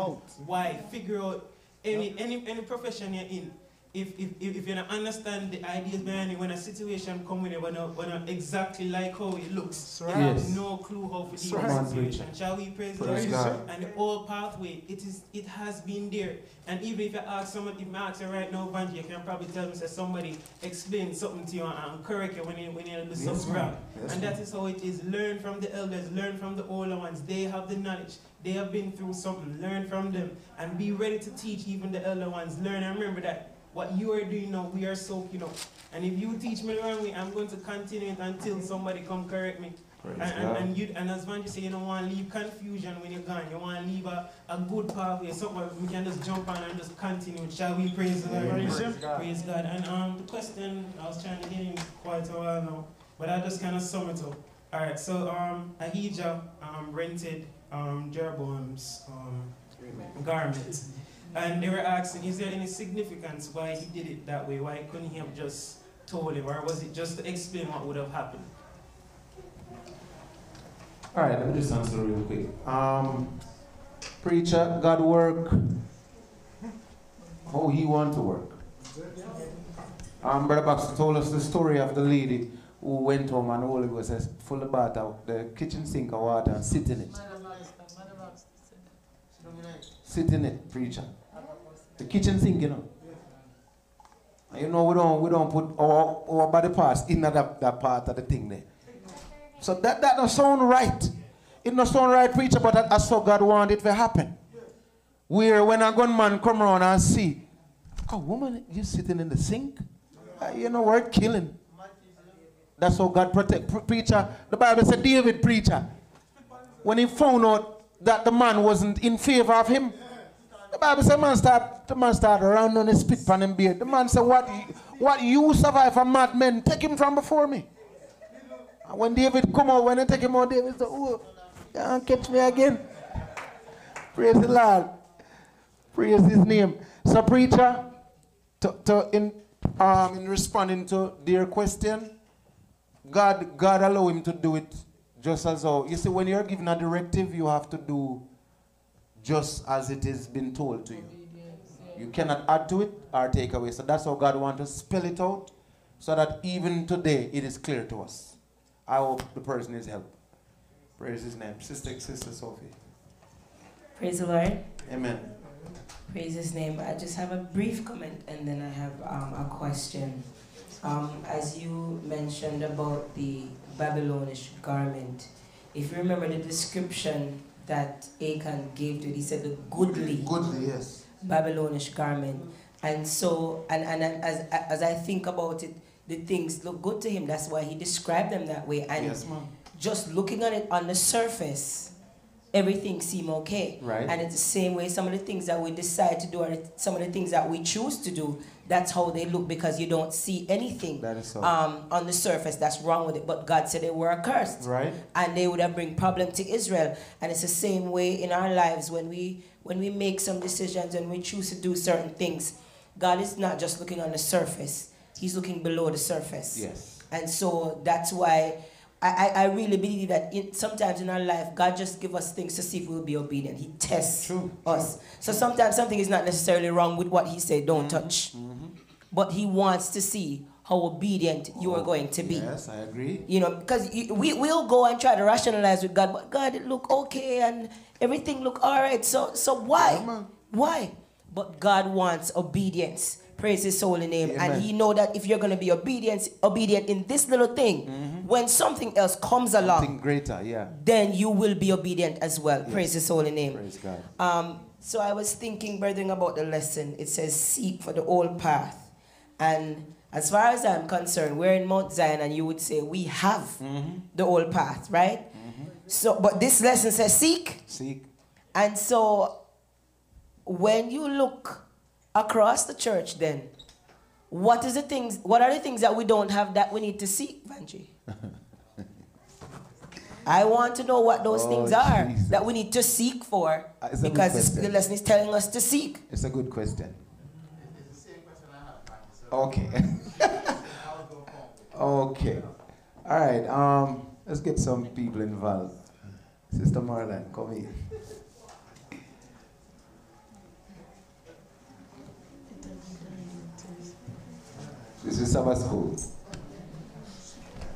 why, figure out any any any profession you're in. If, if, if you don't understand the ideas behind it, when a situation come with it, when when not exactly like how it looks, you right. have no clue how to deal with the situation. Shall we praise, the Praise Lord? God. And the old pathway, it is it has been there. And even if you ask somebody, if I ask you right now, Vanji, you can probably tell me say somebody explain something to you and, correct you when you when you do Yes, something wrong. Yes, and that is how it is. Learn from the elders, learn from the older ones. They have the knowledge. They have been through something. Learn from them and be ready to teach even the elder ones. Learn and remember that what you are doing now, we are soaking up. And if you teach me the wrong way, I'm going to continue it until somebody come correct me. Praise And, and, God. and, you, and as Vanji say, you don't want to leave confusion when you're gone. You want to leave a, a good pathway, somewhere we can just jump on and just continue. Shall we praise the Lord? Amen. Praise God. Praise God. And um, the question, I was trying to get in quite a while now, but I just kind of sum it up. All right, so um, Ahijah um, rented um, Jeroboam's um, garment. And they were asking, is there any significance why he did it that way? Why couldn't he have just told him? Or was it just to explain what would have happened? All right, let me just answer real quick. Um, preacher, God work how he want to work. Um, Brother Baxter told us the story of the lady who went home and all Holy was says, full of bath out, the kitchen sink of water and sit in it. Sit in it, preacher. The kitchen sink, you know. And you know we don't we don't put our, our body parts in that, that part of the thing there. So that that don't sound right. It don't sound right, preacher, but that, that's how God want it to happen. Where when a gunman come around and see, a woman you sitting in the sink, uh, you know we're killing. That's how God protect pre- preacher. The Bible said David preacher. When he found out that the man wasn't in favor of him, the Bible said man start the man start around on his spit pan and beard. The man said, What what you survive from madmen, take him from before me. And when David come out, when they take him out, David said, Oh, you can't catch me again. Praise the Lord. Praise his name. So preacher, to, to in um in responding to their question, God God allow him to do it just as how you see when you're given a directive, you have to do just as it is been told to you. You cannot add to it or take away. So that's how God wants to spell it out so that even today it is clear to us. I hope the person needs help. Praise his name. Sister, Sister Sophie. Praise the Lord. Amen. Praise his name. I just have a brief comment and then I have um, a question. Um, as you mentioned about the Babylonish garment, if you remember the description that Achan gave to he said the goodly, goodly, yes, Babylonish garment. And so, and, and as, as I think about it, the things look good to him. That's why he described them that way. And Yes, just looking at it on the surface, everything seem okay. Right. And it's the same way some of the things that we decide to do or some of the things that we choose to do, that's how they look because you don't see anything That is so. um, on the surface that's wrong with it. But God said they were accursed. Right. And they would have bring problem to Israel. And it's the same way in our lives when we when we make some decisions and we choose to do certain things. God is not just looking on the surface. He's looking below the surface. Yes. And so that's why I, I, really believe that in, sometimes in our life, God just give us things to see if we'll be obedient. He tests us. So sometimes something is not necessarily wrong with what He said, don't mm-hmm, touch. Mm-hmm. But He wants to see how obedient you are going to be. Yes, I agree. You know, because we we'll go and try to rationalize with God, but God, it look okay and everything look all right. So, so why? Why? But God wants obedience. Praise His holy name, Amen. and He know that if you're going to be obedient, obedient in this little thing, mm-hmm. When something else comes along, Something greater, yeah. then you will be obedient as well. Praise His holy name. Praise God. Um, so I was thinking, brethren, about the lesson. It says, "Seek for the old path," and as far as I'm concerned, we're in Mount Zion, and you would say we have the old path, right? So, but this lesson says, "Seek." Seek. And so, when you look across the church, then what is the things? What are the things that we don't have that we need to seek, Vanji? I want to know what those Oh, things are Jesus. that we need to seek for Uh, it's because the lesson is telling us to seek. It's a good question. Okay. okay. All right. Um, let's get some people involved. Sister Marlene, come in. This is Sabbath school.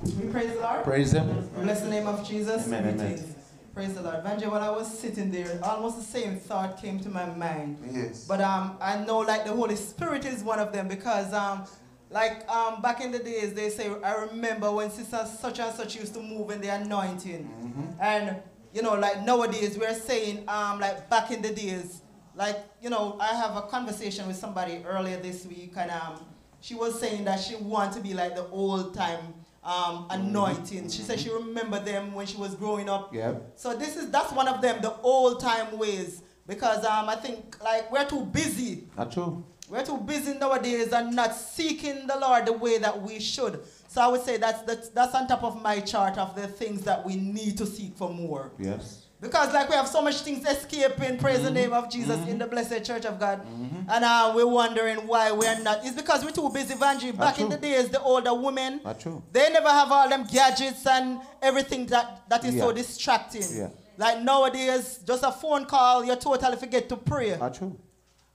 We praise the Lord. Praise Him. Bless the name of Jesus. Amen, amen. Praise the Lord. Vanja, while I was sitting there, almost the same thought came to my mind. Yes. But um, I know like the Holy Spirit is one of them because um, like um, back in the days, they say, I remember when sister such and such used to move in the anointing. And, you know, like nowadays, we're saying, um, like back in the days, like, you know, I have a conversation with somebody earlier this week, and um, she was saying that she want to be like the old time um, anointing. She said she remembered them when she was growing up. Yep. So this is that's one of them, the old time ways, because um, I think like we're too busy Not true. We're too busy nowadays and not seeking the Lord the way that we should. So I would say that's, that's, that's on top of my chart of the things that we need to seek for more. Yes. Because like we have so much things escaping, praise the mm-hmm. name of Jesus in the mm-hmm. blessed church of God. Mm-hmm. And uh, we're wondering why we're not. It's because we're too busy evangelism. Back in the days, the older women, they never have all them gadgets and everything that, that is so distracting. Yeah. Like nowadays, just a phone call, you totally forget to pray. That's true.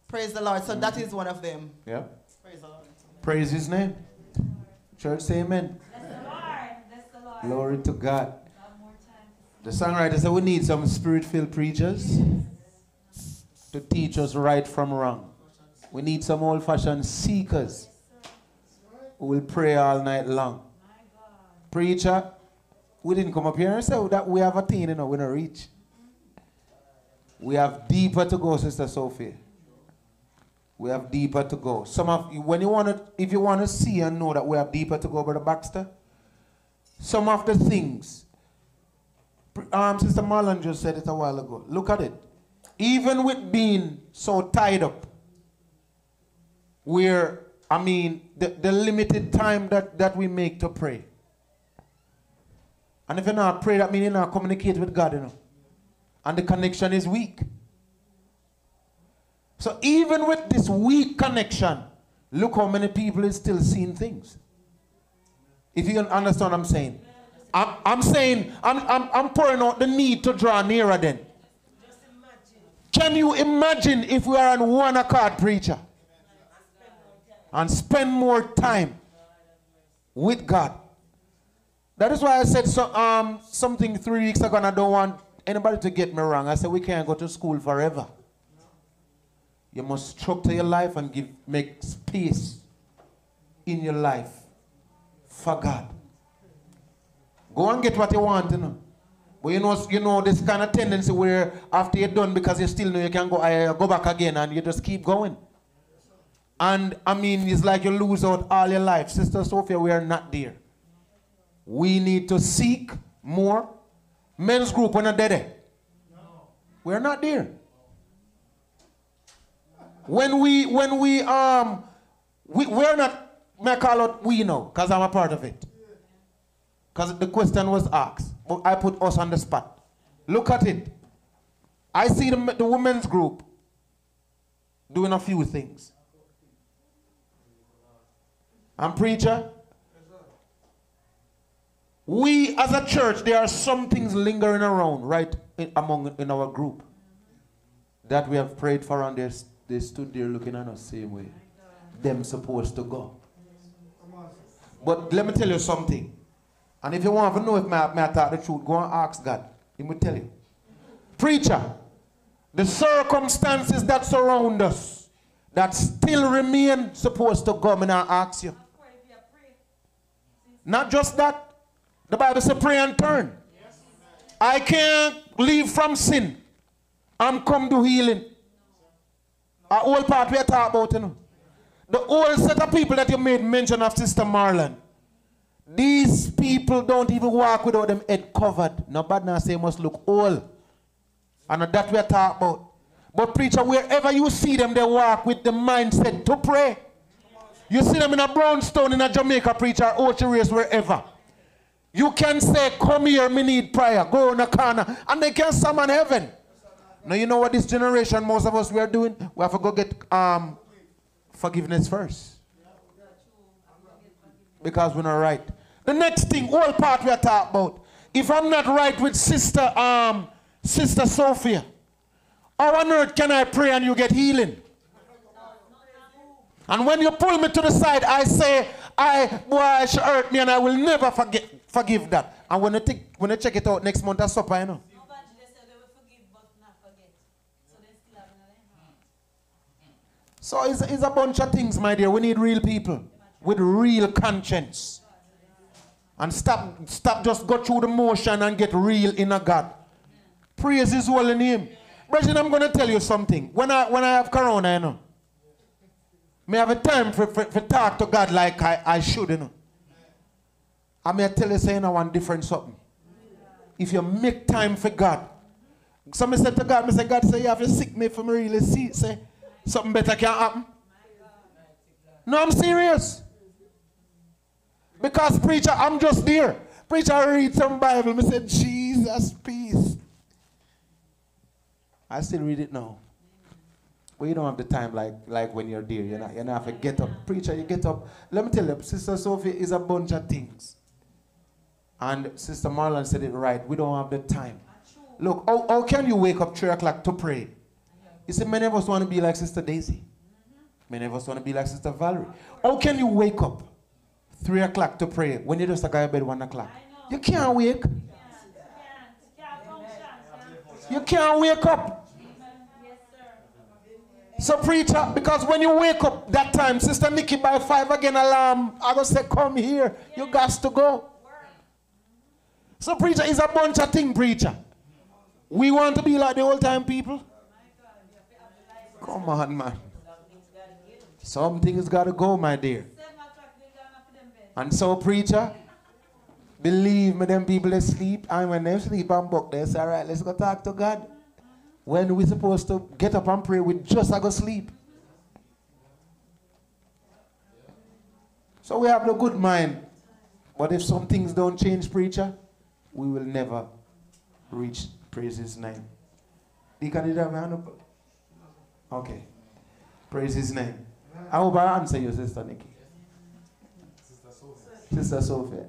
Praise the Lord. So that is one of them. Yeah. Praise the Lord. Praise his name. Church say amen. Glory to God. The songwriter said we need some spirit filled preachers to teach us right from wrong. We need some old fashioned seekers who will pray all night long. Preacher, we didn't come up here and say that we have a thing, you know, we don't reach. We have deeper to go, Sister Sophia. We have deeper to go. Some of you, when you want to, if you want to see and know that we have deeper to go, Brother Baxter, some of the things, um, Sister Marlon just said it a while ago. Look at it. Even with being so tied up, where, I mean, the, the limited time that, that we make to pray. And if you're not pray, that means you're not communicate with God, you know. And the connection is weak. So even with this weak connection, look how many people is still seeing things. If you understand what I'm saying. I'm, I'm saying, I'm, I'm, I'm pouring out the need to draw nearer then. Can you imagine if we are on one accord preacher? And spend more time with God. That is why I said so, um, something three weeks ago and I don't want anybody to get me wrong. I said we can't go to school forever. You must structure your life and give make space in your life for God. Go and get what you want, you know. But you know, you know this kind of tendency where after you're done because you still know you can go, I go back again and you just keep going. And I mean, it's like you lose out all your life. Sister Sophia, we are not there. We need to seek more. Men's group, we're not there. We're not there. When we, when we, um, we, we're not, may I call it we know, because I'm a part of it. Because the question was asked, but I put us on the spot. Look at it. I see the, the women's group doing a few things. And preacher, we as a church, there are some things lingering around right in, among in our group that we have prayed for and they, they stood there looking at us same way. Them supposed to go. But let me tell you something. And if you want to know if I talk the truth, go and ask God. He will tell you. Preacher, the circumstances that surround us that still remain supposed to go, and I ask you. Not just that. The Bible says pray and turn. I can't leave from sin. I'm come to healing. A whole part we talking about, you know. The whole set of people that you made mention of, Sister Marlon. These people don't even walk without them head covered. Nobody now say must look old. And that we are talking about. But preacher, wherever you see them, they walk with the mindset to pray. You see them in a brownstone in a Jamaica preacher, Ocho Rios, wherever. You can say, come here, me need prayer. Go in the corner. And they can summon heaven. Now you know what this generation, most of us, we are doing? We have to go get um, forgiveness first. Because we're not right. The next thing, all part we are talking about. If I'm not right with sister, um, sister Sophia, how on earth can I pray and you get healing? And when you pull me to the side, I say, I, boy, she hurt me and I will never forget, forgive that. And when I think, when you check it out next month, that's supper, you know. So it's, it's a bunch of things, my dear. We need real people with real conscience. And stop, stop just go through the motion and get real in a God. Praise his holy name. Brethren, I'm going to tell you something. When I, when I have corona, you know, may have a time for, for, for talk to God like I, I should, you know. I may tell you saying I want different something. If you make time for God. Somebody said to God, I say, God say you have to seek me for me really see, say something better can happen. No, I'm serious. Because preacher, I'm just there. Preacher, I read some Bible. I said, Jesus, peace. I still read it now. But you don't have the time like, like when you're there. You're not, you're not have to get up. Preacher, you get up. Let me tell you, Sister Sophie is a bunch of things. And Sister Marlon said it right. We don't have the time. Look, how, how can you wake up 3 o'clock to pray? You see, many of us want to be like Sister Daisy. Many of us want to be like Sister Valerie. How can you wake up 3 o'clock to pray when you just got to bed 1 o'clock? You can't wake. You can't wake up. So preacher, because when you wake up that time, Sister Nikki by five again alarm, I go say, come here. You got to go. So preacher is a bunch of thing, preacher. We want to be like the old time people. Come on, man. Something's got to go, my dear. And so, preacher, believe me, them people they sleep, and when they sleep and book, they say, all right, let's go talk to God. When we supposed to get up and pray, we just go sleep. So we have the good mind. But if some things don't change, preacher, we will never reach praise his name. Okay. Praise his name. I hope I answer you, Sister Nikki. Sister Sophia.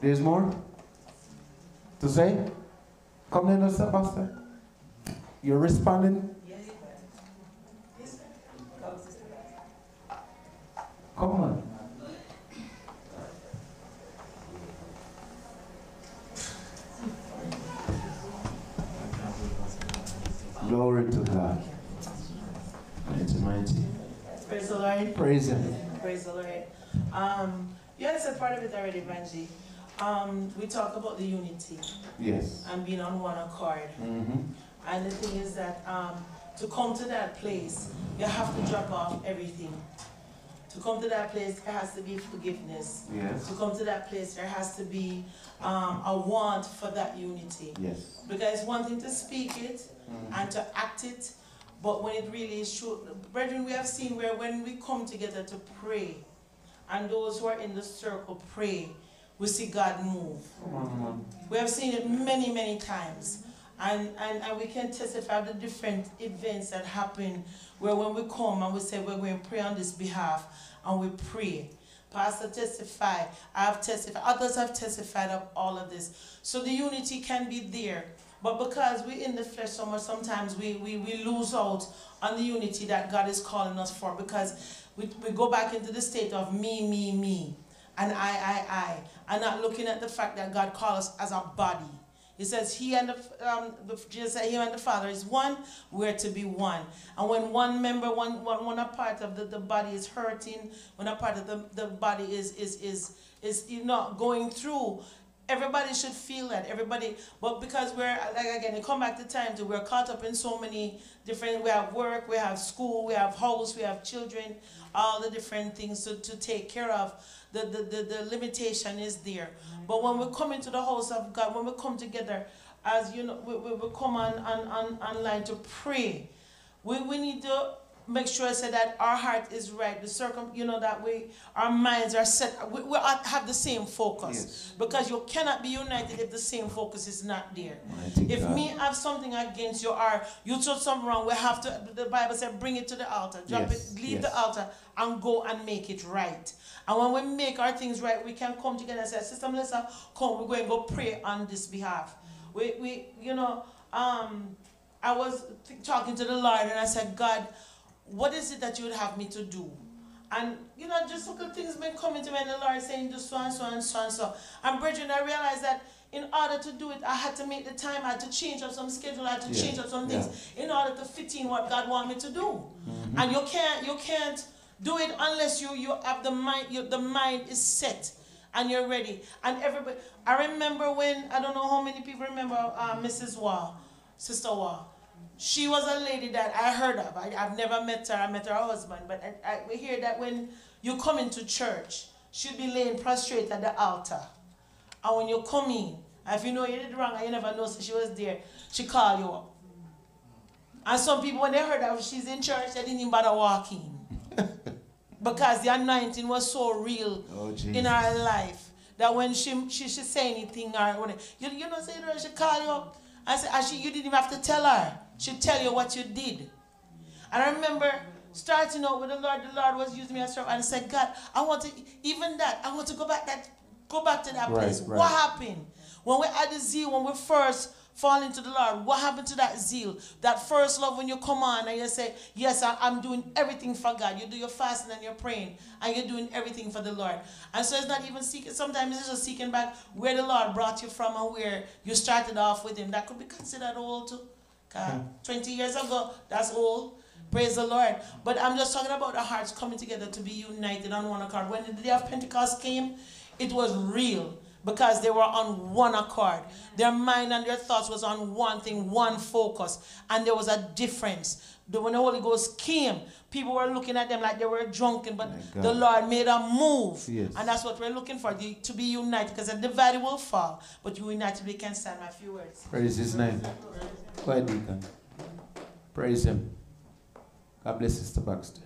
There's more to say? Come in, Mr. Pastor. You're responding? Come on. Glory to God. Mighty, mighty. Praise the Lord. Praise Him. Praise the Lord. Um, you answered part of it already, Benji. Um, we talk about the unity. Yes. And being on one accord. Mm-hmm. And the thing is that um, to come to that place, you have to drop off everything. To come to that place, there has to be forgiveness. Yes. To come to that place, there has to be um, a want for that unity. Yes. Because it's one thing to speak it and to act it, but when it really is true, brethren, we have seen where when we come together to pray, and those who are in the circle pray, we see God move. Come on, come on. We have seen it many, many times. And, and, and we can testify the different events that happen where when we come and we say we're going to pray on this behalf and we pray. Pastor testified, I have testified, others have testified of all of this. So the unity can be there. But because we're in the flesh so much, sometimes we, we, we lose out on the unity that God is calling us for because we, we go back into the state of me, me, me, and I, I, I, and not looking at the fact that God calls us as a body. He says he and the, um, Jesus said him and the Father is one, we're to be one. And when one member, one, one, one a part of the, the body is hurting, when a part of the, the body is, is, is, is you know, going through, everybody should feel that. Everybody, but because we're, like again, it come back to times we're caught up in so many different, we have work, we have school, we have house, we have children, all the different things to, to take care of. The, the, the, the limitation is there. But when we come into the house of God, when we come together, as you know, we, we, we come on, on, on online to pray, we, we need to make sure I say that our heart is right. The circum, you know, that we, our minds are set. We, we have the same focus because you cannot be united if the same focus is not there. If God. me have something against you or you told something wrong, we have to. The Bible said, bring it to the altar, drop Yes, it, leave yes. the altar, and go and make it right. And when we make our things right, we can come together and say, Sister Melissa, come, we're going to go pray on this behalf. We, we you know, um, I was talking to the Lord and I said, God, what is it that you would have me to do? And you know, just little things been coming to me, and the Lord saying, do so and so and so and so. And brethren, I realized that in order to do it, I had to make the time, I had to change up some schedule, I had to Yeah, change up some yeah. things in order to fit in what God want me to do. And you can't, you can't do it unless you you have the mind, you, the mind is set and you're ready. And everybody, I remember when I don't know how many people remember uh, Mrs. Wah, Sister Wah. She was a lady that I heard of. I, I've never met her. I met her husband, but I, I, we hear that when you come into church, she'd be laying prostrate at the altar. And when you come in, if you know you did wrong and you never know, so she was there, she called you up. And some people, when they heard that she's in church, they didn't even bother walking. because the anointing was so real Oh, in her life that when she she should say anything or when you, you know say she call you up and said, she you didn't even have to tell her. She'd tell you what you did. And I remember starting out with the Lord, the Lord was using me as servant and I said, God, I want to even that, I want to go back that go back to that Right, place. right. What happened? When we had the Z, when we first fall into the Lord, what happened to that zeal? That first love when you come on and you say, Yes, I, I'm doing everything for God. You do your fasting and you're praying and you're doing everything for the Lord. And so it's not even seeking, sometimes it's just seeking back where the Lord brought you from and where you started off with Him. That could be considered old too. God, hmm. 20 years ago, that's old. Praise the Lord. But I'm just talking about the hearts coming together to be united on one accord. When the day of Pentecost came, it was real because they were on one accord. Their mind and their thoughts was on one thing, one focus. And there was a difference. The- When the Holy Ghost came, people were looking at them like they were drunken, but the Lord made a move. Yes. And that's what we're looking for, the, to be united. Because the divided will fall, but you united, we can stand. My few words. Praise his name. Go ahead, Deacon. Praise him. God bless Sister Baxter.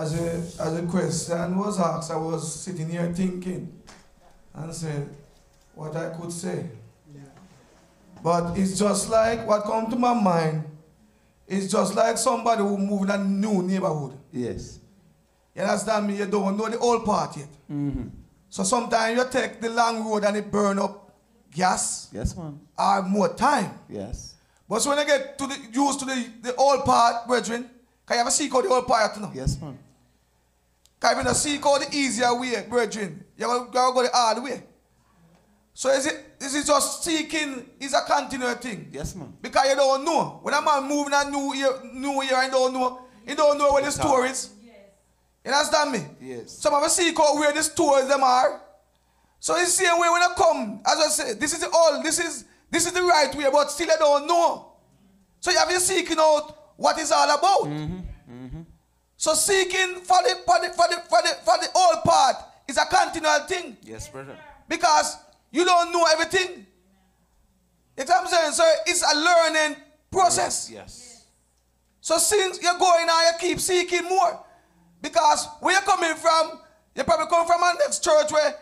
As a, as a question was asked, I was sitting here thinking and said what I could say. But it's just like what come to my mind. It's just like somebody who moved in a new neighborhood. Yes. You understand me? You don't know the old part yet. Mm-hmm. So sometimes you take the long road and it burn up gas Yes, man. or more time. Yes. But so when I get to the used to the, the old part, brethren, can you ever seek out the old part now? Yes, man. Can you not seek out the easier way, brethren? You gotta, you gotta go the hard way. So is it is it just seeking is a continual thing? Yes, man. Because you don't know. When a man moving a new year, new year and don't know, he don't know where the store is. You understand me? Yes. Some of us seek out where the stores them are. So it's the same way when I come, as I say, this is the all, this is this is the right way, but still I don't know. So you have to seeking out what it's all about. Mm-hmm. So seeking for the for the for the for the for the old part is a continual thing. Yes, brother. Because you don't know everything. You know what I'm saying? So it's a learning process. Yes. So since you're going on, you keep seeking more. Because where you're coming from, you probably come from a next church where,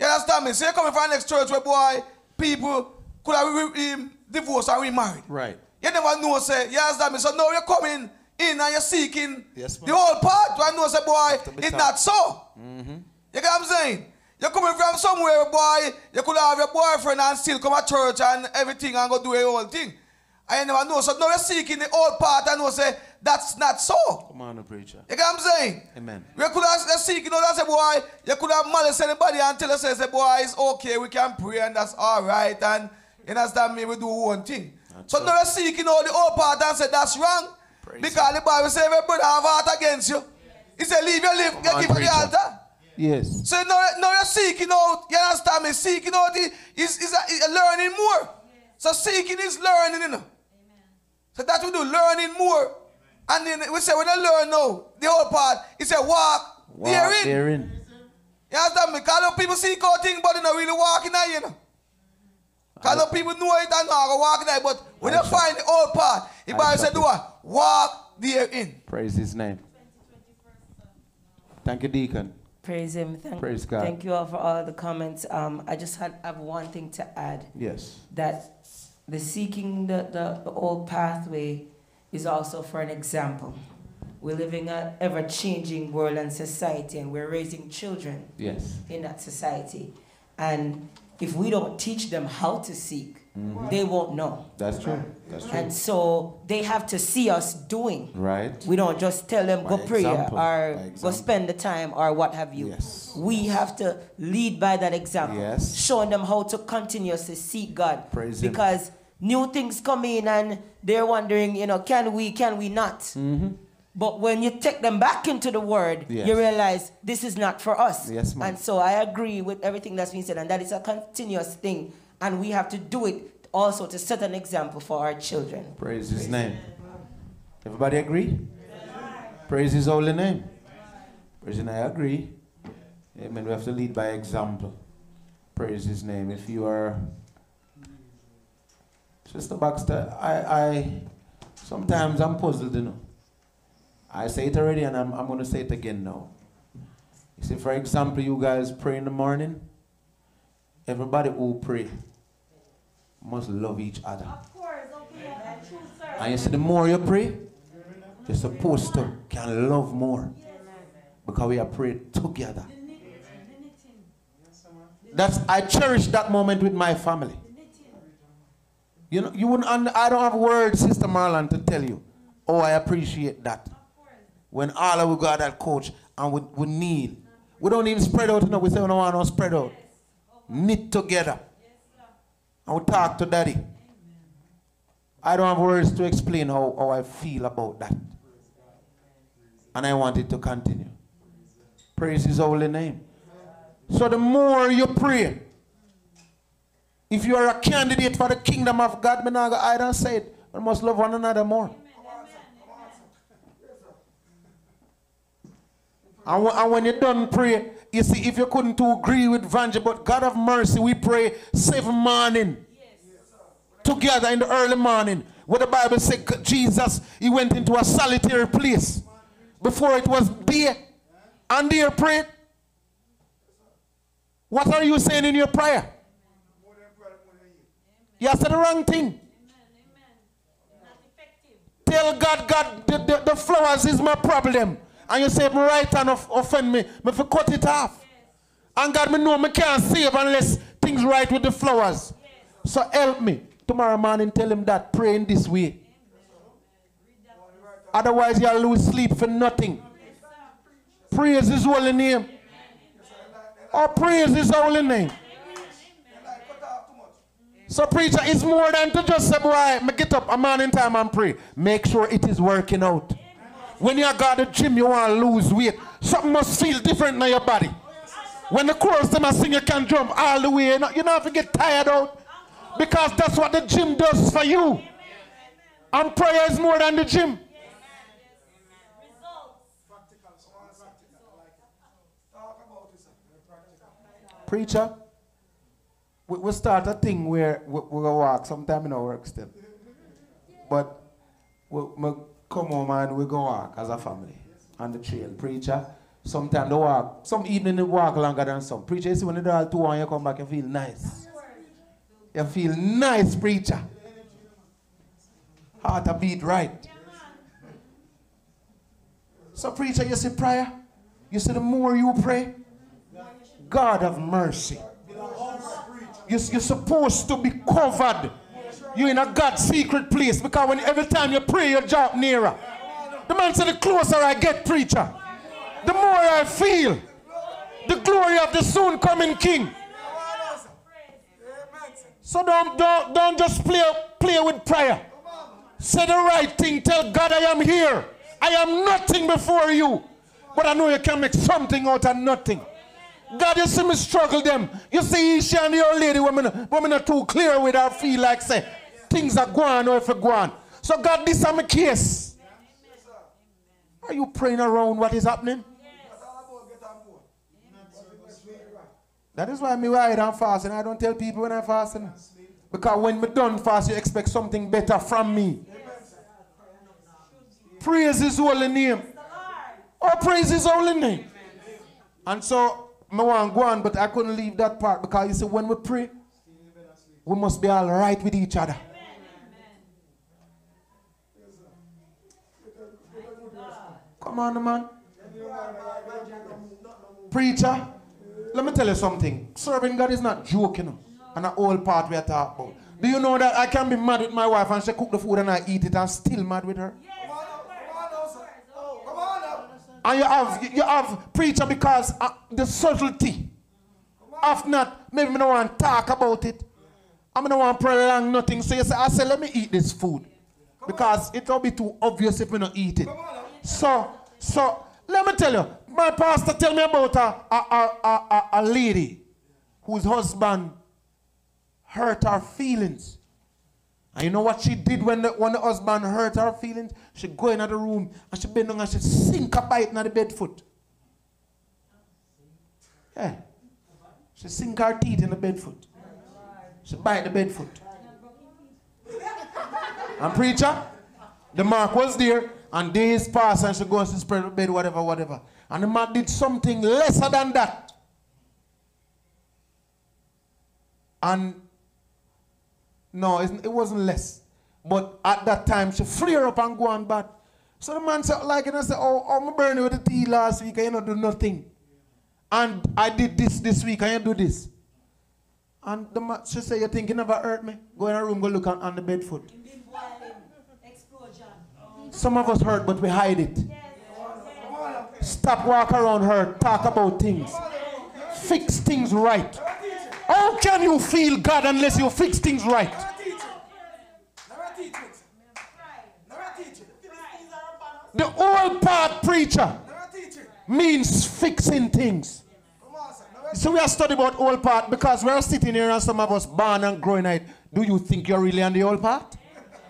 you understand me? So you're coming from a next church where, boy, people could have re- re- divorced or remarried. Right. You never know, say, you understand me? So now you're coming in and you're seeking Yes, the whole part. I know, say, boy, it's not so. Mm-hmm. You get what I'm saying? You're coming from somewhere, boy, you could have your boyfriend and still come to church and everything and go do your whole thing. I never know. So now you're seeking the old part and know, say, that's not so. Come on, preacher. You get what I'm saying? Amen. We could have you're seeking, you know, that's a boy, you could have malice anybody until you say, say, boy, it's okay, we can pray and that's all right. And you understand me, we do one thing. so now you're seeking all the old part and say, that's wrong. Because the Bible says, every brother have heart against you. He said, leave your live, you on, give to the altar. Yes. So now, now you're seeking out, you understand me? Seeking out is, is, is, a, is a learning more. So seeking is learning, you know. So that we do, learning more. And then we say, we don't learn now, the whole part, he said, walk, Walk therein. therein. You understand me? Because people seek out things, but they not really walking there, you know. Because people know it and not go walk there, but when you find the old part, the Bible said, do what? Walk therein. Praise his name. Thank you, Deacon. Praise Him. Thank, Praise God. Thank you all for all the comments. Um, I just had have one thing to add. Yes. That the seeking the, the, the old pathway is also for an example. We're living in an ever changing world and society, and we're raising children Yes. in that society. And if we don't teach them how to seek, Mhm. they won't know. That's true. That's true. And so they have to see us doing. Right. We don't just tell them By go pray or go spend the time or what have you. Yes. We have to lead by that example. Yes. Showing them how to continuously seek God. Praise Him. because new things come in and they're wondering, you know, can we, can we not? Mm-hmm. But when you take them back into the word, Yes. you realize this is not for us. Yes, ma'am. And so I agree with everything that's been said, and that is a continuous thing. And we have to do it also to set an example for our children. Praise his name. Everybody agree? Praise his holy name. Praise and I agree. Amen. We have to lead by example. Praise his name. If you are Sister Baxter, I, I sometimes I'm puzzled, you know. I say it already and I'm, I'm going to say it again now. You see, for example, you guys pray in the morning. Everybody who pray must love each other. Of course, okay, that's true, sir. And you see, the more you pray, you're supposed to can love more. Because we are praying together. That's I cherish that moment with my family. You know, you wouldn't. I don't have words, Sister Marlon, to tell you. Oh, I appreciate that. When all of we got that coach and we, we kneel, we don't even spread out. Know, we say we don't want to spread out. Knit together, and we talk to Daddy. I don't have words to explain how, how I feel about that, and I want it to continue. Praise His holy name. So the more you pray, if you are a candidate for the kingdom of God, go hide say it. We must love one another more. And, and when you done pray, you see, if you couldn't to agree with Vanja, but God of mercy, we pray seven morning. Together in the early morning. What the Bible says Jesus, he went into a solitary place. Before it was day. And there prayed. What are you saying in your prayer? You said the wrong thing. Tell God, God, the, the, the flowers is my problem. And you say, my right hand off, offend me, me for cut it off. And God, me know me can't save unless things right with the flowers. So help me. Tomorrow morning, tell him that. Pray in this way. Otherwise, you'll lose sleep for nothing. Praise his holy name. Or oh, praise his holy name. So preacher, it's more than to just say, boy, me get up a morning time and pray. Make sure it is working out. When you got the gym, you want to lose weight. Something must feel different in your body. When the chorus them a sing, you can jump all the way. You know, you don't have to get tired out. Because that's what the gym does for you. And prayer is more than the gym. Preacher, we, we start a thing where we, we go walk sometime in our work still. But we, we come home and we go walk as a family on the trail. Preacher, sometimes they walk, some evening they walk longer than some. Preacher, you see when you do all two and you come back, you feel nice. You feel nice, preacher. Heart a beat right. So, preacher, you see prayer? You see the more you pray, God of mercy. You're, you're supposed to be covered. You're in a God's secret place because when every time you pray, you drop nearer. The man said, the closer I get, preacher, the more I feel the glory of the soon coming King. So don't, don't, don't just play, play with prayer. Say the right thing. Tell God I am here. I am nothing before you. But I know you can make something out of nothing. God, you see me struggle them. You see she and the old lady woman, woman not too clear with her feel like say things are going or if it go on. So God, this is my case. Are you praying around what is happening? That is why me ride and fasting. I don't tell people when I'm fasting. Because when me done fast, you expect something better from me. Praise his holy name. Oh, praise his holy name. And so, I want go on, but I couldn't leave that part because you see, when we pray, we must be all right with each other. Come on, man. Preacher, let me tell you something. Serving God is not joking. And the whole part we are talking about. Do you know that I can be mad with my wife and she cook the food and I eat it and still mad with her? And you have you have preacher because uh, the subtlety of not maybe I don't want to talk about it. I don't want to prolong nothing. So you say, I say, let me eat this food. Because it will be too obvious if we don't eat it. So, so let me tell you, my pastor tell me about a, a, a, a, a lady whose husband hurt her feelings. And you know what she did when the, when the husband hurt her feelings? She go in the room and she bend down and she sink a bite in the bed foot. Yeah. She sink her teeth in the bed foot. She bite the bed foot. And preacher, the mark was there, and passed, and she goes to spread bed, whatever, whatever. And the man did something lesser than that. And no, it wasn't less. But at that time, she flare up and go on bad. So the man said, like, and I said, oh, I'm burning with the tea last week, and you not do nothing. And I did this this week, and you do this. And the man, she said, you think you never hurt me? Go in a room, go look on, on the bed foot. Some of us hurt, but we hide it. Stop walk around hurt, talk about things. Fix things right. How can you feel God unless you fix things right? The old part preacher means fixing things. So we are studying about old part because we are sitting here and some of us born and growing it. Do you think you're really on the old part?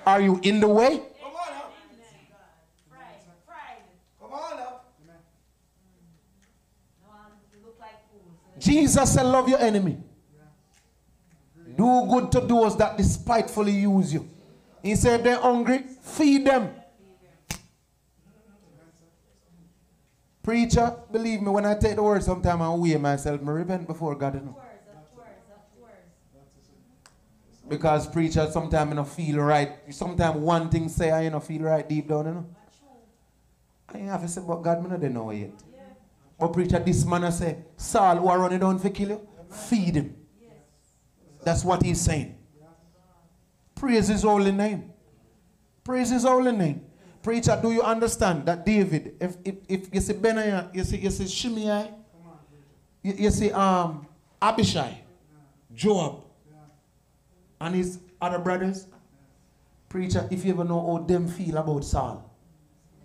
Are you in the way? Jesus said, Love your enemy. Do good to those that despitefully use you. He said, If they're hungry, feed them. Preacher, believe me, when I take the word sometime I weigh myself, I repent before God. You know? Because preacher, sometimes I don't feel right. Sometimes one thing say I don't feel right deep down, you know. I have to say, but God, I don't know yet. But preacher, this man I say, Saul who are running down for kill you, feed him. That's what he's saying. Praise his holy name. Praise his holy name. Preacher, do you understand that David, if, if, if you see Benaiah, you see, you see Shimei, you, you see um, Abishai, Joab, and his other brothers, preacher, if you ever know how them feel about Saul,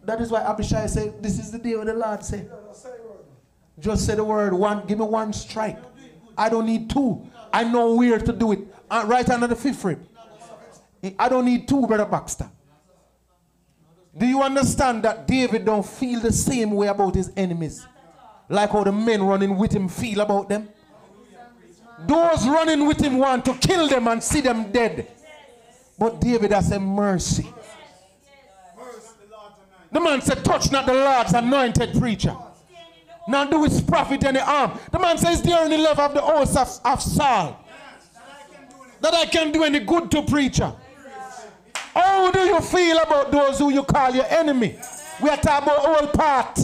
that is why Abishai said, this is the day of the Lord say. Just say the word, one, give me one strike. I don't need two. I know where to do it. Uh, right under the fifth rib. I don't need two, Brother Baxter. Do you understand that David don't feel the same way about his enemies? Like how the men running with him feel about them? Those running with him want to kill them and see them dead. But David has a mercy. The man said, touch not the Lord's anointed preacher. Now do his prophet any harm. The man says, there any love of the house of, of Saul. That I can do any good to preacher. How do you feel about those who you call your enemy? We are talking about all part.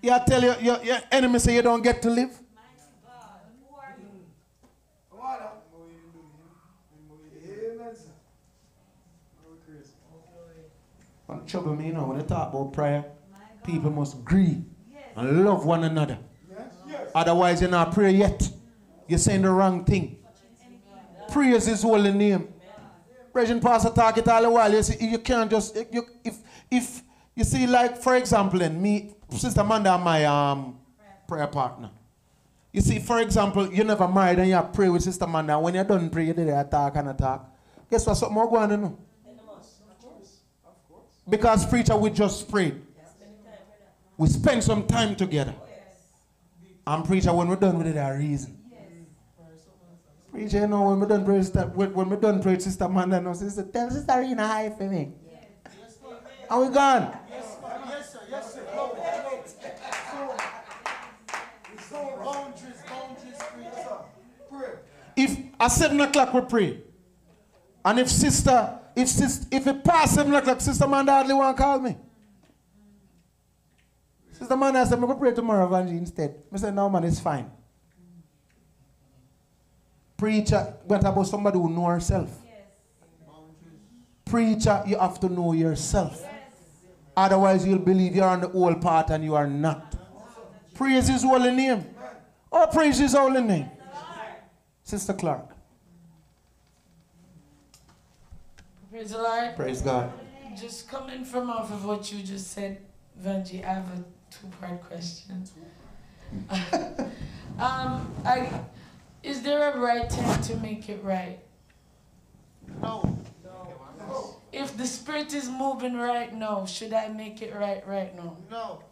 Yeah, tell your, your, your enemy say you don't get to live. Trouble me, you know, when they talk about prayer, people must agree and love one another. Otherwise, you're not pray yet. You're saying the wrong thing. Praise his holy name. President Pastor talk it all the while. You see, you can't just if you, if if you see, like for example, and me, Sister Amanda, my um prayer partner. You see, for example, you never married and you pray with Sister Amanda. When you're done pray, you did a talk and a talk. Guess what? Something more going on, know? Because preacher, we just prayed. We spend some time together. And preacher, when we're done with it, are reason. Preacher, you know, when we're done pray, sister, when, when we're done pray, sister Amanda, no, sister, tell sister Rena hi for me. Are we gone? Yes, sir. Yes, sir. So, boundaries, boundaries, preacher. Pray. If at seven o'clock we pray, and if sister, if if it past seven o'clock, sister Amanda hardly want to call me. Sister Amanda said, I'm going to pray tomorrow, Evangeline, instead. I said, no, man, it's fine. Preacher, what about somebody who know herself? Preacher, you have to know yourself. Otherwise, you'll believe you're on the old part and you are not. Praise his holy name. Oh, praise his holy name. Sister Clark. Praise the Lord. Praise God. Just coming from off of what you just said, Vanji, I have a two-part question. um, I, is there a right time to make it right? No. If the spirit is moving right now, should I make it right right now? No.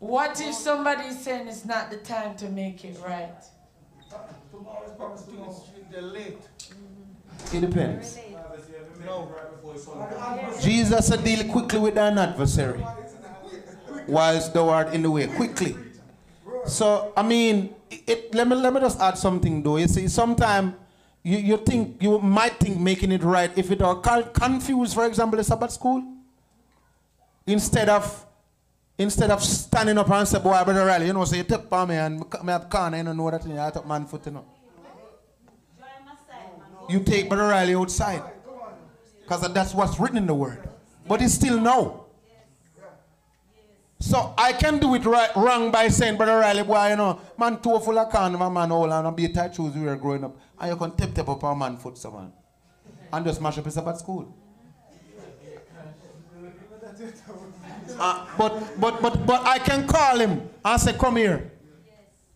what if somebody is saying it's not the time to make it right? It depends. Jesus said, deal quickly with thine adversary, whilst thou art in the way. Quickly. So, I mean, it, let, me, let me just add something though. You see, sometimes you, you think, you might think making it right if it are con- confused, for example, the Sabbath school. Instead of instead of standing up and say, boy, brother Riley, you know, say you tip on me and me have corner, you don't know that thing, I took man foot, you know. You take Brother Riley outside. Because that's what's written in the word. But it's still no. So I can do it right wrong by saying, Brother Riley, boy, you know, man too full of corn, my man all and be tight shoes we were growing up. And you can tip tip up a man foot someone. And just mash up his up at school. Uh, but but but but I can call him and say, come here.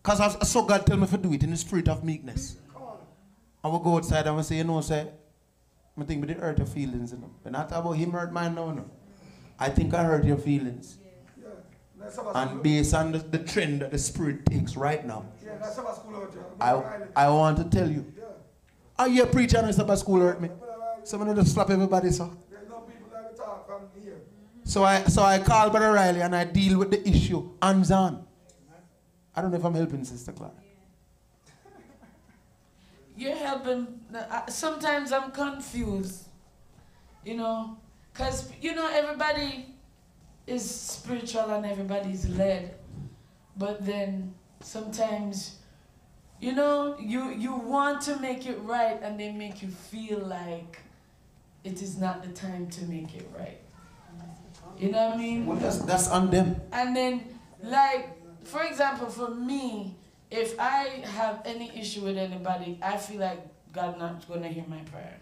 Because I saw God tell me to do it in the spirit of meekness. I will go outside and I say, you know, say, I think we did hurt your feelings, you know. But not about him hurt mine, no, no. I think I hurt your feelings. And based on the, the trend that the spirit takes right now, I, I want to tell you. are I hear preacher and Sabbath school hurt me. Someone just slap everybody, so. So I so I call Brother Riley and I deal with the issue hands on. I don't know if I'm helping Sister Clara. You're helping. Sometimes I'm confused, you know, because, you know, everybody is spiritual and everybody's led. But then sometimes, you know, you, you want to make it right and they make you feel like it is not the time to make it right. You know what I mean? Well, that's, that's on them. And then, like, for example, for me, if I have any issue with anybody, I feel like God not gonna hear my prayer.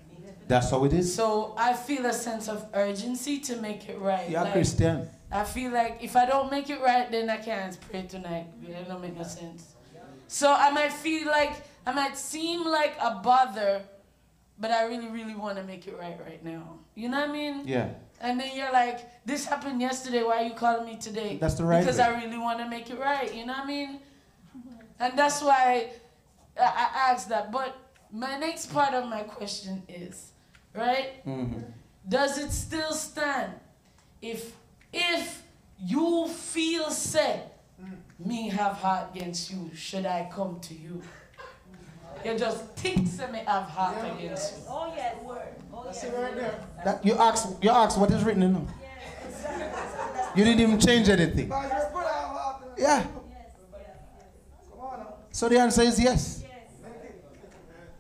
That's how it is. So I feel a sense of urgency to make it right. You're Like, Christian. I feel like if I don't make it right, then I can't pray tonight. It don't make no sense. So I might feel like I might seem like a bother, but I really, really want to make it right right now. You know what I mean? Yeah. And then you're like, this happened yesterday. Why are you calling me today? That's the right Because way. I really want to make it right. You know what I mean? And that's why I, I asked that. But my next part of my question is, right? Mhm. Does it still stand if if you feel sad, me have heart against you, should I come to you? You just think say me have heart against you. Oh, yes, word. Oh, yes. That you ask you ask what is written in them. You didn't even change anything. Yeah. So the answer is yes.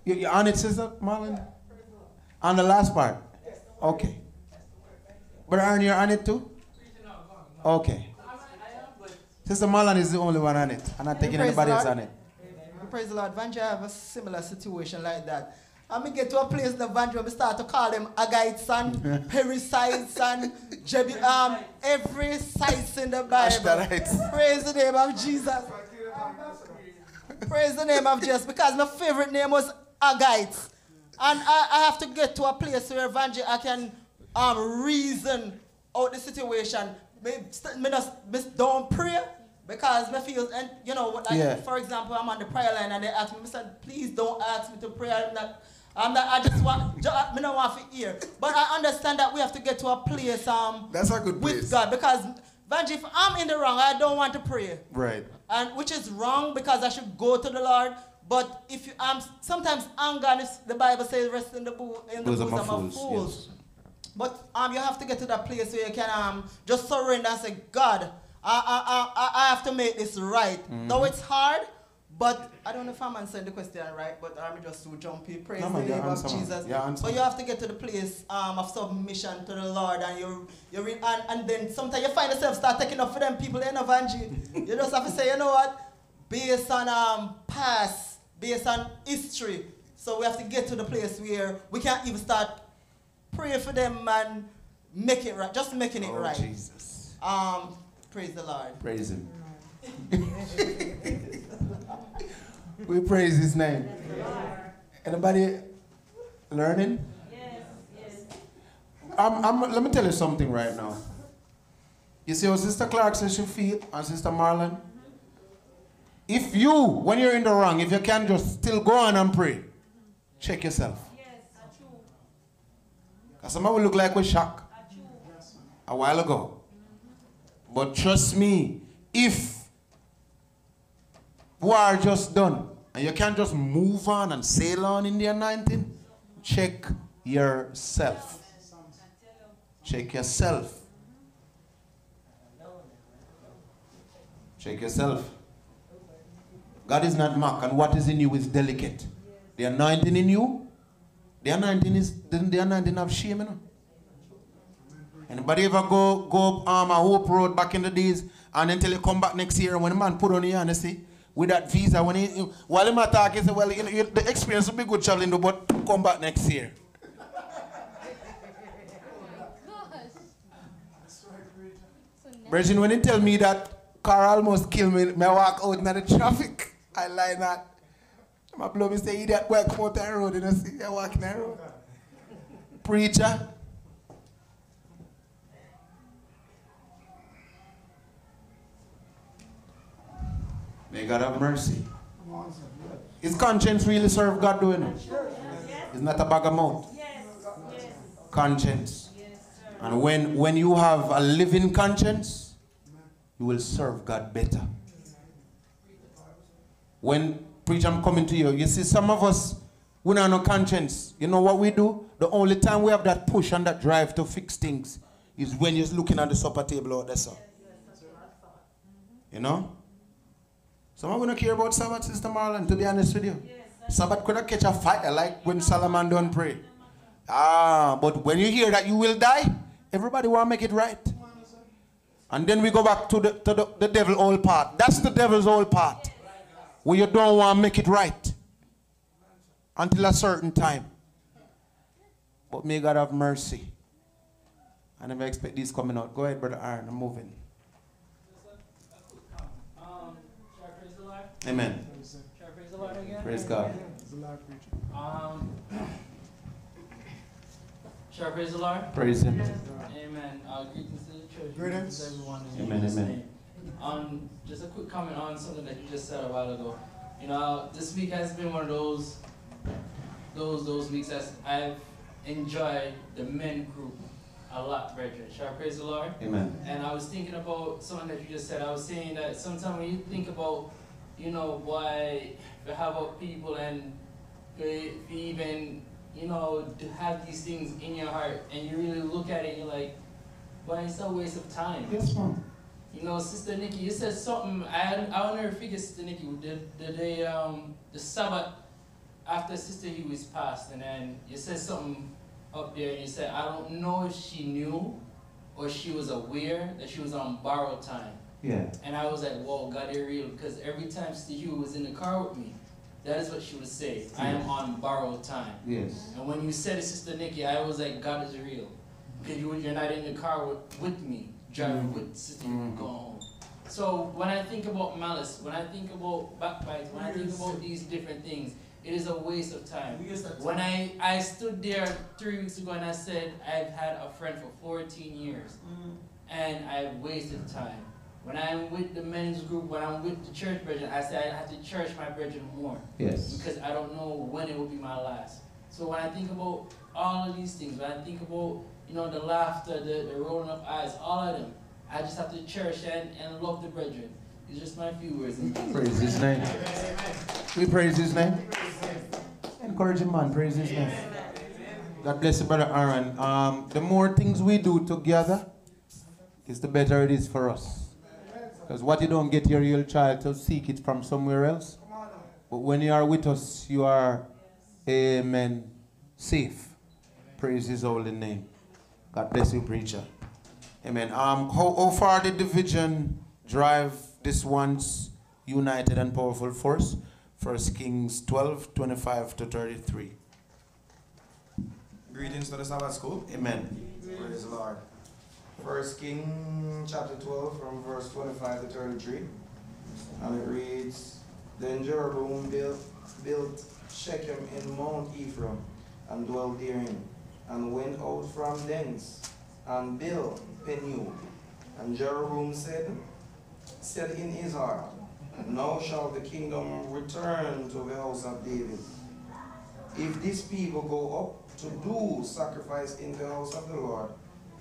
You, you on it, Sister Marlon? On the last part? Okay. But Aaron, you're on it too? Okay. Sister Marlon is the only one on it. I'm not taking anybody else on it. Praise the Lord. Vanja have a similar situation like that. And me get to a place in the Vanja, we start to call them Agites and Parasites and Jebi, um, every sites in the Bible. Ashtarites. Praise the name of Jesus. Praise the name of Jesus. Because my favorite name was Agites. And I, I have to get to a place where Vanja, I can um, reason out the situation. Me, st- me just me don't pray because me feel and you know like Yeah. for example I'm on the prayer line and they ask me, I said, please don't ask me to pray. I'm not I'm not I just want ju- me don't want to hear. But I understand that we have to get to a place um That's a good place. with. God because Vanji, if I'm in the wrong, I don't want to pray. Right. And which is wrong because I should go to the Lord. But if you um sometimes anger the Bible says rest in the bo- in the Bosom of fools, fools. But um, you have to get to that place where you can um just surrender and say, God, I I, I, I have to make this right. Mhm. Though it's hard, but I don't know if I'm answering the question right, but I'm just too jumpy. Praise No, the name of answering. Jesus. But you have to get to the place um, of submission to the Lord, and you you re- and, and then sometimes you find yourself start taking up for them people in evangel. you just have to say, you know what, based on um past, based on history. So we have to get to the place where we can't even start praying for them and make it right, just making it Oh, right. Jesus. Um, praise the Lord. Praise him. we praise his name. Anybody learning? I'm, I'm, let me tell you something right now. You see how Sister Clark says she feel and Sister Marlon? If you, when you're in the wrong, if you can just still go on and pray, check yourself. Because some of we look like we shocked a while ago. But trust me, if war just done and you can't just move on and sail on in the anointing, check yourself. Check yourself. Check yourself. God is not mocked, and what is in you is delicate. The anointing in you, the anointing is the anointing of shame. You? Anybody ever go go up um, a Hope Road back in the days and until you come back next year when the man put on your hand, see, with that visa, when he, while him attack, he say, well, you know, the experience will be good traveling, but come back next year. Virgin, when he tell me that car almost killed me, me walk out in the traffic, I lie not. My blow me say, idiot, boy, come out the road, you know, see, you walking the road. Preacher. May God have mercy. Is conscience really serve God doing it? It's not a bag of mouth. Conscience. And when, when you have a living conscience, you will serve God better. When preacher, I'm coming to you. You see, some of us, we don't have no conscience. You know what we do? The only time we have that push and that drive to fix things is when you're looking at the supper table or that's all. You know? Some of you don't care about Sabbath, Sister Marlon, to be honest with you. Sabbath could have catch a fire like when Solomon don't pray. Ah, but when you hear that you will die, everybody want to make it right. And then we go back to the, to the, the devil old part. That's the devil's old part. Where you don't want to make it right. Until a certain time. But may God have mercy. I never expect this coming out. Go ahead, Brother Aaron. I'm moving. Amen. Shall I praise the Lord again? Praise God. Um, shall I praise the Lord? Praise Him. Amen. Uh, greetings to the church. Greetings. to everyone. in Amen, amen. name. Um, just a quick comment on something that you just said a while ago. You know, this week has been one of those, those, those weeks that I've enjoyed the men group a lot, brethren. Shall I praise the Lord? Amen. And I was thinking about something that you just said. I was saying that sometimes when you think about, you know, why have about people and we even, you know, to have these things in your heart and you really look at it and you're like, why it's a waste of time. Yes, ma'am. You know, Sister Nikki, you said something, I, I'll never forget Sister Nikki, the, the day, um, the Sabbath after Sister Huey's passed, and then you said something up there, and you said, I don't know if she knew or she was aware that she was on borrowed time. Yeah. And I was like, whoa, God, you're real, because every time Sister Huey was in the car with me, that is what she would say, I am on borrowed time. Yes. And when you said it, Sister Nikki, I was like, God is real. Because you, you're not in the car with, with me, driving mm-hmm. with Sister Nikki mm-hmm. going home. So when I think about malice, when I think about backbites, when I think about these different things, it is a waste of time. When I, I stood there three weeks ago and I said I've had a friend for 14 years and I've wasted time. When I'm with the men's group, when I'm with the church brethren, I say I have to church my brethren more. Yes. Because I don't know when it will be my last. So when I think about all of these things, when I think about, you know, the laughter, the, the rolling of eyes, all of them, I just have to cherish and, and love the brethren. It's just my few words. Praise His name. We praise His name. Encourage him, man. Praise His name. God bless you, Brother Aaron. Um, the more things we do together, is the better it is for us. Because what you don't get your real child to seek it from somewhere else. But when you are with us, you are, amen, safe. Praise His holy name. God bless you, preacher. Amen. Um, how, how far did the vision drive this once united and powerful force? First Kings 12, 25 to 33. Greetings to the Sabbath School. Amen. Praise the Lord. First King chapter 12 from verse 25 to 33. And it reads, Then Jeroboam built, built Shechem in Mount Ephraim and dwelt therein, and went out from thence and built Peniel And Jeroboam said, said in his heart, Now shall the kingdom return to the house of David. If these people go up to do sacrifice in the house of the Lord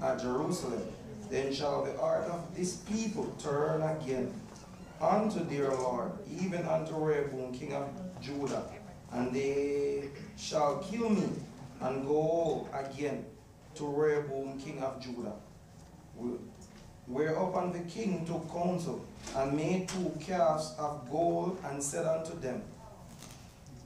at Jerusalem, then shall the heart of this people turn again unto their Lord, even unto Rehoboam, king of Judah. And they shall kill me and go again to Rehoboam, king of Judah. Whereupon the king took counsel and made two calves of gold and said unto them,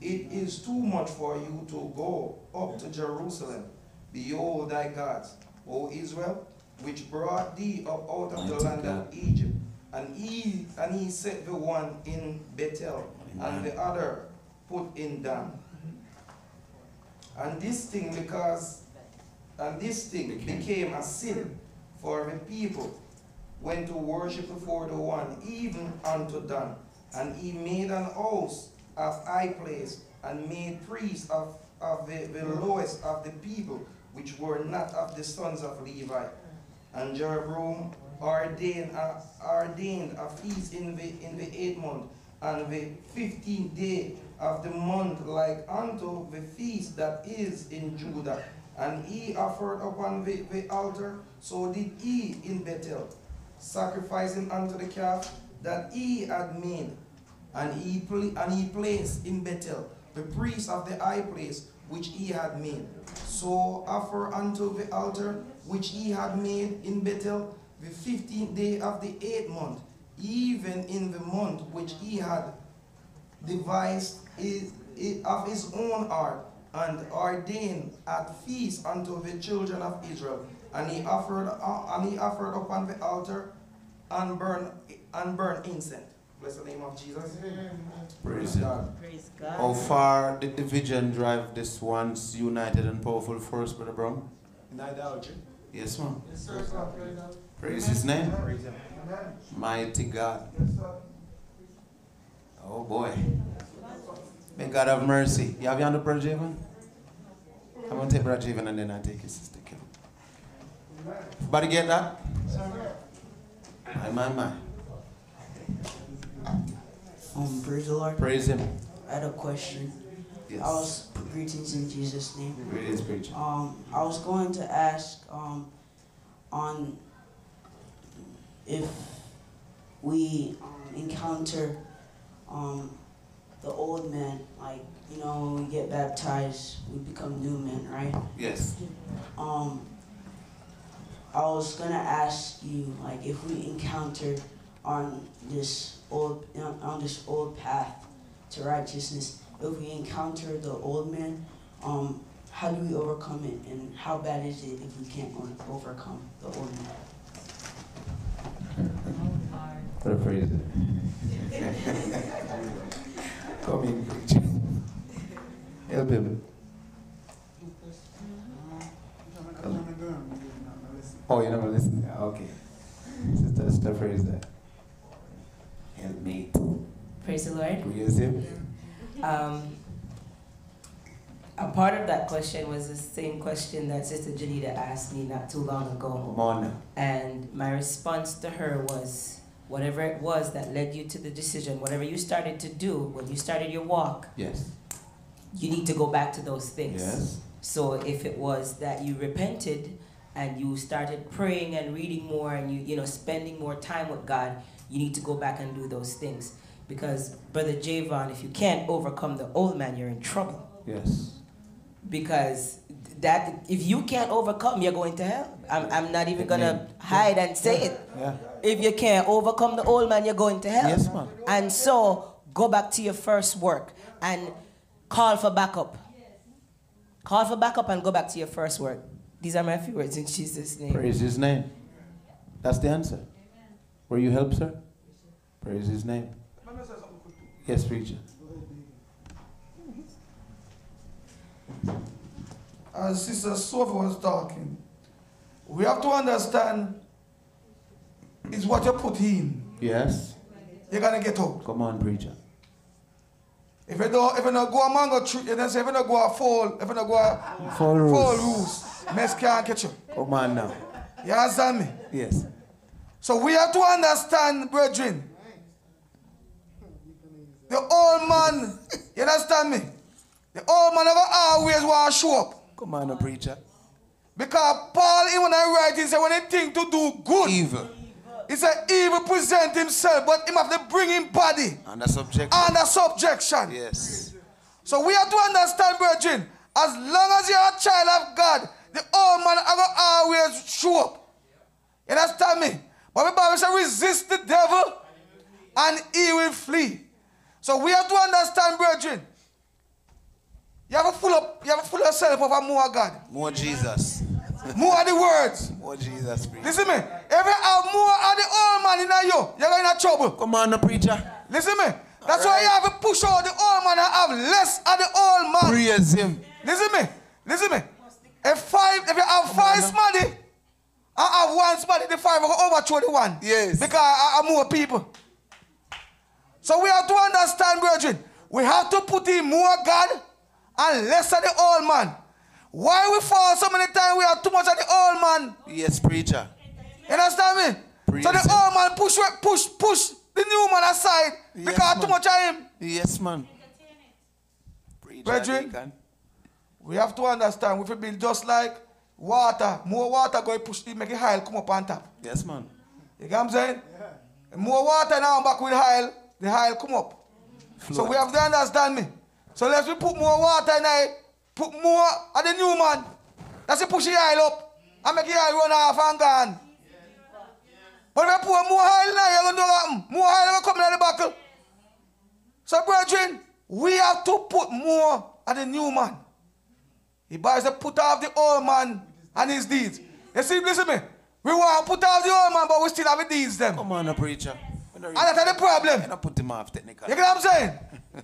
It is too much for you to go up to Jerusalem. Behold thy gods, O Israel, which brought thee up out of the land of Egypt. And he and he set the one in Bethel and the other put in Dan. And this thing because and this thing became a sin for the people when to worship before the one, even unto Dan. And he made an house of high place and made priests of, of the, the lowest of the people, which were not of the sons of Levi. And Jeroboam ordained a, ordained a feast in the, in the eighth month, and the fifteenth day of the month, like unto the feast that is in Judah. And he offered upon the, the altar, so did he in Bethel, sacrificing unto the calf that he had made. And he, and he placed in Bethel the priest of the high place which he had made. So offer unto the altar which he had made in Bethel the fifteenth day of the eighth month, even in the month which he had devised of his own heart, and ordained at feast unto the children of Israel. And he offered, uh, and he offered upon the altar and burn and burn incense. Bless the name of Jesus. Praise God. Praise God. How far did the vision drive this once united and powerful force, Brother Brown? In idolatry. Yes, ma'am. Yes, sir. Praise his name. Praise him. Mighty God. Yes, sir. Oh boy. May God have mercy. You have your hand up, Brother Javen? I'm going to take Brother Javen and then I take his sister Kim. Everybody get that? My, my, my. Um, praise the Lord. Praise him. I had a question. Yes. I was greetings in Jesus' name. Greetings, preacher. Um, I was going to ask um, on if we um, encounter um, the old man, like you know, when we get baptized, we become new men, right? Yes. Um, I was gonna ask you, like, if we encounter on this old on, on this old path to righteousness, if we encounter the old man, um, how do we overcome it, and how bad is it if we can't overcome the old man? What a praise. Come in. Help him. Oh, you never listen? Okay. Sister, sister, praise that. Help me. Praise the Lord. Praise him. Um, a part of that question was the same question that Sister Janita asked me not too long ago. Come on now. And my response to her was whatever it was that led you to the decision, whatever you started to do when you started your walk, Yes. you need to go back to those things. Yes. So if it was that you repented and you started praying and reading more and you you know spending more time with God, you need to go back and do those things. Because Brother Javon, if you can't overcome the old man, you're in trouble. Yes. Because that if you can't overcome, you're going to hell. I'm, I'm not even gonna hide and say it. Yeah. If you can't overcome the old man, you're going to hell. Yes, ma'am. And so go back to your first work and call for backup. Call for backup and go back to your first work. These are my few words in Jesus' name. Praise his name. That's the answer. Were you helped, sir? Praise his name. Yes, preacher. As Sister Sophie was talking, we have to understand it's what you put in. Yes. You're gonna get out. Come on, preacher. If you don't, if you don't go a mango tree, you don't say if you don't go a fall, if you don't go a Fall fall rules, mess can't catch you. Come on now. You understand me? Yes. So we have to understand, brethren. The old man, you understand me? The old man never always want to show up. Come on, a preacher. Because Paul, even when I write, he said, when he think to do good, evil. He said, evil present himself, but him have to bring him body Under subject. under subjection. Yes. So we have to understand, brethren, as long as you're a child of God, the old man will always show up. You understand me? But the Bible says, resist the devil and he will flee. So we have to understand, brethren. You have to full up, you have to full yourself of a more God. More Jesus. More of the words. More Jesus, preacher. Listen me. Every have more of the old man in you, you're going to trouble. Come on, preacher. Listen me. That's why you have to push out the old man and have less of the old man. Praise him. Listen me. Listen me. If five, if you have five smarty, and have one smarty, the five overthrow the one. Yes. Because I have more people. So we have to understand, brethren, we have to put in more God and less of the old man. Why we fall so many times we have too much of the old man? Yes, preacher. You understand me? Praise so the old man push push push the new man aside Yes, because too much of him. Yes, man. Preacher, Brethren, we have to understand we feel build just like water. More water go push it, make it high come up on top. Yes, man. You get what I'm saying? Yeah. More water now back with high, the high come up. So we have to understand me. So let's we put more water in it, put more of the new man. That's it push the oil up and make the oil run off and gone. But if you put more oil now, you're going to do what? More oil will come in the buckle. So brethren, we have to put more of the new man. The Bible says put off the old man and his deeds. You see, listen to me. We want to put off the old man, but we still have the deeds them. Come on, a preacher. And that's the problem. And I put him off technical. You get what I'm saying?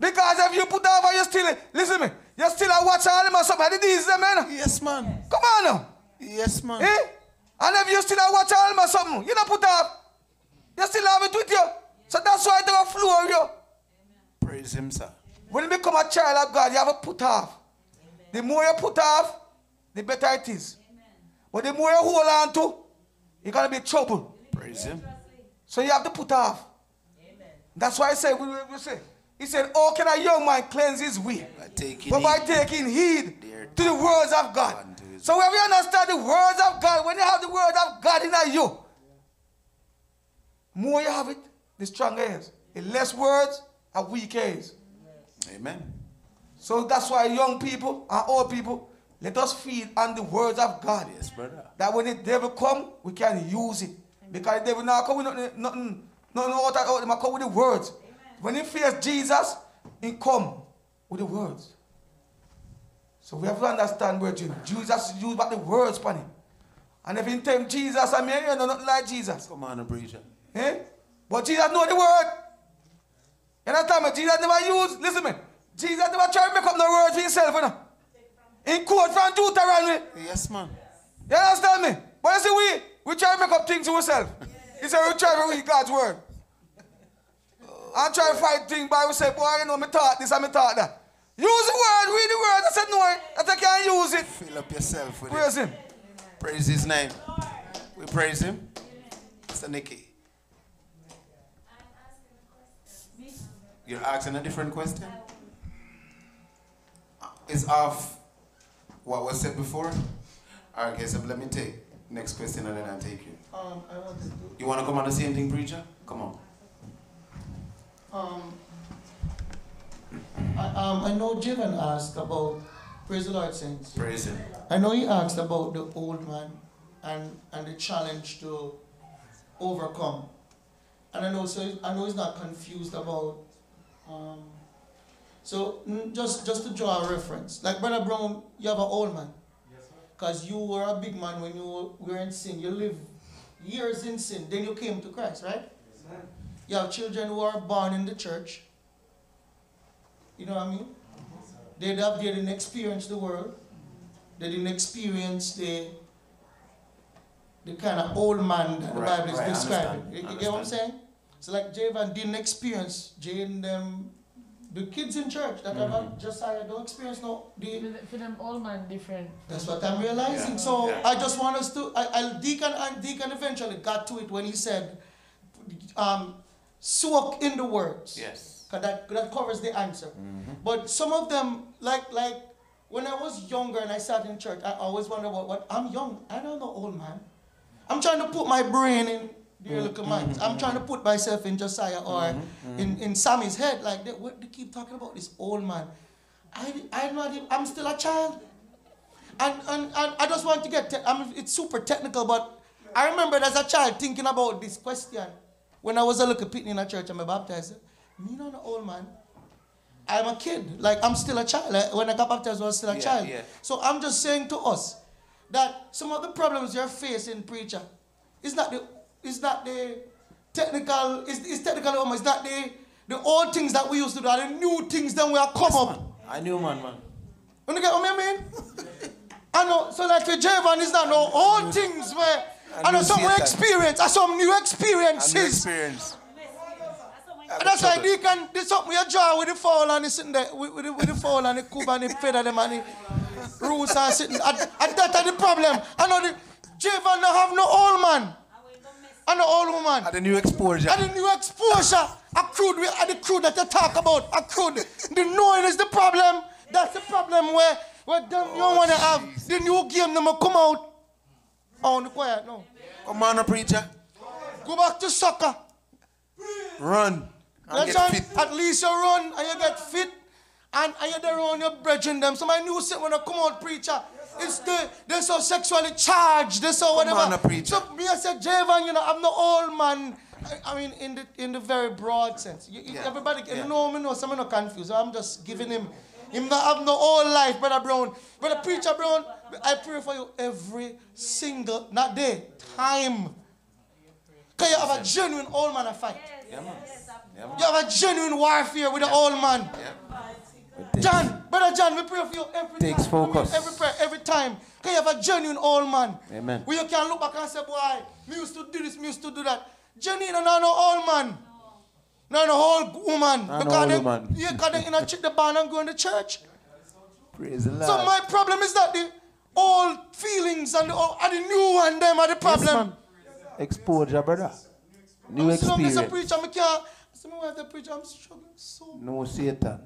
because if you put off and you still, listen to me, you still a watch all them and something. The deeds them, man. Yes, man. Come on now. Yes, man. Eh? And if you still a watch all them and something, you don't put off. You still have it with you. So that's why it don't flow of you. Praise him, sir. When you become a child of God, you have to put off. The more you put off, the better it is. But the more you hold on to, you're going to be in trouble. Praise him. So you have to put off. That's why I say, we, we, we say, he said, oh, can a young man cleanse his way? taking but by heed taking heed to the words of God. So when we understand the words of God, when you have the words of God in you, more you have it, the stronger it is. The less words, a weaker it is. Amen. So that's why young people and old people, let us feed on the words of God. Yes, brother. That when the devil come, we can use it. Because the devil now come with nothing, nothing, nothing out, out, out, come with the words. When he fears Jesus, he come with the words. So we have to understand, brethren, Jesus used back the words upon him. And if he tempt Jesus, I mean, you know, nothing like Jesus. Come on, a preacher. Eh? But Jesus know the word. You understand me? Jesus never used, listen me, Jesus never try to make up no words for himself, you know. In quote from Deuteronomy. Yes, man. You understand me? But you see, we, we try to make up things to ourselves. He said we try to read God's word. I try to fight things by ourselves. Boy, you know, me taught this and me taught that. Use the word, read the word. I said, no, that I can't use it. Fill up yourself with Praise it. him. Praise his name. We praise him. Mr. Nicky. You're asking a different question? It's off what was said before? Okay, so let me take next question and then I'll take you. Um, I wanted to, You want to come on the same thing, preacher? Come on. um, I, um, I know Jivan asked about, praise the Lord, saints. Praise him. I know he asked about the old man and, and the challenge to overcome. And I know, so I know he's not confused about, um, so mm, just, just to draw a reference, like Brother Brown, you have an old man. Yes, sir. Because you were a big man when you were in sin. You lived years in sin. Then you came to Christ, right? Yes, sir. You have children who are born in the church. You know what I mean? They, have, they didn't experience the world. They didn't experience the, the kind of old man that the Bible is right, describing. understand, You, you get what I'm saying? So like Javan didn't experience Jay and them the kids in church that Mm-hmm. have Josiah don't experience no the For them all man different. That's what I'm realizing. Yeah. So Yeah. I just want us to. I, I Deacon and Deacon eventually got to it when he said, um, "Soak in the words." Yes. Cause that that covers the answer. Mm-hmm. But some of them, like like when I was younger and I sat in church, I always wonder what what I'm young. I don't know old man. I'm trying to put my brain in their little minds. I'm mm-hmm. trying to put myself in Josiah or mm-hmm. Mm-hmm. in, in Sammy's head. Like they, what, they keep talking about this old man. I I'm not. even- I'm still a child. And, and, and I just want to get, I mean, it's super technical, but I remember as a child thinking about this question. When I was a little pitney in a church, I'm baptized. Me not an old man. I'm a kid. Like, I'm still a child. Like, when I got baptized, I was still a Yeah, child. yeah. So I'm just saying to us that some of the problems you're facing, preacher, is not the, is not the technical, is, is technical, it's not the, the old things that we used to do, are the new things that we are come up. I knew man, man. You get what I mean? I know, so like for Javon, it's not no old things where I know some Satan. experience, I some new A experiences. new experience. And that's why they can, there's something you draw with the fowl and the sitting there, with, with, the, with the fowl and the cube and the feather them and the roots and sitting. And, and that's the problem. I know the Javon don't have no old man. And no old woman. And the new exposure. And the new exposure. A crude, we- and the crude that you talk about. A crude. The knowing is the problem. That's the problem where, where them, you don't oh, want to have the new game them come out. Oh, the quiet, no. Come on, preacher. Go back to soccer. Run. And Let's get fit. At least you run and you get fit. And, and you're there around your brethren them. So my new set when I come out preacher, it's the they're so sexually charged, they're so whatever. on, preacher. So me I said, Javon, you know, I'm the old man. I, I mean in the in the very broad sense. You, Yeah. Everybody Yeah. you know me know, so I'm not confused. I'm just giving him him not have no old life, Brother Brown. Brother Preacher Brown, I pray for you every single not day, time. Because you have a genuine old man to fight. Yeah, man. Yeah. You have a genuine warfare with the old man. John, brother John, we pray for you every Takes time. focus. Every prayer, every time. Because you have a genuine old man. Amen. Where you can look back and say, boy, me used to do this, me used to do that. Jenny, no, no, no old man. No, no old woman. No, no because old they, woman. Yeah, because they in a chick the barn and going to church. Praise the Lord. So my problem is that the old feelings and the, old, and the new one, them are the problem. Exposure, brother. New I'm struggling as a preacher, I can't. So my wife, the preacher, I'm struggling so No Satan.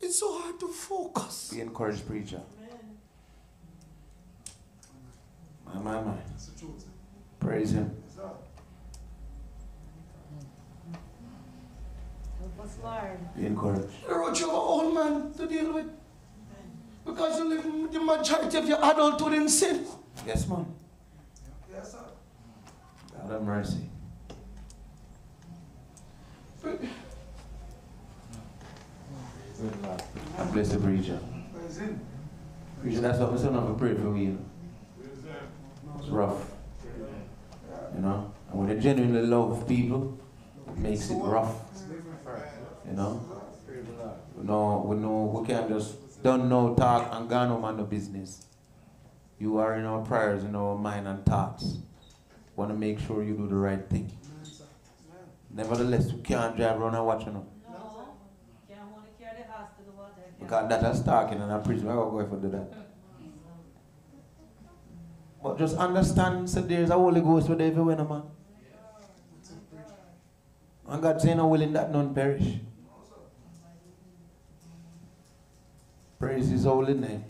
It's so hard to focus. Be encouraged, preacher. My, my, my. Praise him. Help us, Lord. Be encouraged. I wrote you have an old man to deal with. Because you live the majority of your adulthood in sin. Yes, man. Yes, sir. God have mercy. God bless the preacher. Preacher, that's what my son to pray for me. It's rough. You know? And when you genuinely love people, it makes it rough. You know? We know, we know, we can't just don't know, talk, and go no man no business. You are in our prayers, in our mind and thoughts. Want to make sure you do the right thing. Nevertheless, you can't drive around and watch you know. Can't want to carry the house to the water. Because that is talking and I preach. I go if I do that. But just understand, so there's a Holy Ghost with everywhere, man. And God saying, I'm willing that none perish. Praise His holy name.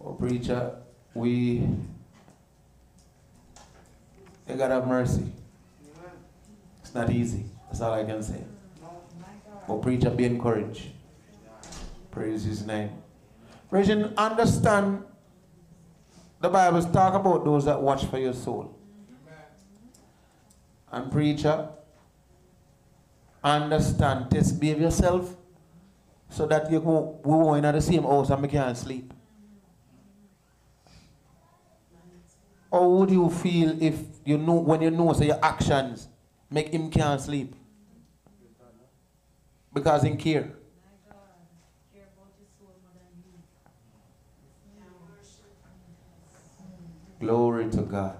Oh, preacher, we. You gotta have mercy. It's not easy. That's all I can say. But preacher, be encouraged. Praise his name. Brethren, understand the Bible talk about those that watch for your soul. And preacher, understand, test behave yourself so that you go, we won't in the same house and we can't sleep. How would you feel if you know when you know so your actions make him can't sleep? Because in care. Glory to God.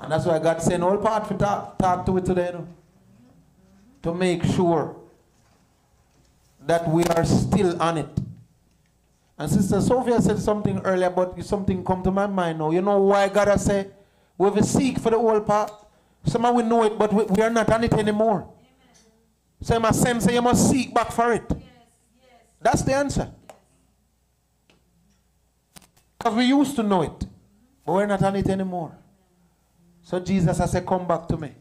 And that's why God sent all part for talk, talk to it today. Know? to make sure that we are still on it. And Sister Sophia said something earlier, but something come to my mind now. You know why God has said we have to seek for the whole part? Some of we know it, but we, we are not on it anymore. So my same say you must seek back for it. That's the answer. Because we used to know it, but we're not on it anymore. So Jesus has said, Come back to me.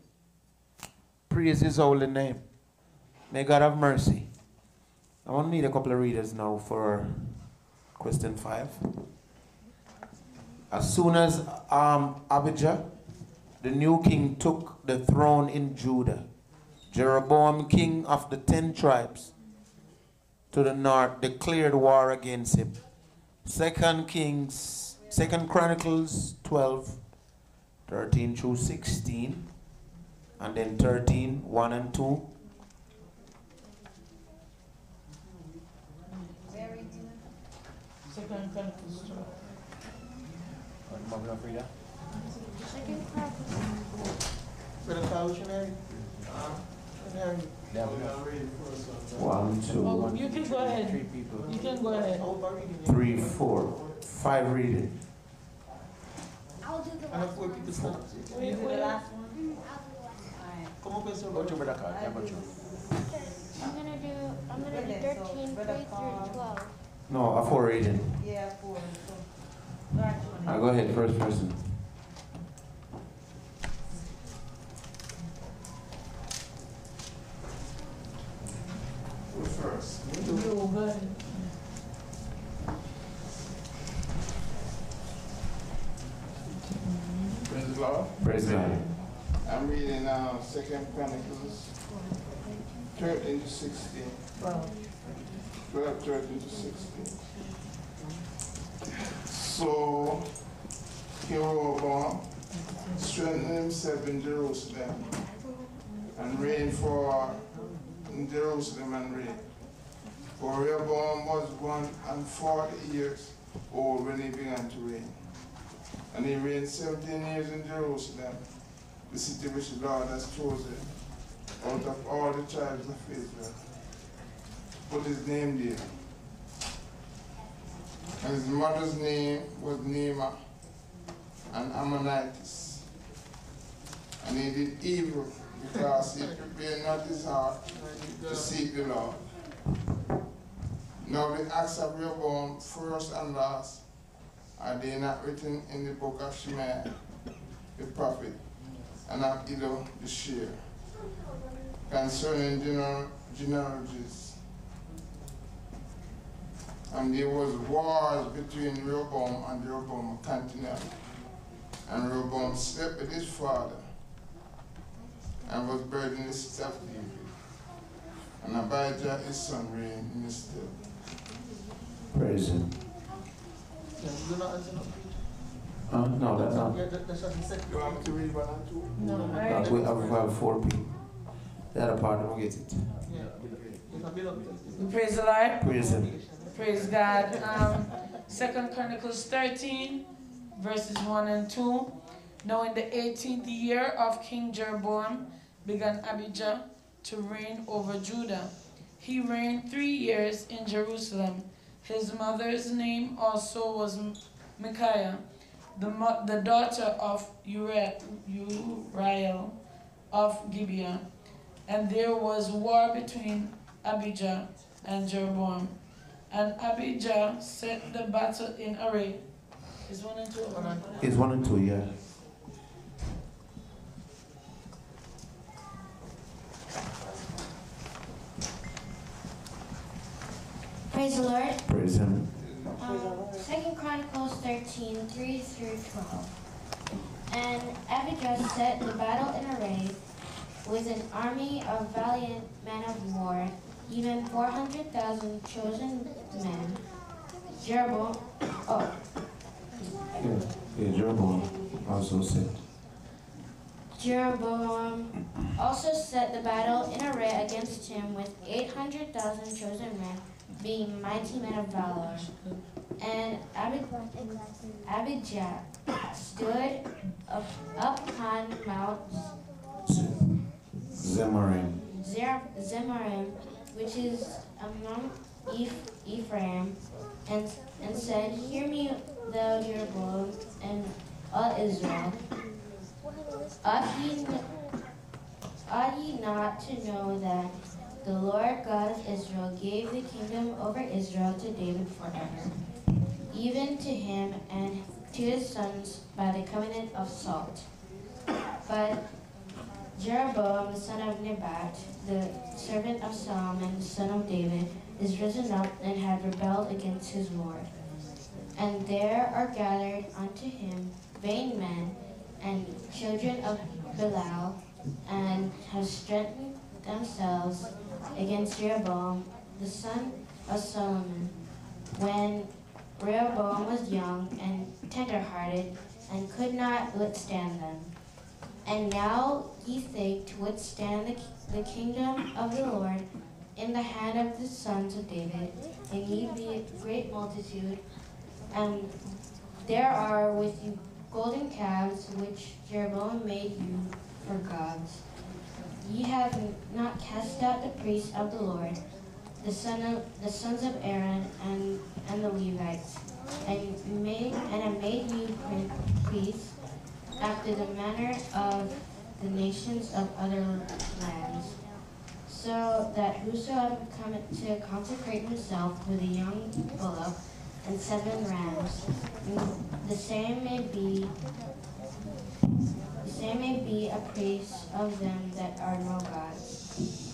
Praise his holy name. May God have mercy. I want to need a couple of readers now for question five. As soon as um, Abijah, the new king, took the throne in Judah, Jeroboam, king of the ten tribes to the north, declared war against him. Second Kings, Second Chronicles 12, 13 through 16, and then 13, 1 and 2. Second Chronicles 12. Brother Kyle, what's your name? Your name? One, two, Oh, one, you can go ahead. You can go ahead. three, four, five reading. I have four people stand. Wait, wait. Come up and say, Go to Brother Carl. Yeah, go to. I'm gonna do, I'm gonna do thirteen, three through twelve. No, a four reading. Yeah, four. Uh, go ahead, first person. Who first? You go ahead. Praise the Lord. Praise God. I'm reading uh, Second Chronicles 13 to 16. 12, 13 to 16. So, Jeroboam strengthened himself in Jerusalem and reigned for in Jerusalem and reigned. For Rehoboam was one and forty years old when he began to reign. And he reigned seventeen years in Jerusalem, the city which the Lord has chosen out of all the tribes of Israel. Put his name there. And his mother's name was Naamah, an Ammonitess. And he did evil because he prepared not his heart to seek the Lord. Now the acts of Rehoboam, first and last, are they not written in the book of Shemaiah, the prophet, and of Iddo the seer, concerning geneal- genealogies? And there was wars between Rehoboam and Rehoboam continually. And Rehoboam slept with his father and was buried in the city of David. And Abijah his son reigned in his stead. Praise him. Yeah, you not answer no Uh, no, that's not. Yeah, that- that's what he said. You want me to read one and two? No, Uh, we have, we have four people. The other part, don't get it. Yeah. You can build up. Praise the Lord. Praise him. Praise God. Um, Second Chronicles 13, verses 1 and 2. Now in the 18th year of King Jeroboam began Abijah to reign over Judah. He reigned three years in Jerusalem. His mother's name also was Micaiah, the, the daughter of Uriah, Uriel of Gibeah. And there was war between Abijah and Jeroboam. And Abijah set the battle in array. Is one and two? It's one and two, yeah. Praise the Lord. Praise him. Um, Second Chronicles 13, 3 through 12. And Abijah set the battle in array with an army of valiant men of war, even 400,000 chosen men. Jeroboam, oh, Yeah, yeah, Jeroboam also said. Jeroboam also set the battle in array against him with 800,000 chosen men, being mighty men of valor. And Abi- Abijah stood up, up upon Mount Zemarim. Zemarim, which is among Ephraim, and, and said, Hear me, thou Jeroboam, and all Israel. Ought ye, ought ye not to know that the Lord God of Israel gave the kingdom over Israel to David forever, even to him and to his sons by the covenant of salt. But Jeroboam the son of Nebat, the servant of Solomon the son of David, is risen up and had rebelled against his Lord. And there are gathered unto him vain men and children of Belial, and have strengthened themselves against Jeroboam, the son of Solomon, when Rehoboam was young and tender-hearted, and could not withstand them. And now ye think to withstand the, the kingdom of the Lord in the hand of the sons of David, and ye be a great multitude, and there are with you golden calves which Jeroboam made you for gods. Ye have not cast out the priests of the Lord, the son of the sons of Aaron and, and the Levites, and made and have made you pri- priests after the manner of the nations of other lands, so that whosoever cometh to consecrate himself with a young bullock and seven rams, the same may be the same may be a priest of them that are no gods.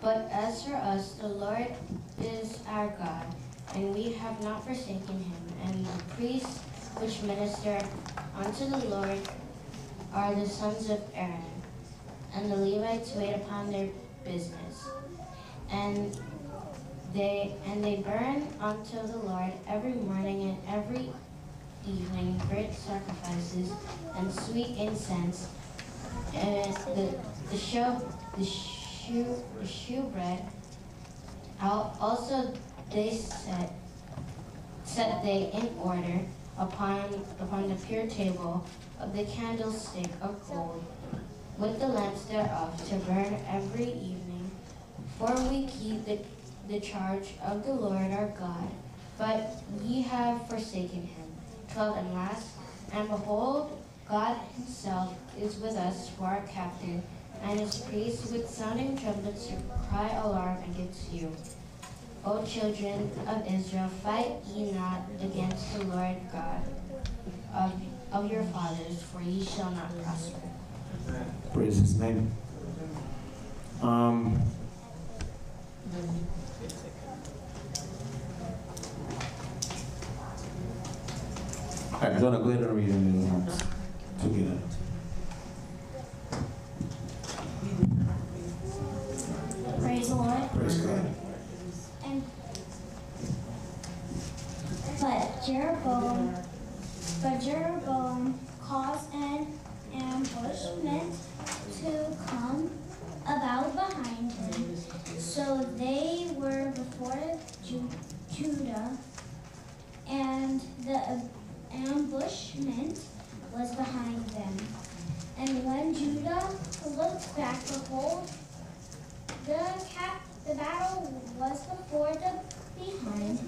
But as for us, the Lord is our God, and we have not forsaken him, and the priests which minister unto the Lord are the sons of Aaron, and the Levites wait upon their business. And they and they burn unto the Lord every morning and every evening great sacrifices and sweet incense, and the the show the shoe. Also they set set they in order upon upon the pure table of the candlestick of gold, with the lamps thereof to burn every evening. For we keep the, the charge of the Lord our God, but ye have forsaken him. Twelve and last, and behold, God himself is with us for our captain, and his priests with sounding trumpets to cry alarm against you. O children of Israel, fight ye not against the Lord God of, of your fathers, for ye shall not prosper. Praise his name. Um, all right, Jonah, go ahead and read together. Praise the Lord. Praise God. And but Jeroboam, but Jeroboam caused an ambushment to come about behind him. So they were before Ju- Judah, and the ambushment was behind them. And when Judah looked back, behold, the cap, the battle was before the behind,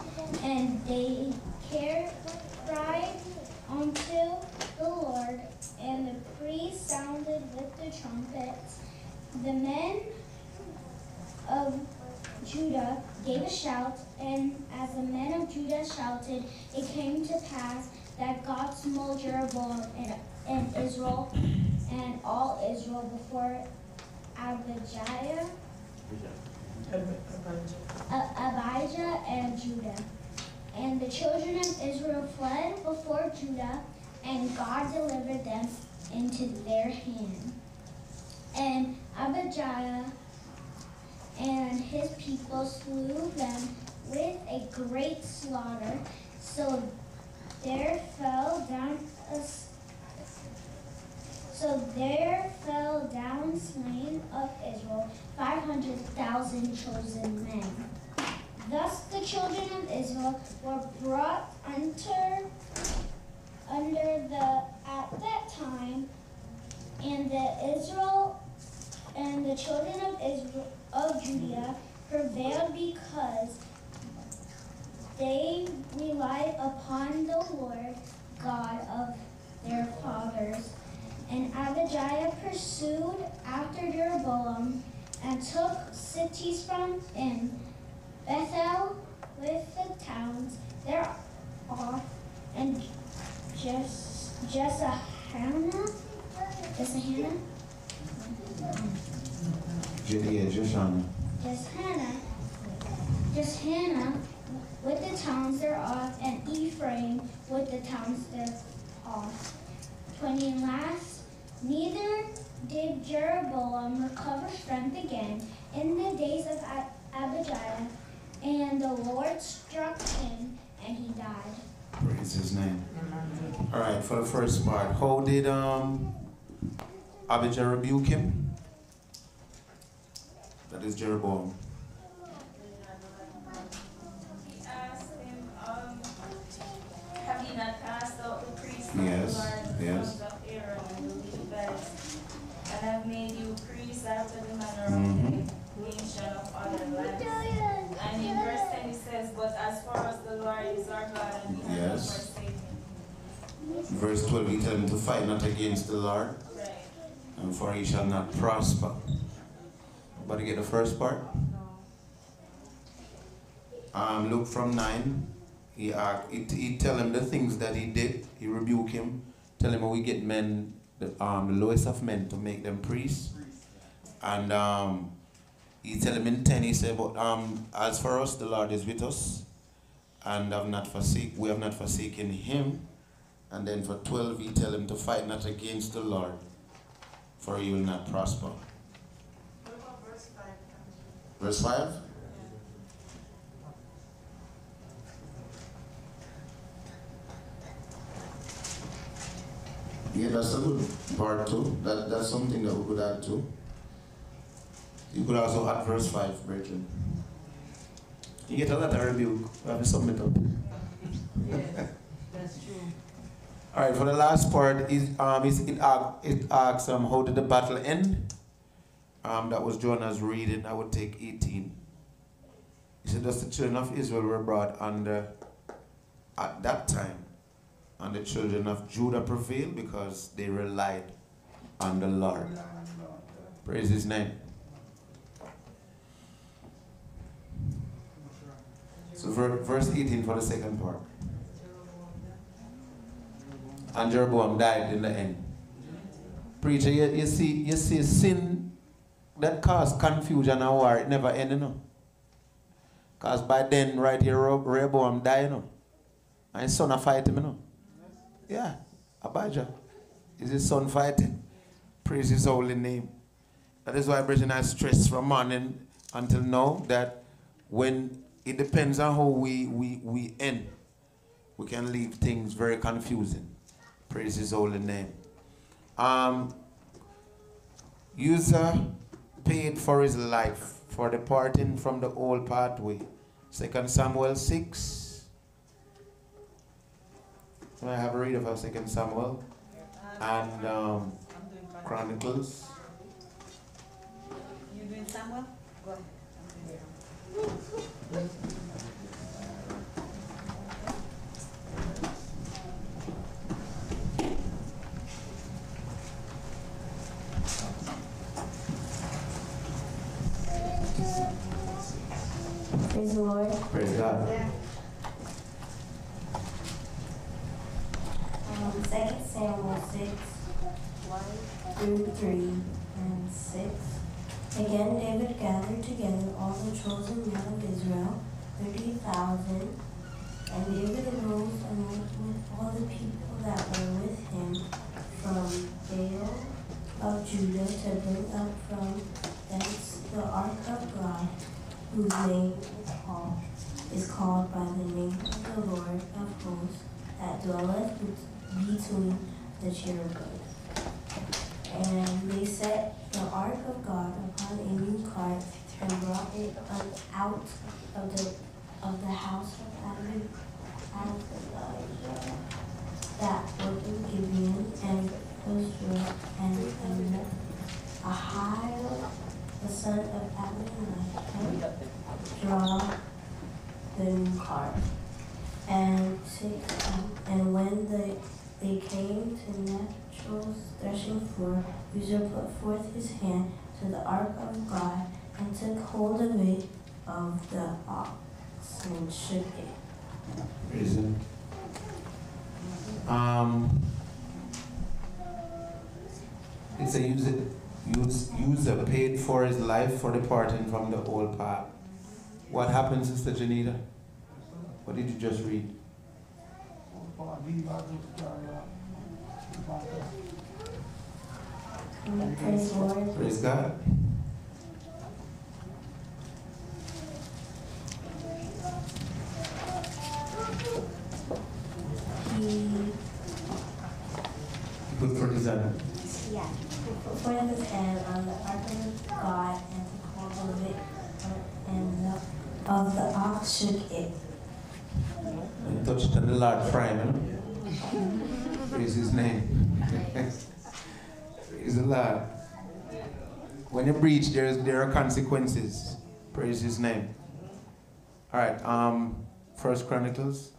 and they care, cried unto the Lord, and the priest sounded with the trumpets. The men of Judah gave a shout, and as the men of Judah shouted, it came to pass that God smote Jeroboam and, and Israel and all Israel before Abijah Abijah and Judah. And the children of Israel fled before Judah, and God delivered them into their hand. And Abijah and his people slew them with a great slaughter. So there fell down a so there fell down slain of Israel five hundred thousand chosen men. Thus the children of Israel were brought under under the at that time, and the Israel and the children of Israel of Judah prevailed because they relied upon the Lord God of their fathers. And Abijah pursued after Jeroboam and took cities from him, Bethel with the towns thereof, and Jes- Jesahannah, Jesahannah, Yeah, Joshua. Jeshanah, Jeshanah with the towns thereof, and Ephraim with the towns thereof. Twenty and last, neither did Jeroboam recover strength again in the days of Abijah, and the Lord struck him, and he died. Praise his name. All right, for the first part, how did um Abijah rebuke him? That is Jeroboam. He asked him, um, have you not cast out the priests of Yes, the Lord, the yes. sons of Aaron and the Levites, and have made you priests after the manner of the nation of other lands? And in verse 10 it says, But as far as the Lord is our God, and he has not Yes. forsaken. Verse 12, he tells him to fight not against the Lord, Right. and for he shall not prosper. But you get the first part? Um, look from 9. He, uh, he, he tell him the things that he did. He rebuke him. Tell him we get men, the, um, the lowest of men, to make them priests. And um, he tell him in 10, he said, but um, as for us, the Lord is with us. And have not forsake, we have not forsaken him. And then for 12, he tell him to fight not against the Lord, for he will not prosper. Verse 5? Yeah, that's a good part too. That, that's something that we could add to. You could also add verse 5, brethren. You get a lot of rebuke. We have to sum it up. That's true. All right, for the last part, is, um, is it, uh, it asks um, how did the battle end? Um, that was Jonah's reading. I would take 18. He said, Thus the children of Israel were brought under, at that time, and the children of Judah prevailed because they relied on the Lord. Praise his name. So, ver- verse 18 for the second part. And Jeroboam died in the end. Preacher, you, you see, you see, sin that caused confusion and war, it never ended, you know. Because by then, right here, Re- Rehoboam died, you know. And his son fight, fighting, you know. Yeah, Abijah. Is his son fighting? Praise his holy name. That is why, brethren, I stress from morning until now that when it depends on how we, we, we end, we can leave things very confusing. Praise his holy name. Um, Uzzah paid for his life for departing from the old pathway. Second Samuel 6. Can I have a read of our Second Samuel and um, Chronicles? You doing Samuel? Go ahead. Praise the Lord. Praise God. Um, Second Samuel six, one through three and six. Again, David gathered together all the chosen men of Israel, thirty thousand. And David arose and went with all the people that were with him from Baal of Judah to bring up from thence the ark of God, whose name is called, is called by the name of the Lord of hosts, that dwelleth between the cherubim. And they set the ark of God upon a new cart and brought it out of the of the house of Abin, Abijah, that was in Gibeon, and Joshua and, and Ahio the son of Abinadab, draw the new cart. And and when they, they came to Nachon's threshing floor, Uzzah put forth his hand to the ark of God and took hold of it of the ox and shook it. Praise him. Um, it's a Uzzah, use, Uzzah paid for his life for departing from the old path. What happened, Sister Janita? What did you just read? Praise. Praise God. He, Put for his hand. yeah, he put forth his hand on the ark of God and took hold of it, and the, of the ox shook it. And touched the Lord Fryman. Praise his name. Praise the Lord. When you breach, there, is, there are consequences. Praise his name. All right, um, First Chronicles.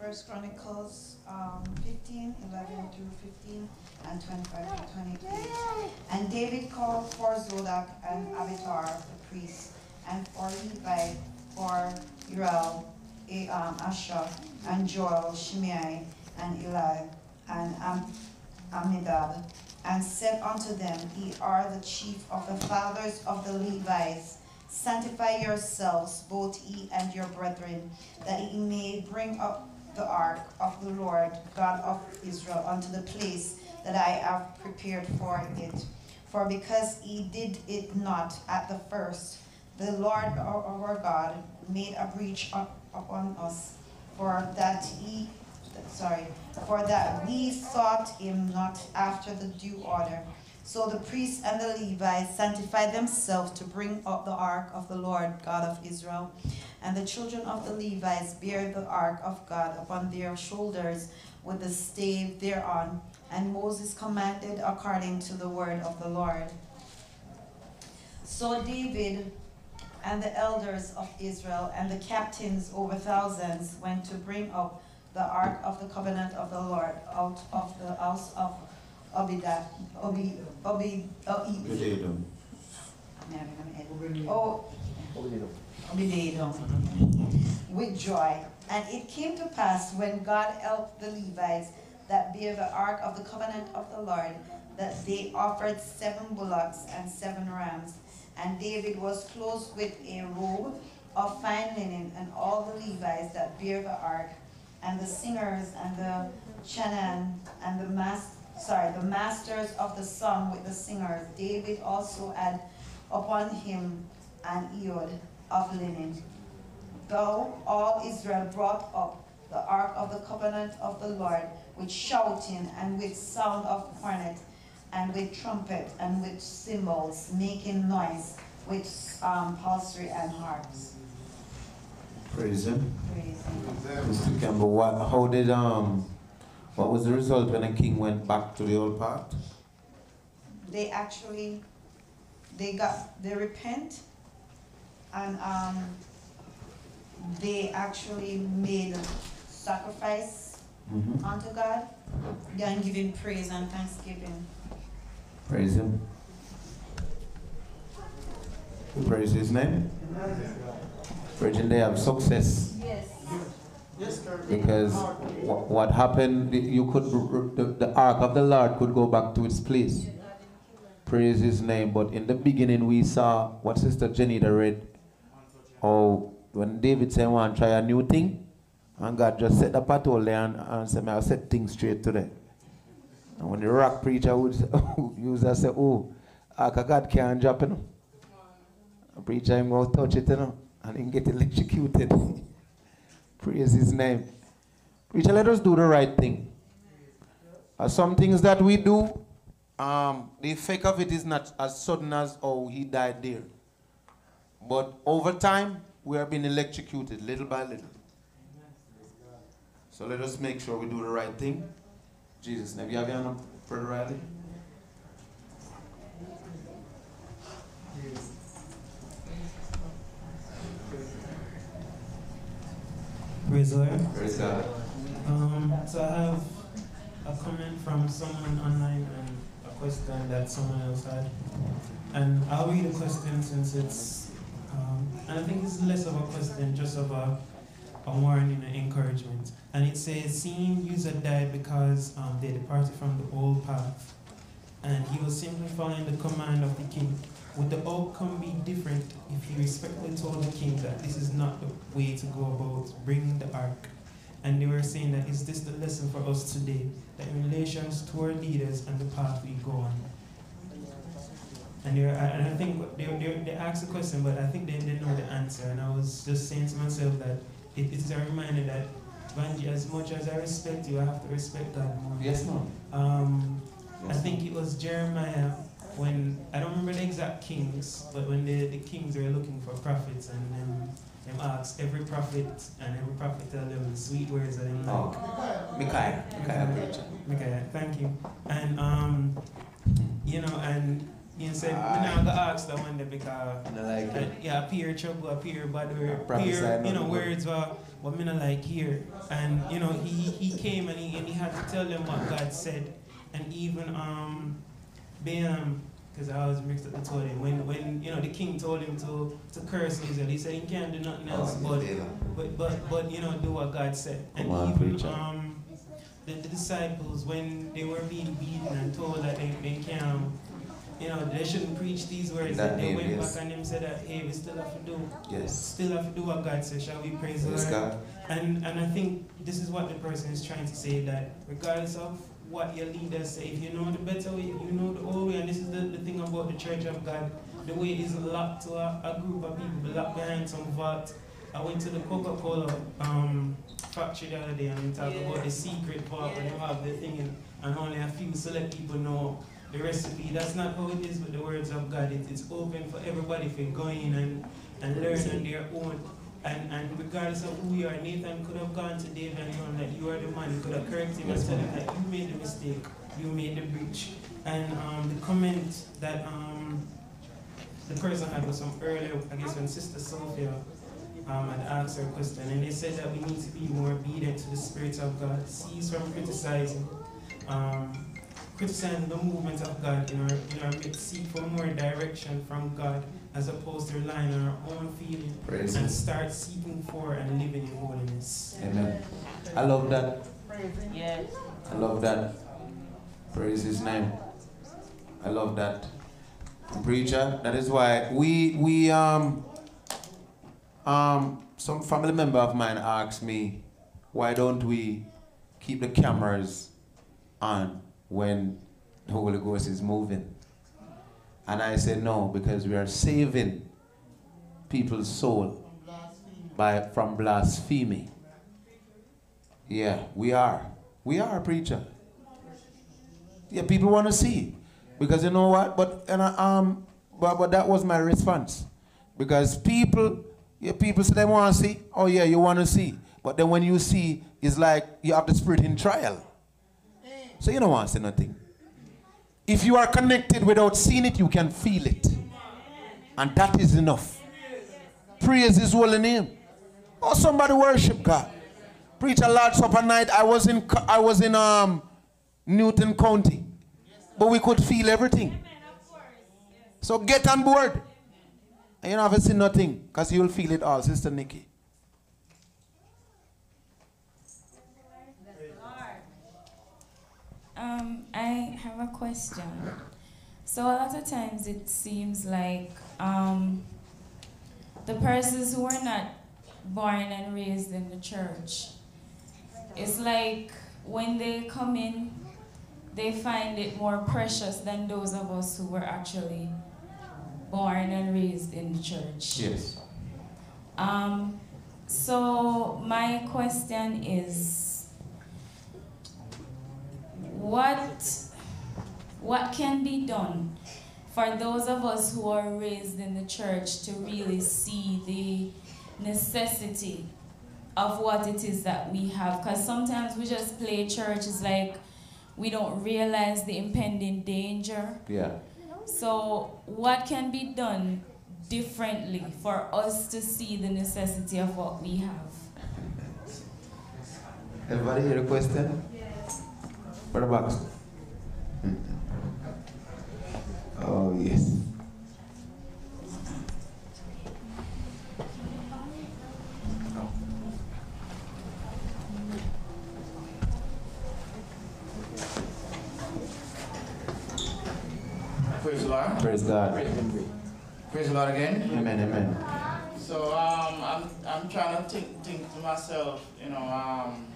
First Chronicles um, 15, 11 through 15, and 25 through 23. And David called for Zadok and Abiathar, the priests, and for Levi, for Uriel, um, Asher, and Joel, Shimei, and Eli, and Am- Amminadab, and said unto them, Ye are the chief of the fathers of the Levites. Sanctify yourselves, both ye and your brethren, that ye may bring up the ark of the Lord God of Israel unto the place that I have prepared for it. For because ye did it not at the first, the Lord our God made a breach upon us, for that ye sorry, for that we sought him not after the due order. So the priests and the Levites sanctified themselves to bring up the ark of the Lord God of Israel. And the children of the Levites bare the ark of God upon their shoulders with the stave thereon. And Moses commanded according to the word of the Lord. So David and the elders of Israel and the captains over thousands went to bring up the ark of the covenant of the Lord out of the house of Obida, Obi, Obi, Obi, Oh, Obededom, with joy. And it came to pass when God helped the Levites that bear the ark of the covenant of the Lord, that they offered seven bullocks and seven rams. And David was clothed with a robe of fine linen, and all the Levites that bear the ark, and the singers, and the Chanan, and the mas- sorry, the masters of the song with the singers. David also had upon him an ephod of linen. Though all Israel brought up the ark of the covenant of the Lord with shouting and with sound of cornet and with trumpet and with cymbals, making noise with um, and harps. Praise him. Praise him. Mr. Campbell, what, how did, um, what was the result when the king went back to the old path? They actually, they got, they repent and um, they actually made a sacrifice Mhm. unto God and giving praise and thanksgiving. Praise him. Praise his name. Virgin, they have success. Yes. Yes, sir. Because wh- what happened, you could, the, the ark of the Lord could go back to its place. Praise his name. But in the beginning, we saw what Sister Janita read. Oh, when David said, I want to try a new thing, and God just set the patrol there and, and said, I'll set things straight today. And when the rock preacher would use that, say, Oh, ark of God can't drop, you know. The preacher him go touch it, you know, and he get electrocuted. Praise his name. Preacher, let us do the right thing. Uh, some things that we do, um, the effect of it is not as sudden as, oh, he died there. But over time, we are being electrocuted little by little. So let us make sure we do the right thing. Jesus' name. You have your hand? Praise the Lord. Praise God. Um, so I have a comment from someone online and a question that someone else had. And I'll read the question since it's, um, and I think it's less of a question, just of a, a warning and encouragement. And it says, seeing Uzzah died because um, they departed from the old path, and he was simply following the command of the king. Would the outcome be different if he respectfully told the king that this is not the way to go about bringing the ark? And they were saying that is this the lesson for us today? That in relations to our leaders and the path we go on. And, and I think they, they, they asked the question, but I think they, didn't know the answer. And I was just saying to myself that it, it's a reminder that Vanji, as much as I respect you, I have to respect God more. Yes, ma'am. Um, I think it was Jeremiah when I don't remember the exact kings, but when the, the kings were looking for prophets and them, them asked every prophet and every prophet tell them the sweet words of them Oh, like Micaiah. Micaiah preacher. Micaiah, thank you. And um, you know, and you said we now the ask that one day because like uh, yeah, appear trouble, appear bad word, prophesy appear you know words what what me not like here. And you know, he he came and he and he had to tell them what God said. And even um Balaam, because I was mixed up the told him when when you know the king told him to to curse Israel, he said he can't do nothing else Oh, but but but but you know do what God said. And Come on, even um the, the disciples when they were being beaten and told that they, they can't you know they shouldn't preach these words That and they name, went yes. back and them said that hey we still have to do Yes. still have to do what God says shall we praise the Lord God. and and I think this is what the person is trying to say that regardless of what your leaders say if you know the better way you know the old way and this is the, the thing about the church of God the way it is locked to a, a group of people locked behind some vault I went to the Coca-Cola um, factory the other day and we talked about the secret vault where you have the thing in, and only a few select people know the recipe. That's not how it is with the words of God. It, it's open for everybody to go in and, and learn on their own. And, and regardless of who you are, Nathan could have gone to David and known that you are the man. He could have corrected him and ma'am. him that you made the mistake, you made the breach. And um, the comment that um, the person had was from earlier, I guess when Sister Sophia um, had asked her a question, and they said that we need to be more obedient to the Spirit of God, cease from criticizing, um, criticizing the movement of God in our, in our midst, seek for more direction from God as opposed to relying on our own feelings Praise and Him. start seeking for and living in holiness. Amen. I love that. Yes. I love that. Praise his name. I love that. Preacher, that is why we we um um some family member of mine asked me why don't we keep the cameras on when the Holy Ghost is moving? And I say no, because we are saving people's soul by from blasphemy. Yeah, we are. We are, a preacher. Yeah, people want to see. Because you know what? But and I, um but, but that was my response. Because people yeah, people say they want to see. Oh yeah, you want to see. But then when you see, it's like you have the spirit in trial. So you don't want to see nothing. If you are connected without seeing it, you can feel it. And that is enough. Praise his holy name. Or somebody worship God. Preach a Lord's Supper night. I was in I was in um Newton County. But we could feel everything. So get on board. And you don't have to see nothing, because you'll feel it all, Sister Nikki. Um, I have a question. So a lot of times it seems like um, the persons who are not born and raised in the church, it's like when they come in, they find it more precious than those of us who were actually born and raised in the church. Yes. Um, so my question is, what what can be done for those of us who are raised in the church to really see the necessity of what it is that we have? Because sometimes we just play church. It's like we don't realize the impending danger. Yeah. So, what can be done differently for us to see the necessity of what we have? Everybody hear the question? Brother Box. Oh, yes. Praise the Lord. Praise God. Praise, praise the Lord again. Amen, amen. So um, I'm I'm trying to think think to myself, you know, um,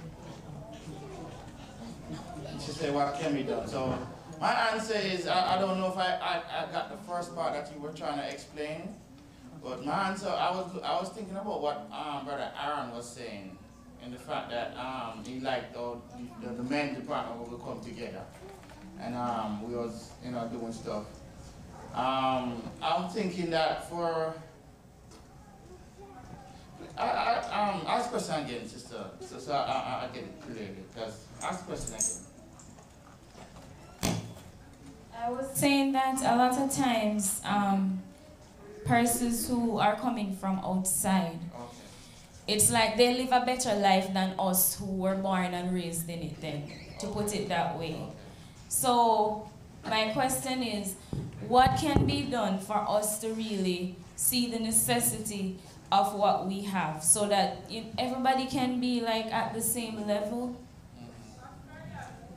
say what can be done. So my answer is I, I don't know if I, I, I got the first part that you were trying to explain, but my answer I was I was thinking about what um, Brother Aaron was saying, and the fact that um, he liked the, the, the men department will come together, and um, we was you know doing stuff. Um, I'm thinking that for I, I, um, ask question again, sister, so, so I, I, I get it clearly, because ask question again. I was saying that a lot of times, um, persons who are coming from outside, it's like they live a better life than us who were born and raised in it then, to put it that way. So my question is, what can be done for us to really see the necessity of what we have so that you, everybody can be like at the same level?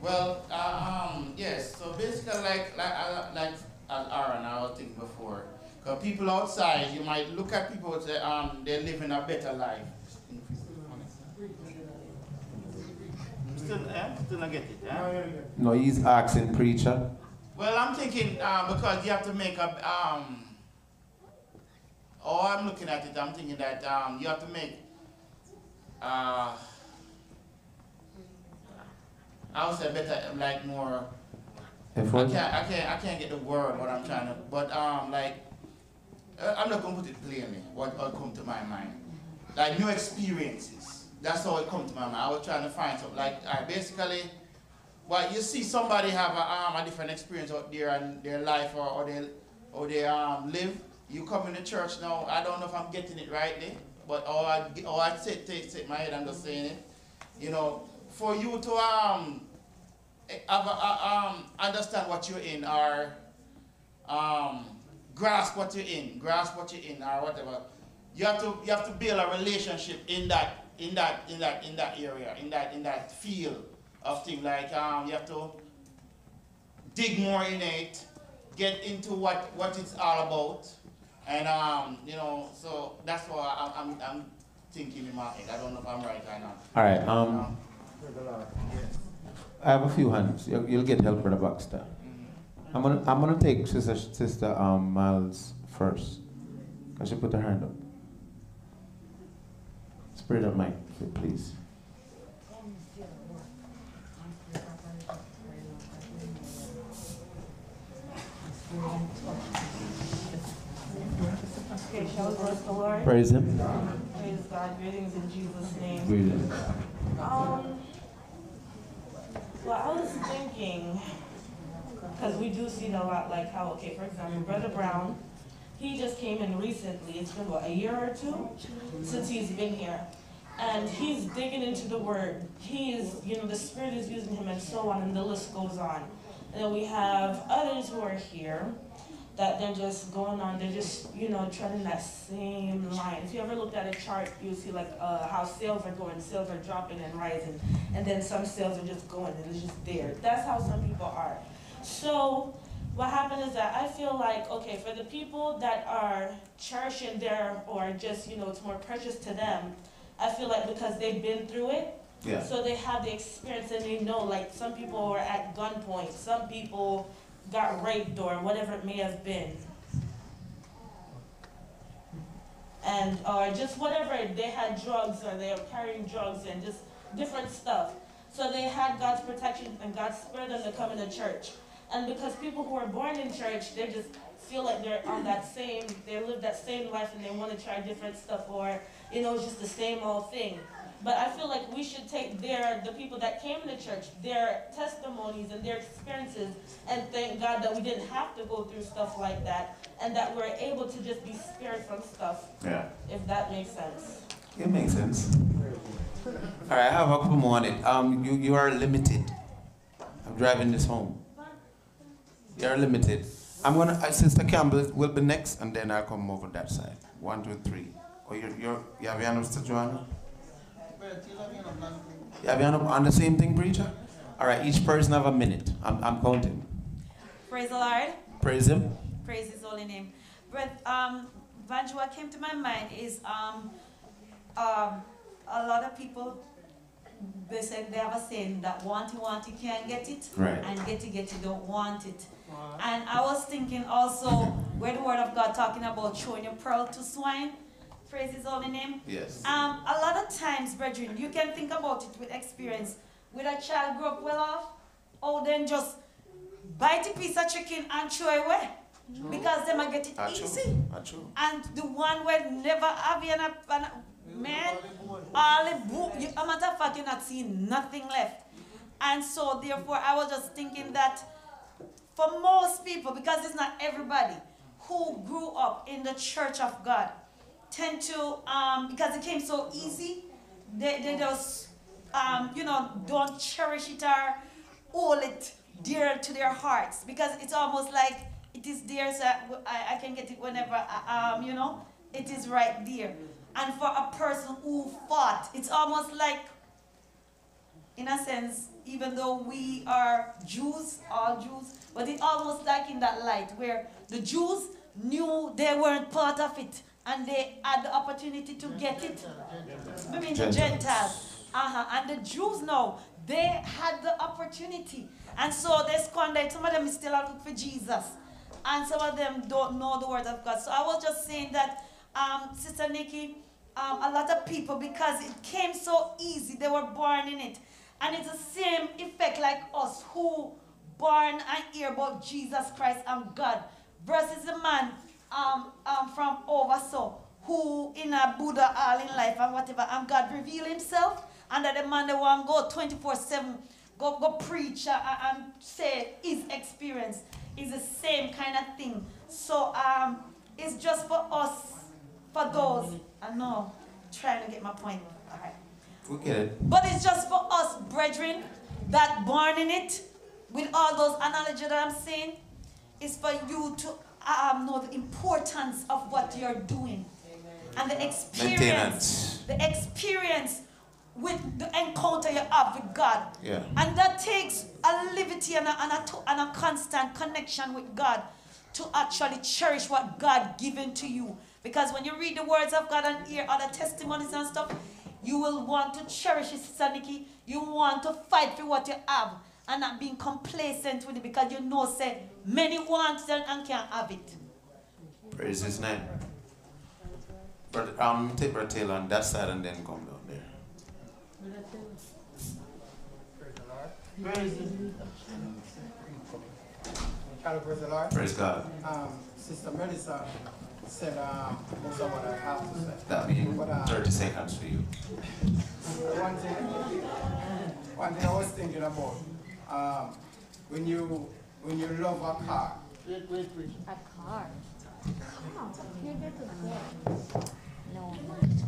Well, uh, um, yes, so basically like, like, uh, like as Aaron, I was thinking before, because people outside, you might look at people and say, um, they're living a better life. Still, eh? Still not get it, eh? No, he's asking preacher. Well, I'm thinking uh, because you have to make a. Um, oh, I'm looking at it. I'm thinking that um, you have to make. Uh, I would say better, like more. I Effort? can't, I can't, I can't get the word what I'm trying to. But um, like, uh, I'm not gonna put it plainly. What what come to my mind, like new experiences. That's how it come to my mind. I was trying to find something like I basically. Well, you see somebody have a, um, a different experience out there and their life or, or they or they um, live. You come in the church now. I don't know if I'm getting it rightly, but or I or I take take take my head. I'm just saying it. You know, for you to um have a, a, um understand what you're in or um grasp what you're in, grasp what you're in or whatever. You have to you have to build a relationship in that in that in that in that area in that in that field of thing. Like um, you have to dig more in it, get into what, what it's all about. And um, you know, so that's why I'm, I'm, I'm thinking in my head. I don't know if I'm right or not. All right. Um, I have a few hands. You'll, you'll get help, Brother Baxter. I'm gonna I'm gonna take Sister Sister um, Miles first. Can she put her hand up? Spirit of Mike, please. Okay, shall we bless the Lord? Praise Him. Praise God. Greetings in Jesus' name. Greetings. Um, well, I was thinking, because we do see it a lot, like how, okay, for example, Brother Brown, he just came in recently. It's been, what, a year or two since he's been here. And he's digging into the Word. He is, you know, the Spirit is using him and so on, and the list goes on. And then we have others who are here that they're just going on, they're just, you know, treading that same line. If you ever looked at a chart, you'll see like uh, how sales are going, sales are dropping and rising, and then some sales are just going and it's just there. That's how some people are. So what happened is that I feel like, okay, for the people that are cherishing their, or just, you know, it's more precious to them, I feel like because they've been through it, Yeah. so they have the experience and they know, like, some people were at gunpoint, some people got raped or whatever it may have been. And, or just whatever, they had drugs or they were carrying drugs and just different stuff. So they had God's protection and God spared them to come into church. And because people who are born in church, they just feel like they're on that same, they live that same life and they want to try different stuff or, you know, it's just the same old thing. But I feel like we should take their, the people that came to church, their testimonies and their experiences, and thank God that we didn't have to go through stuff like that, and that we're able to just be spared from stuff. Yeah. If that makes sense. It makes sense. All right, I have a couple more on it. Um, you, you are limited. I'm driving this home. You are limited. I'm gonna, uh, Sister Campbell will be next, and then I'll come over that side. One, two, three. Oh, you're, you're, you have your hand Sister Joanna? You have your hand on the same thing, preacher? All right, each person have a minute. I'm, I'm counting. Praise the Lord. Praise him. Praise his holy name. But um, Vanju, what came to my mind is um, um, a lot of people, they said they have a saying that want it, want it, can't get it. Right. And get it, get it, don't want it. And I was thinking also where the word of God talking about showing your pearl to swine. Praise his holy name. Yes. Um, a lot of times, brethren, you can think about it with experience. With a child grow up well off, or then just bite a piece of chicken and throw it away. Because them a get it Achoo. easy. Achoo. And the one where never have you an, an man, all the book, you, a matter of fact, you're not seeing nothing left. And so therefore I was just thinking that for most people, because it's not everybody who grew up in the church of God, tend to, um, because it came so easy, they, they just, um, you know, don't cherish it or hold it dear to their hearts because it's almost like it is there so I, I can get it whenever, I, um, you know, it is right there. And for a person who fought, it's almost like in a sense, even though we are Jews, all Jews, but it's almost like in that light where the Jews knew they weren't part of it and they had the opportunity to get it. I mean, the Gentiles. Uh-huh. And the Jews now, they had the opportunity. And so they squandered. Some of them still looking for Jesus. And some of them don't know the word of God. So I was just saying that, um, Sister Nikki, um, a lot of people, because it came so easy, they were born in it. And it's the same effect like us who born and hear about Jesus Christ and God versus the man um, um, from over so who in a Buddha all in life and whatever and God reveal himself and that the man they want go 24-7 go, go preach uh, uh, and say his experience is the same kind of thing. So um, it's just for us, for those, I know, trying to get my point. All right. We get it. But it's just for us, brethren, that born in it, with all those analogies that I'm saying, is for you to um, know the importance of what you're doing. And the experience, the experience with the encounter you have with God. Yeah. And that takes a liberty and a, and, a, to- and a constant connection with God to actually cherish what God given to you. Because when you read the words of God and hear other testimonies and stuff, you will want to cherish it, Sister Nikki. You want to fight for what you have and not being complacent with it because you know, say, many want it and- and can't have it. Praise his name. Brother, um, take Brother Taylor on that side and then come down there. Hello, praise the Lord. Praise God. Um, Sister Melissa said um, most of what I have to say. That being But, uh, 30 seconds for you. One thing, one thing I was thinking about, um, when you when you love a car, Wait, wait, wait. A car? Come you get to the No,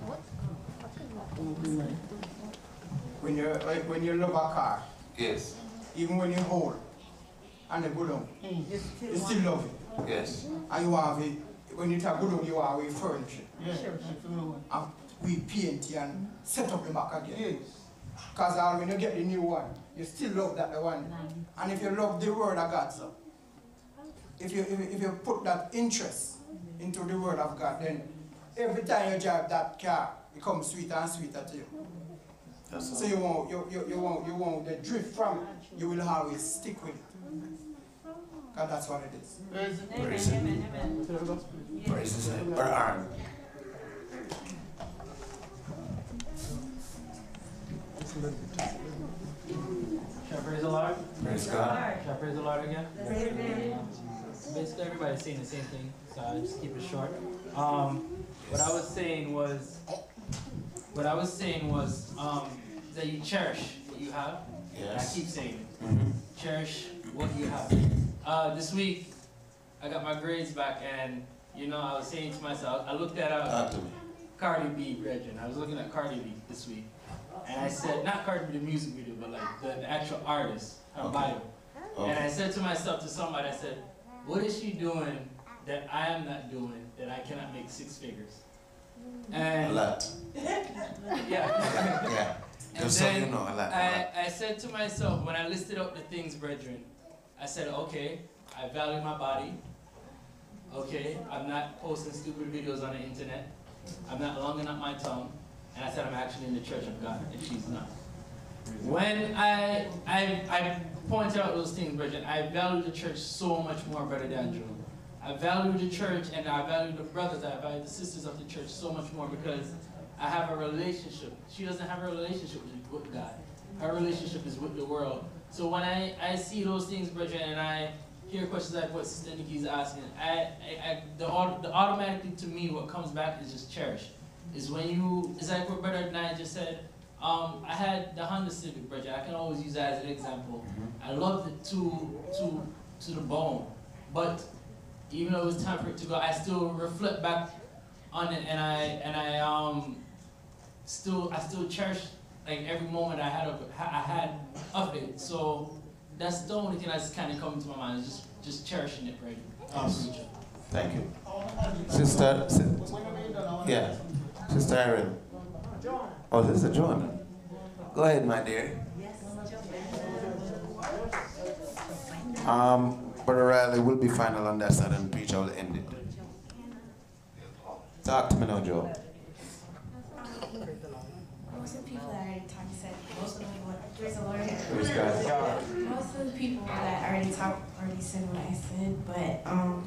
what? when you like, when you love a car, yes, even when you hold and it go down, you still love it. Yes. And you have it when you take go down, you have it furniture. Yes. And we paint it and set up the back again. Because uh, when you get the new one, you still love that one. And if you love the word of God, so if you, if if you put that interest into the word of God, then every time you drive that car, it becomes sweeter and sweeter to you. That's so you won't you, you, you won't you won't the drift from it. You will always stick with it. Because that's what it is. Praise him. Praise his name. Brother Aaron. Shall I praise the Lord? Praise God. Shall I praise the Lord again? Praise Basically, everybody's saying the same thing, so I'll just keep it short. Um, what I was saying was, what I was saying was um, that you cherish what you have. And I keep saying it. Mhm. Cherish what you have. Uh, this week, I got my grades back, and you know, I was saying to myself, I looked at uh, Talk to me. Cardi B, brethren. I was looking at Cardi B this week, And I said, not the music video, but like the, the actual artist, her Okay. bio. Okay. And I said to myself, to somebody, I said, what is she doing that I am not doing that I cannot make six figures? And A lot. yeah. Yeah. And so you know, a lot, a I, I said to myself, when I listed out the things, brethren, I said, okay, I value my body. Okay, I'm not posting stupid videos on the internet. I'm not longing up my tongue. And I said, I'm actually in the church of God, and she's not. When I, I, I pointed out those things, brethren, I value the church so much more, Brother D'Angelo. I value the church and I value the brothers, I value the sisters of the church so much more because I have a relationship. She doesn't have a relationship with, God. Her relationship is with the world. So when I, I see those things, brethren, and I hear questions like what Sister Nikki is asking, I, I, I the, the automatically to me what comes back is just cherish. Is when you, it's like what Brother and I just said, um, I had the Honda Civic, brethren. I can always use that as an example. I loved it to, to, to the bone. But even though it was time for it to go, I still reflect back on it and I and I um still I still cherish like every moment I had of it, I had of it. So that's the only thing that's kind of coming to my mind is just just cherishing it right um, Thank you. Sister, si- yeah, Sister Irene. Oh, Sister Joanna. Go ahead, my dear. Um, Brother Riley will be final on that side and the preacher will end it. Talk to me now, Joe. Most of the people that already talked said, most of the people, praise the Lord. Praise God. Most of the people that already talked already said what I said, but um,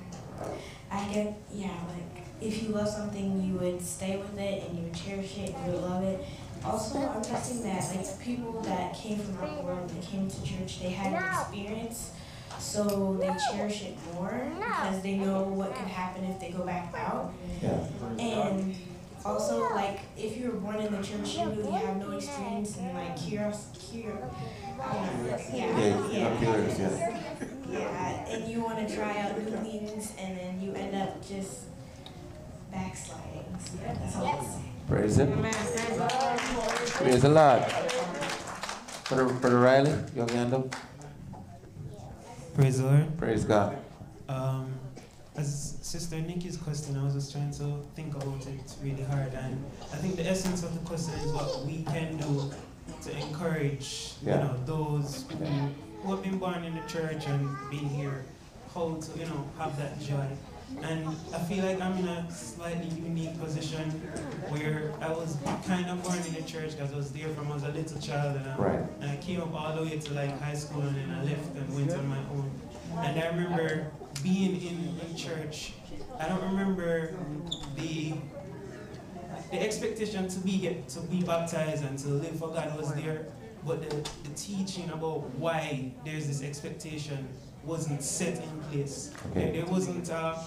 I get, yeah, like, if you love something, you would stay with it and you would cherish it, and you would love it. Also, I'm guessing that, like, people that came from our world, that came to church, they had an experience, so they cherish it more because they know what could happen if they go back out. Yeah. And also, like, if you were born in the church, you really have no experience and like curiosity, cur- yeah, Yeah, yeah, curious, yeah. yeah, and you want to try out new things, and then you end up just backsliding. So that's all I'm. Praise Him. Praise the Lord. Praise the Lord. Brother, Brother Riley, you have your hand up? Praise the Lord. Praise God. Um, as Sister Nikki's question, I was just trying to think about it really hard, and I think the essence of the question is what we can do to encourage, Yeah. you know, those who, who have been born in the church and been here, how to, you know, have that joy. And I feel like I'm in a slightly unique position where I was kind of born in the church because I was there from I was a little child and I, Right. and I came up all the way to like high school and then I left and went on my own. And I remember being in, in church. I don't remember the the expectation to be get to be baptized and to live for God was there, but the, the teaching about why there's this expectation wasn't set in place. Okay. There, there wasn't uh,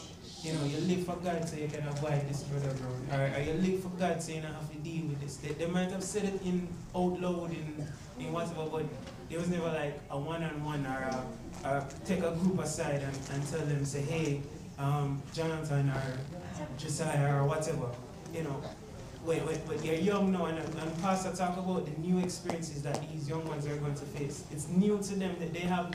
you know, you live for God so you can avoid this brother bro. Or, or you live for God so you don't have to deal with this. They, they might have said it in out loud in, in whatever, but there was never like a one-on-one or a, or take a group aside and, and tell them, say, hey, um, Jonathan or Josiah or whatever, you know, wait, wait, but they're young now, and, and Pastor talk about the new experiences that these young ones are going to face. It's new to them that they have,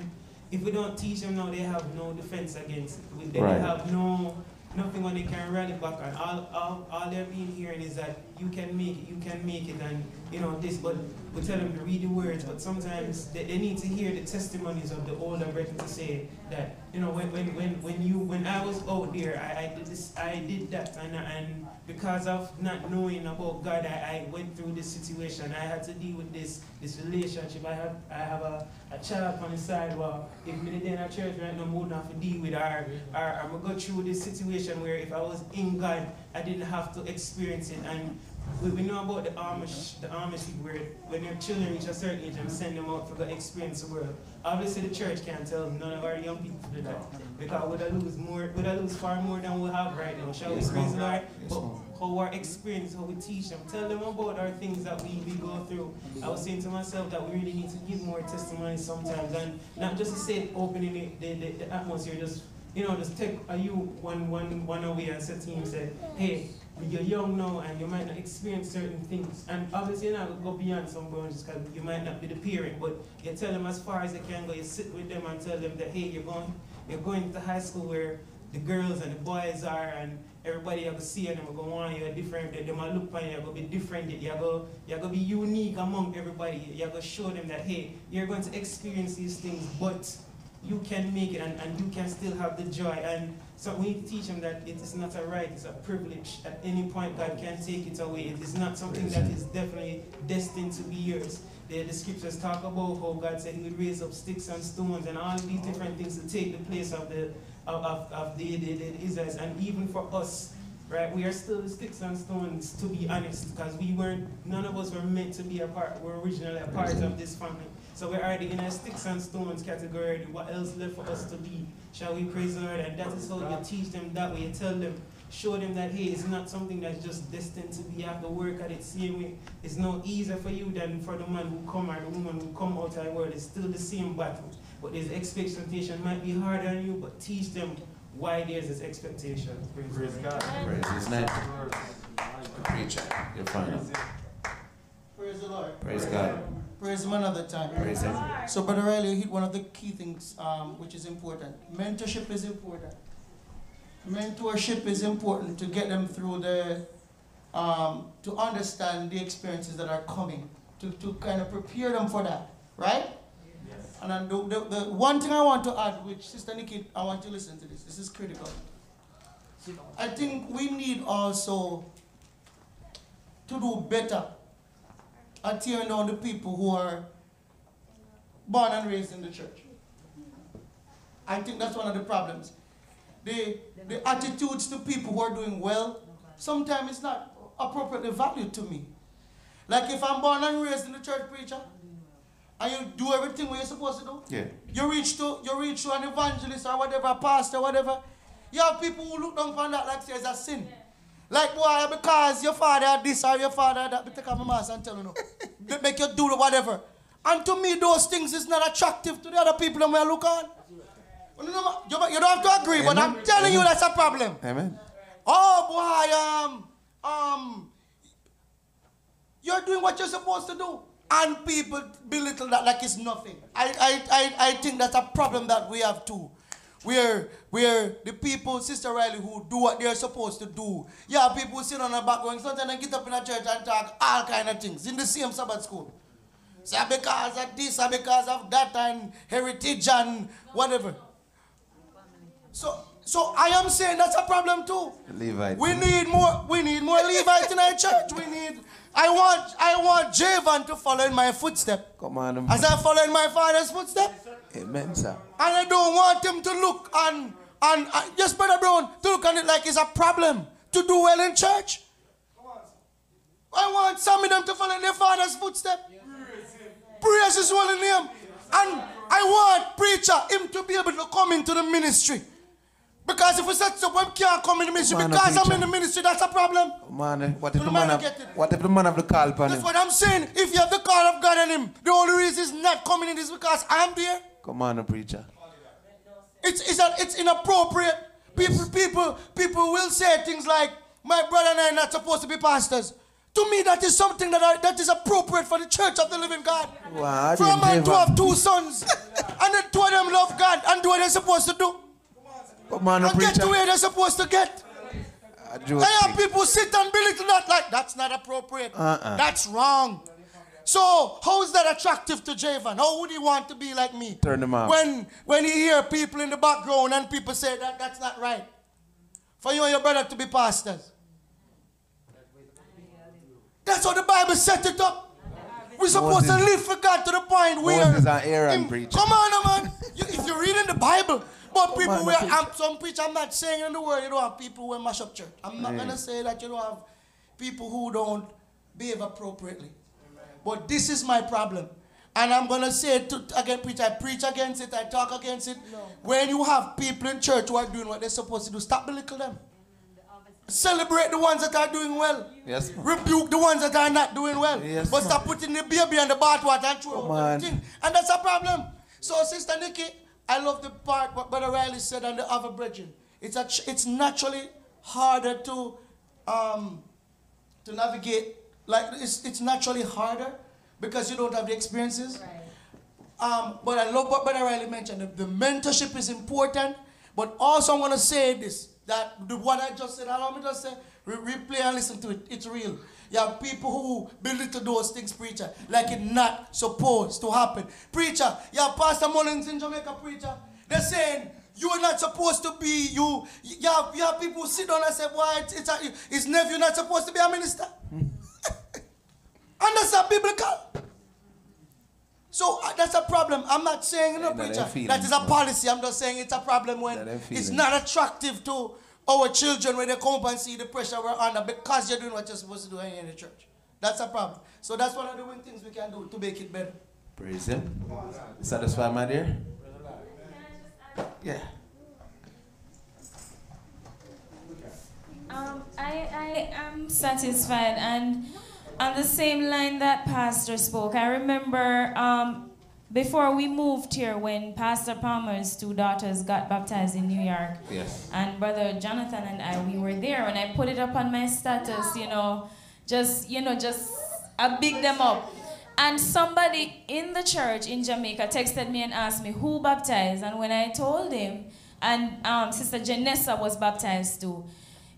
if we don't teach them now, they have no defense against it. They Right. have no, nothing when they can rally back on. All, all, all they're being hearing is that you can make it, you can make it, and you know this. But we tell them to read the words, but sometimes they, they need to hear the testimonies of the older brethren to say that you know when when when, when you when I was out there, I, I did this, I did that, and and because of not knowing about God, I, I went through this situation. I had to deal with this this relationship. I have I have a, a child on the side. Well, if me in a church right now, I wouldn't have to deal with her. Or I'm gonna go through this situation where if I was in God, I didn't have to experience it. And we, we know about the Amish, the Amish people where when your children reach a certain age, and send them out for the experience the world. Obviously, the church can't tell none of our young people to do that because we'd lose more, we'd lose far more than we have right now. Shall we praise the Lord? But how our experience, how we teach them, tell them about our things that we, we go through. I was saying to myself that we really need to give more testimonies sometimes, and not just to say opening the, the, the, the atmosphere, just you know, just take a you one one one away and say to him, say, hey, you're young now and you might not experience certain things. And obviously, you're not go beyond some boundaries because you might not be the parent, but you tell them as far as you can go. You sit with them and tell them that, hey, you're going, you're going to high school where the girls and the boys are, and everybody you go see and them go want you different. They might look on you, you're going to be different. You're going you're gonna be unique among everybody. You're going to show them that, hey, you're going to experience these things, but you can make it and, and you can still have the joy. And so we need to teach them that it is not a right, it's a privilege. At any point, God can take it away. It is not something that is definitely destined to be yours. The, the scriptures talk about how God said He would raise up sticks and stones and all these different things to take the place of the of, of, of the, the, the Israelites. And even for us, right, we are still the sticks and stones, to be honest, because we weren't, none of us were meant to be a part, we're originally a part of this family. So we're already in a sticks and stones category. What else left for us to be? Shall we praise the Lord? And that is how you teach them that way. You tell them, show them that, hey, it's not something that's just destined to be. You have to work at it same way. It's no easier for you than for the man who come or the woman who come out of the world. It's still the same battle. But this expectation might be harder on you, but teach them why there's this expectation. Praise, praise God. Praise His name. Preacher, you're final. Praise the Lord. Praise God. Praise Him another time. Praise Him. So, Brother Riley, you hit one of the key things um, which is important. Mentorship is important. Mentorship is important to get them through the, um, to understand the experiences that are coming, to, to kind of prepare them for that, right? Yes. And then the, the, the one thing I want to add, which Sister Nikki, I want you to listen to this. This is critical. I think we need also to do better at tearing down the people who are born and raised in the church. I think that's one of the problems. The, the attitudes to people who are doing well, sometimes it's not appropriately valued to me. Like if I'm born and raised in the church preacher, and you do everything what you're supposed to do, Yeah. you reach to you reach to an evangelist or whatever, pastor, whatever. You have people who look down on that like say it's a sin. Like boy, because your father had this or your father had that, me take off my mask and tell you no. they make you do whatever. And to me, those things is not attractive to the other people that I look on. You don't have to agree, but I'm telling you that's a problem. Amen. Oh boy, um, um, you're doing what you're supposed to do. And people belittle that like it's nothing. I, I, I, I think that's a problem that we have too. Where, where the people, Sister Riley, who do what they're supposed to do. Yeah, people sit on the back going, sometimes they get up in a church and talk all kind of things in the same Sabbath school. Say because of this, or because of that, and heritage and whatever. So, so I am saying that's a problem too. Levite. We need more. We need more Levites in our church. We need. I want. I want Javan to follow in my footstep. Come on. As I follow in my father's footstep. Amen, sir. And I don't want him to look and, and uh, yes, brother Brown, to look on it like it's a problem to do well in church. I want some of them to follow in their father's footstep. Praise his holy name. And I want preacher him to be able to come into the ministry. Because if we set up, we can't come in the ministry Man, because I'm in the ministry, that's a problem. Man, what if The the man man have, what if the man have the call upon That's him? what I'm saying. If you have the call of God on him, the only reason he's not coming in is because I'm there. Come on, a preacher. It's, it's, a, it's inappropriate. People, people, people will say things like, my brother and I are not supposed to be pastors. To me, that is something that, I, that is appropriate for the church of the living God. Wow, For a man to have two sons, and the two of them love God and do what they're supposed to do. Come on, and get to where they're supposed to get. I I have people sit and belittle that like that's not appropriate. Uh-uh. That's wrong. So how is that attractive to Javan? How would he want to be like me? Turn them off. When when he hear people in the background and people say that that's not right. For you and your brother to be pastors. That's how the Bible set it up. We're supposed to live for God to the point where Moses and Aaron preacher. Come on, man. You, if you're reading the Bible, but people on, where. I'm some preacher, I'm not saying in the world you don't have people who mash up church. I'm not gonna say that you don't have people who don't behave appropriately. But this is my problem. And I'm gonna say it to again, preach. I preach against it, I talk against it. When you have people in church who are doing what they're supposed to do, stop belittle them. Celebrate the ones that are doing well. Yes. Rebuke the ones that are not doing well. Yes, but stop putting the baby and the bathwater and throw Come out everything. And that's a problem. So, Sister Nikki, I love the part what Brother Riley said on the other brethren. It's, a, it's naturally harder to um, to navigate. Like it's, it's naturally harder because you don't have the experiences. Right. Um, but I love what Brother Riley mentioned. The, the mentorship is important. But also I want to say this, that the, what I just said, allow me to say, re- replay and listen to it. It's real. You have people who belittle those things, preacher, like it's not supposed to happen. Preacher, you have Pastor Mullins in Jamaica, preacher. They're saying you are not supposed to be, you, you, have, you have people sit down and say, why, it's, it's a, his nephew not supposed to be a minister. And that's not biblical. So uh, that's a problem. I'm not saying, no, Yeah, that preacher, feelings, that is a policy. I'm just saying it's a problem when it's not attractive to our children when they come up and see the pressure we're under because you're doing what you're supposed to do in the church. That's a problem. So that's one of the one things we can do to make it better. Praise Him. Satisfied, my dear? Yeah. Um, I, I am satisfied, and on the same line that Pastor spoke, I remember um, before we moved here when Pastor Palmer's two daughters got baptized in New York, Yes. and Brother Jonathan and I, we were there, and I put it up on my status, you know, just, you know, just, I big them up. And somebody in the church in Jamaica texted me and asked me who baptized, and when I told him, and um, Sister Janessa was baptized too.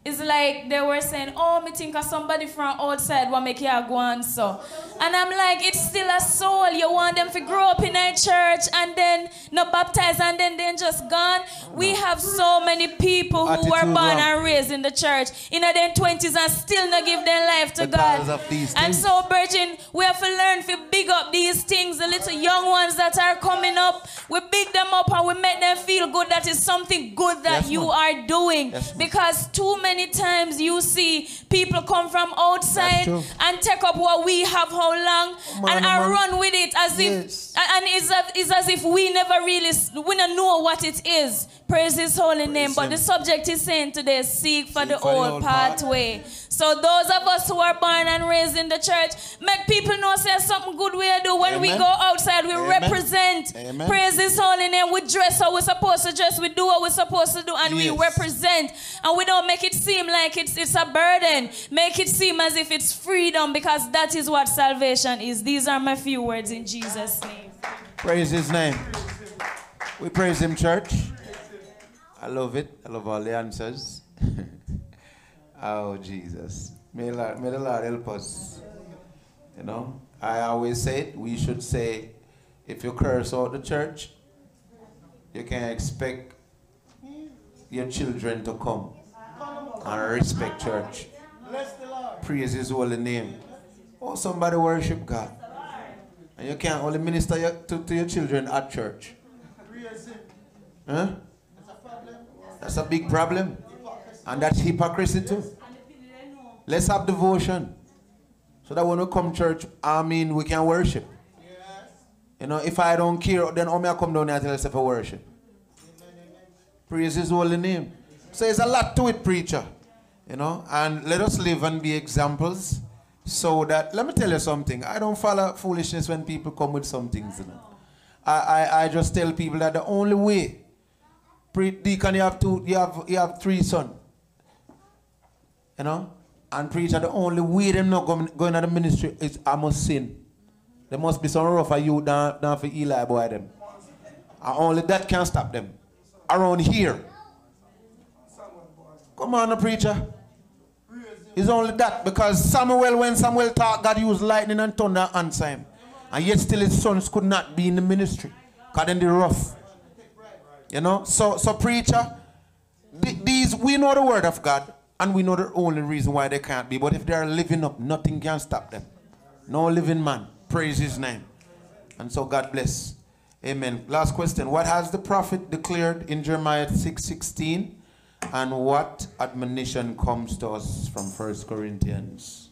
It's like they were saying, oh, me think of somebody from outside will make you go on so. And I'm like, it's still a soul. You want them to grow up in a church and then not baptized and then then just gone. We have so many people who were born wrong. and raised in the church in their 20s and still not give their life to Because God. And so, Virgin, we have to learn to big up these things, the little young ones that are coming up. We big them up and we make them feel good that is something good that Yes, you are doing. Yes, because too many times you see people come from outside and take up what we have how long Man, and I man. run with it as if and it's as, it's as if we never really we don't know what it is. Praise his holy name. But the subject is saying today, seek for the for the old old pathway. So those of us who are born and raised in the church, make people know say something good we do. When we go outside, we Amen. represent. Amen. Praise his holy name. We dress how we're supposed to dress. We do what we're supposed to do, and we represent. And we don't make it seem like it's it's a burden. Make it seem as if it's freedom, because that is what salvation is. These are my few words in Jesus' name. Praise His name. We praise Him, church. I love it. I love all the answers. oh, Jesus. May Lord, may the Lord help us. You know, I always say it. We should say, if you curse out the church, you can't expect your children to come and respect church. Praise His holy name. Oh, somebody worship God. And you can't only minister to, to your children at church. Huh? That's a big problem. And that's hypocrisy too. Let's have devotion. So that when we come church, I mean we can worship. You know, if I don't care, then how may I come down here and tell yourself for worship? Praise his holy name. So there's a lot to it, preacher. You know, and let us live and be examples. So that let me tell you something. I don't follow foolishness when people come with some things. You know. I, I, I just tell people that the only way deacon you have two you have you have three sons. You know? And preacher the only way them not going, going to the ministry is I must sin. There must be some rougher you down, than for Eli boy them. And only that can stop them. Around here. Come on, the preacher. It's only that because Samuel, when Samuel talked, God used lightning and thunder to answer him. And yet still his sons could not be in the ministry. Because then they rough. You know? So so preacher, th- these we know the word of God and we know the only reason why they can't be. But if they are living up, nothing can stop them. No living man. Praise his name. And so God bless. Amen. Last question. What has the prophet declared in Jeremiah 6:16? and what admonition comes to us from First Corinthians?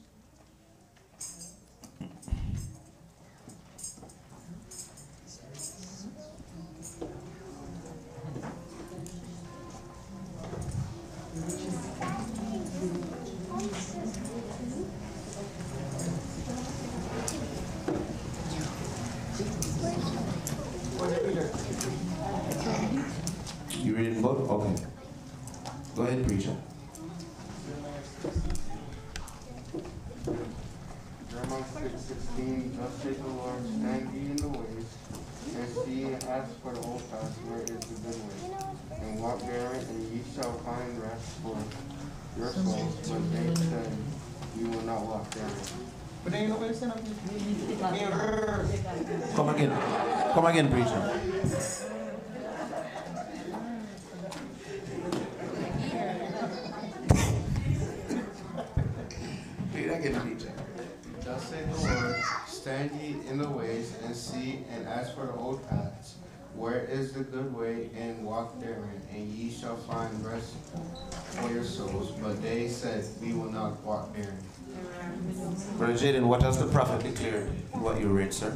written book? Okay. Go ahead, preacher. Jeremiah 6, 16, Thus saith the Lord, stand ye in the ways, and see and ask for the old path where is the good way, and walk therein, and ye shall find rest for your souls, but they said, you will not walk therein. Come again. Come again, preacher. Read again, preacher. Thus saith the Lord, stand ye in the ways, and see, and ask for the old paths. Where is the good way, and walk therein, and ye shall find rest for your souls. But they said, We will not walk therein. Brother Jaden, what has the prophet declared? What you read, sir?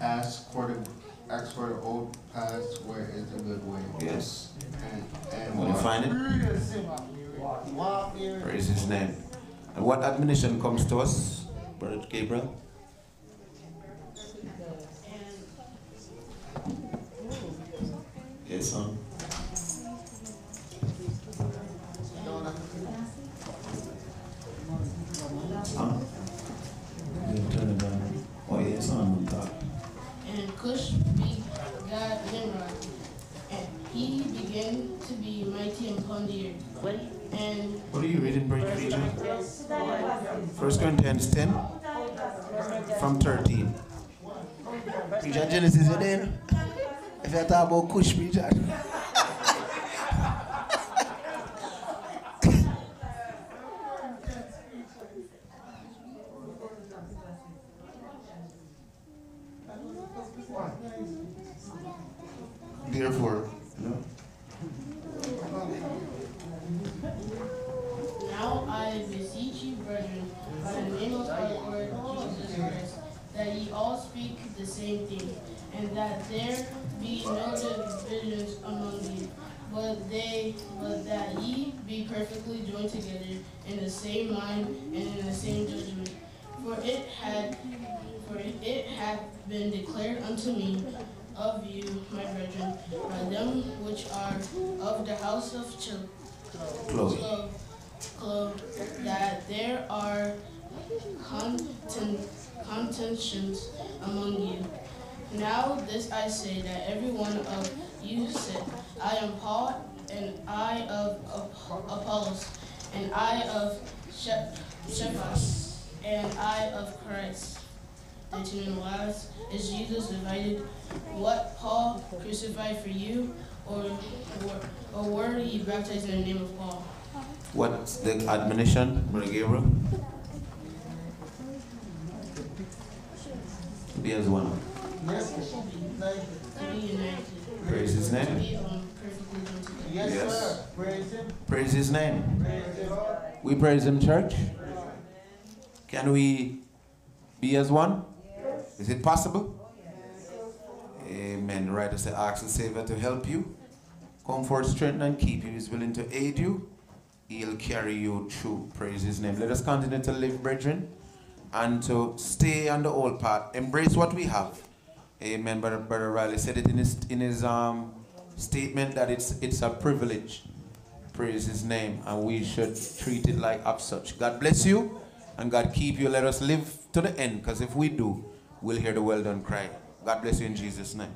Ask for the ask for the old paths, where is the good way. Yes. And and you find it? Praise his name. And what admonition comes to us, Brother Gabriel? Yes, son. Huh? You turn it down. Oh, yes, son. Talk. And Cush begat Nimrod, and he began to be mighty upon the earth. And What are you reading, Brother Preacher? First Corinthians 10 from 13. Preacher Genesis, you there? If you talk about Cush, preacher. Therefore, no. now I beseech you, brethren, by the name of our Lord Jesus Christ, that ye all speak the same thing, and that there be no divisions among you, but they, but that ye be perfectly joined together in the same mind and in the same judgment. For it had, for it hath been declared unto me of you, my brethren, by them which are of the house of Chil- Chloe. Chloe, Chloe, that there are conten- contentions among you. Now this I say that every one of you said, I am Paul, and I of, of Apollos, and I of Shep- Cephas, and I of Christ. Thirteen and last, is Jesus divided? What Paul crucified for you, or, or, or were you baptized in the name of Paul? What's the admonition, Brother Gabriel? Be as one. To. Praise his name. To be um, perfectly joined together. Yes, Yes. sir. Praise him. Praise his name. Praise him. We praise him, church. Can we be as one? Is it possible? Amen. Right as the ask the Savior to help you, comfort, strengthen, and keep you. He's willing to aid you. He'll carry you through. Praise his name. Let us continue to live, brethren, and to stay on the old path. Embrace what we have. Amen. Brother, Brother Riley said it in his in his um statement that it's it's a privilege. Praise his name, and we should treat it like of such. God bless you, and God keep you. Let us live to the end, because if we do, we'll hear the well done cry. God bless you in Jesus' name.